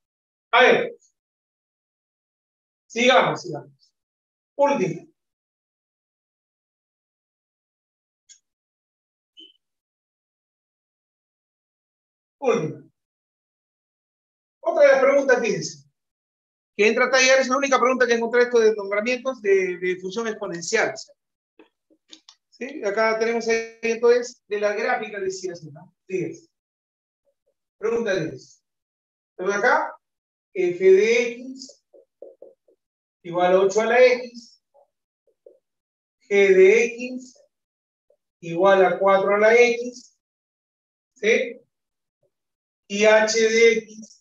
A ver. Sigamos, sigamos. Último. Otra de las preguntas dice, que entra a tallar es la única pregunta que encontré esto de nombramientos de, de función exponencial. ¿Sí? Acá tenemos ahí, entonces de la gráfica decía así, ¿no? Fíjense. Pregunta 10. Entonces acá, f de x igual a 8 a la x, g de x igual a 4 a la x, ¿sí? Y h de x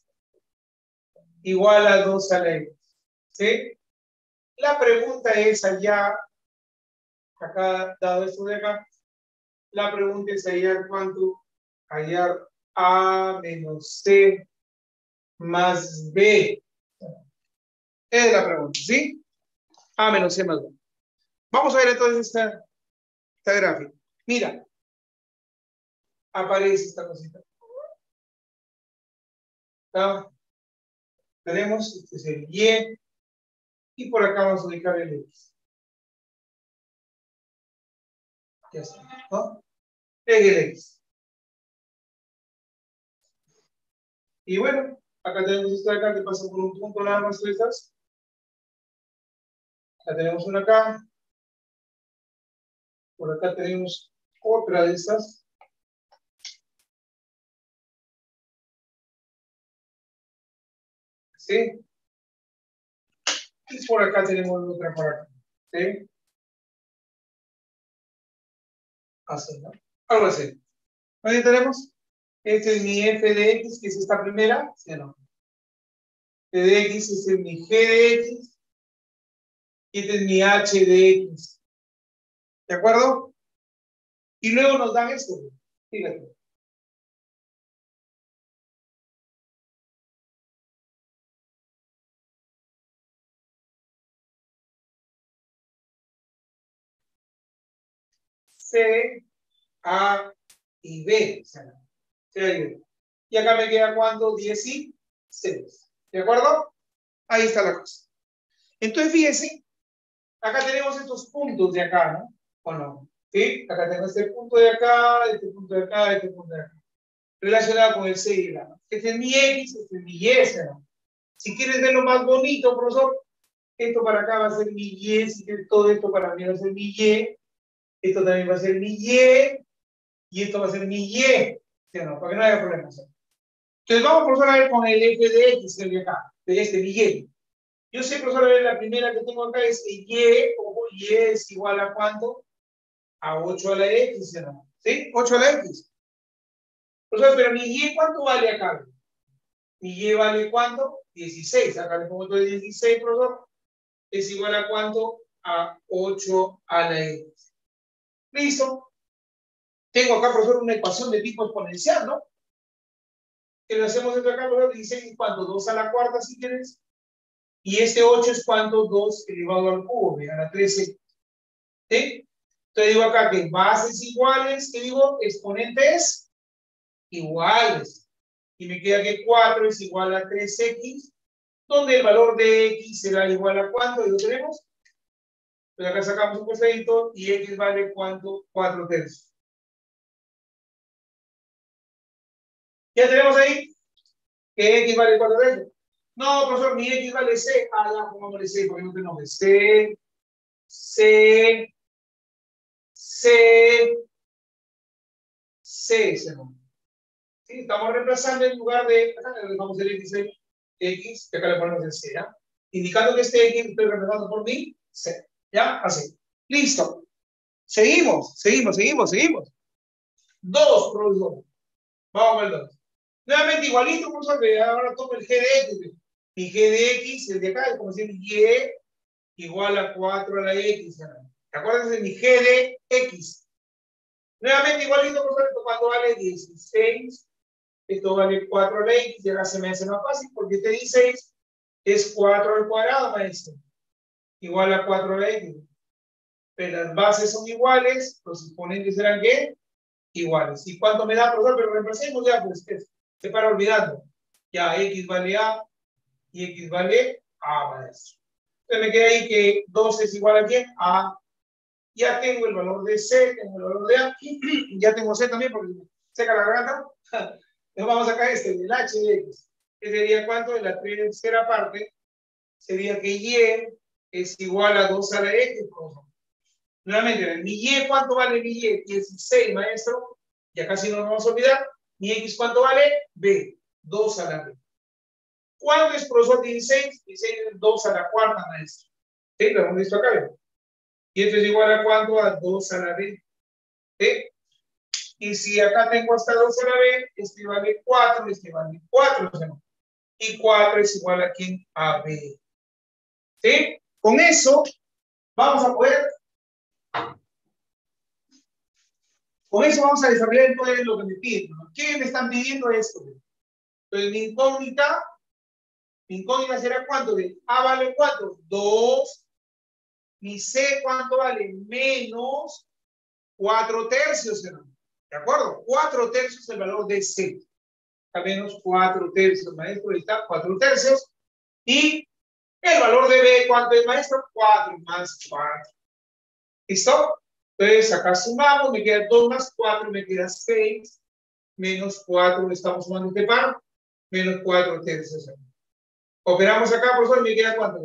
igual a 2 a la x, ¿sí? La pregunta es allá, acá, dado esto de acá, la pregunta es hallar cuánto, hallar a menos c más b. Es la pregunta, ¿sí? A menos c más b. Vamos a ver entonces esta, esta gráfica. Mira, aparece esta cosita. Tenemos, este es el Y, y por acá vamos a ubicar el X. Ya está, ¿no? Es el X. Y bueno, acá tenemos esto de acá que pasa por un punto nada más de estas. Acá tenemos una acá. Por acá tenemos otra de estas. ¿Sí? Y por acá tenemos otra por acá. ¿Sí? Así, ¿no? Algo así. ¿Ahí tenemos? Este es mi f de x, que es esta primera. ¿Sí o no? F de x, este es mi g de x. Y este es mi h de x. ¿De acuerdo? Y luego nos dan esto. Fíjate. C, A y B. Y acá me queda cuánto? 16. ¿De acuerdo? Ahí está la cosa. Entonces, fíjense, acá tenemos estos puntos de acá, ¿no? ¿O no? ¿Sí? Acá tenemos este punto de acá, este punto de acá, este punto de acá. Relacionado con el C y el A. Este es mi X, este es mi Y, ¿no? Si quieres verlo más bonito, profesor, esto para acá va a ser mi Y, si quieres todo esto para mí va a ser mi Y, esto también va a ser mi Y, y esto va a ser mi Y, ¿sí o no? Para que no haya problemas. Entonces vamos, profesor, a ver con el f de x, de acá, de este, mi Y. Yo sé, profesor, a ver, la primera que tengo acá es que Y, ojo, Y es igual a cuánto? a 8 a la X, ¿no? ¿Sí? 8 a la X. Profesor, pero mi Y, ¿cuánto vale acá? Mi Y vale cuánto? 16. Acá le pongo todo de 16, profesor. Es igual a cuánto? A 8 a la X. ¿Listo? Tengo acá, profesor, una ecuación de tipo exponencial, ¿no? Que lo hacemos esto acá, profesor, 16 es cuánto? 2 a la cuarta, si quieres. Y este 8 es cuánto? 2 elevado al cubo, me a 13. ¿Sí? Entonces digo acá que bases iguales, ¿qué digo? Exponentes iguales. Y me queda que 4 es igual a 3x, donde el valor de x será igual a cuánto, y lo tenemos. Pues acá sacamos un cosito y x vale cuánto? 4 tercios. ¿Ya tenemos ahí? Que x vale 4 tercios. No, profesor, mi x vale c. Ah, ya, pongámosle c, porque no tenemos c, c, C, C ese nombre. ¿Sí? Estamos reemplazando en lugar de, acá le dejamos el X, X, que acá le ponemos el C, ¿ya? Indicando que este X estoy reemplazando por mi C, ¿ya? Así. Listo. Seguimos, seguimos, seguimos, seguimos. Dos, profesor. Vamos el dos. Nuevamente igualito, profesor, que ahora tomo el G de X. Mi G de X, el de acá, es como decir Y igual a 4 a la X. ¿ya? Acuérdense de mi G de X. Nuevamente igualito, por esto cuando vale 16, esto vale 4 a la X, y ahora se me hace más fácil porque este 16 es 4 al cuadrado, maestro. Igual a 4 a la X. Pero las bases son iguales, los exponentes serán ¿qué? Iguales. ¿Y cuánto me da, profesor? Pero reemplacemos ya, pues, se para olvidando. Ya, X vale A y X vale A, maestro. Entonces me queda ahí que 2 es igual a ¿qué? A ya tengo el valor de C, tengo el valor de A, ya tengo C también porque seca la garganta. Entonces vamos a sacar este, el H de X, que sería cuánto de la tercera parte sería que y es igual a 2 a la x. Nuevamente, mi y, ¿cuánto vale mi y? 16, maestro. Y acá no nos vamos a olvidar. Mi x, ¿cuánto vale? b, 2 a la b. ¿Cuánto es profesor 16? 16 es 2 a la cuarta, maestro. ¿Sí? Lo hemos visto acá. Y esto es igual a cuánto? A 2 a la b. ¿Sí? Y si acá tengo hasta 2 a la b, este vale 4, este vale 4. Y 4 es igual a quién? A b. ¿Sí? Con eso vamos a poder con eso vamos a desarrollar entonces lo que me piden. ¿Qué me están pidiendo esto? Entonces mi incógnita, mi incógnita será cuánto? A vale cuánto? 2. Mi C cuánto vale? Menos 4 tercios, ¿De acuerdo? 4 tercios es el valor de C. Está menos 4 tercios, maestro. Ahí está, 4 tercios. Y el valor de B, ¿cuánto es, maestro? 4 más 4. ¿Listo? Entonces, acá sumamos, me queda 2 más 4, me queda 6, menos 4, estamos sumando este par, menos 4 tercios. Operamos acá, profesor, me queda cuánto?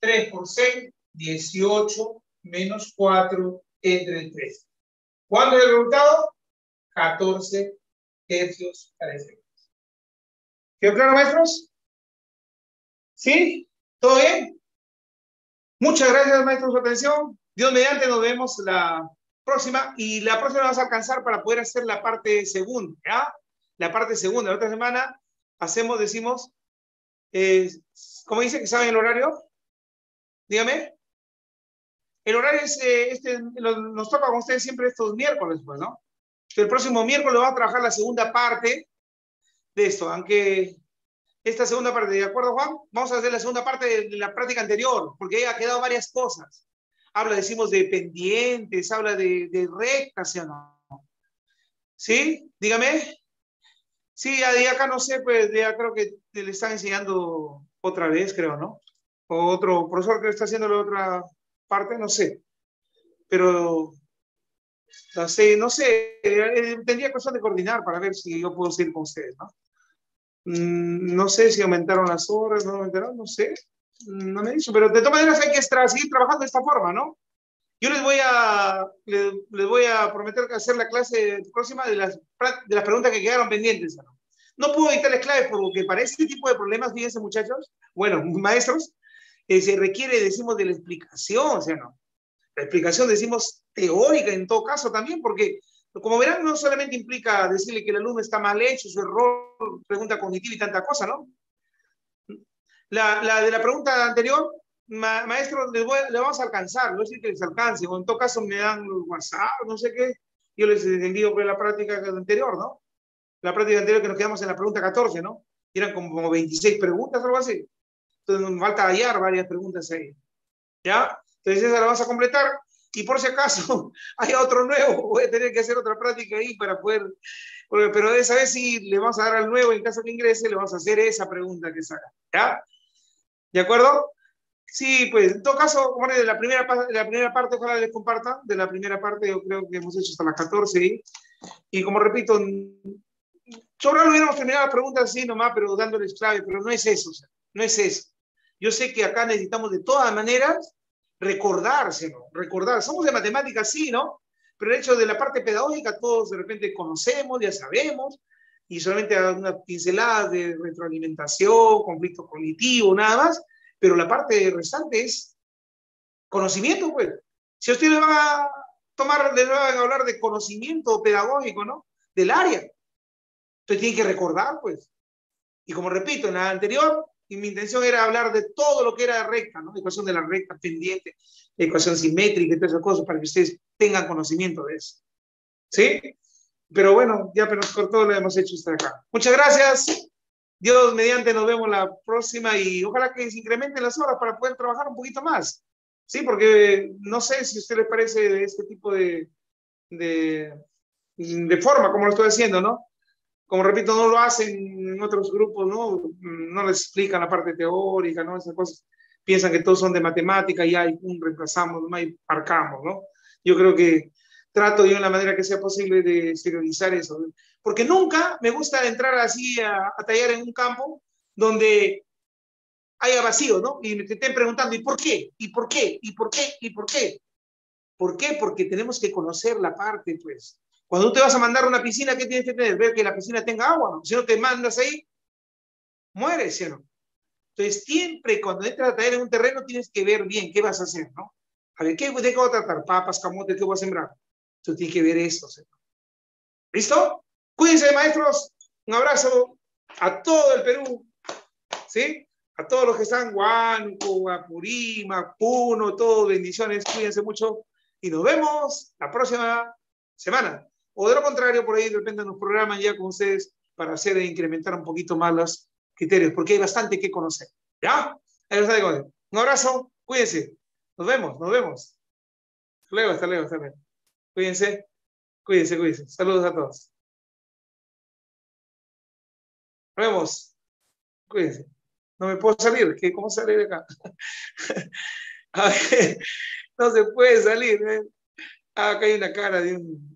3 por 6, 18, menos 4 entre 3. ¿Cuánto es el resultado? 14 tercios para este ¿Quedó claro, maestros? ¿Sí? ¿Todo bien? Muchas gracias, maestros, por su atención. Dios mediante, nos vemos la próxima. Y la próxima vamos a alcanzar para poder hacer la parte segunda. La parte segunda. La otra semana hacemos, decimos, eh, ¿cómo dice que saben el horario? Dígame. El horario es, eh, este, nos toca con ustedes siempre estos miércoles, pues, ¿no? El próximo miércoles vamos a trabajar la segunda parte de esto, aunque esta segunda parte, ¿de acuerdo, Juan? Vamos a hacer la segunda parte de la práctica anterior, porque ha quedado varias cosas. Habla, decimos, de pendientes, habla de, de rectas, ¿sí o no? ¿Sí? Dígame. Sí, de acá no sé, pues ya creo que le están enseñando otra vez, creo, ¿no? O otro profesor que está haciendo la otra parte, no sé. Pero, no sé, no sé, eh, tendría cuestión de coordinar para ver si yo puedo seguir con ustedes, ¿no? Mm, no sé si aumentaron las horas, no aumentaron, no sé. Mm, no me dicho, pero de todas maneras hay que seguir trabajando de esta forma, ¿no? Yo les voy a, les, voy a prometer hacer la clase próxima de las, de las preguntas que quedaron pendientes. ¿no? no puedo editarles claves porque para este tipo de problemas, fíjense muchachos, bueno, maestros, eh, se requiere, decimos, de la explicación, o sea, no. La explicación, decimos, teórica en todo caso también, porque como verán, no solamente implica decirle que el alumno está mal hecho, su error, pregunta cognitiva y tanta cosa, ¿no? La, la de la pregunta anterior, maestro, le, vamos a alcanzar, no decir que les alcance, o en todo caso me dan WhatsApp, no sé qué, yo les envío por la práctica anterior, ¿no? La práctica anterior que nos quedamos en la pregunta 14, ¿no? eran como 26 preguntas algo así. Entonces nos falta hallar varias preguntas ahí. ¿Ya? Entonces esa la vas a completar y por si acaso hay otro nuevo, voy a tener que hacer otra práctica ahí para poder, pero esa vez sí le vamos a dar al nuevo, en caso que ingrese, le vamos a hacer esa pregunta que salga, ¿ya? ¿De acuerdo? Sí, pues en todo caso, como de la primera, la primera parte, ojalá les comparta, de la primera parte yo creo que hemos hecho hasta las 14, y como repito, sobre lo hubiéramos terminado las preguntas así nomás, pero dándoles clave, pero no es eso, no es eso. Yo sé que acá necesitamos de todas maneras recordárselo, recordar. Somos de matemáticas, sí, ¿no? Pero el hecho de la parte pedagógica, todos de repente conocemos, ya sabemos, y solamente una pincelada de retroalimentación, conflicto cognitivo, nada más, pero la parte restante es conocimiento, pues. Si ustedes van a tomar, les van a hablar de conocimiento pedagógico, ¿no? Del área. Entonces tienen que recordar, pues. Y como repito, en la anterior y mi intención era hablar de todo lo que era recta, ¿no? ecuación de la recta pendiente, ecuación simétrica y todas esas cosas para que ustedes tengan conocimiento de eso. ¿Sí? Pero bueno, ya pero nos cortó, lo hemos hecho hasta acá. Muchas gracias. Dios mediante nos vemos la próxima y ojalá que se incrementen las horas para poder trabajar un poquito más. Sí, porque no sé si a usted les parece este tipo de, de, de forma como lo estoy haciendo, ¿no? Como repito, no lo hacen en otros grupos, ¿no? No les explican la parte teórica, ¿no? Esas cosas. Piensan que todos son de matemática y ahí pum, reemplazamos, ¿no? Y parcamos, ¿no? Yo creo que trato yo en la manera que sea posible de exteriorizar eso. Porque nunca me gusta entrar así a, a tallar en un campo donde haya vacío, ¿no? Y te estén preguntando, ¿y por qué? ¿Y por qué? ¿Y por qué? ¿Y por qué? ¿Por qué? Porque tenemos que conocer la parte, pues. Cuando tú te vas a mandar a una piscina, ¿qué tienes que tener? Ver que la piscina tenga agua, ¿no? Si no te mandas ahí, mueres, ¿sí o no? Entonces, siempre cuando entras a traer en un terreno, tienes que ver bien qué vas a hacer, ¿no? A ver, ¿qué, ¿de qué voy a tratar? Papas, camotes, ¿qué voy a sembrar? Tú tienes que ver esto. ¿Listo? Cuídense, maestros. Un abrazo a todo el Perú, ¿sí? A todos los que están, Huánuco, Apurima, Puno, todos, bendiciones, cuídense mucho y nos vemos la próxima semana. O de lo contrario, por ahí de repente nos programan ya con ustedes para hacer e incrementar un poquito más los criterios, porque hay bastante que conocer. ¿Ya? Un abrazo, cuídense. Nos vemos, nos vemos. Hasta luego, hasta luego, hasta luego. Cuídense, cuídense, cuídense. Saludos a todos. Nos vemos. Cuídense. No me puedo salir. ¿Qué? ¿Cómo salir de acá? no se puede salir. ¿eh? Ah, acá hay una cara de un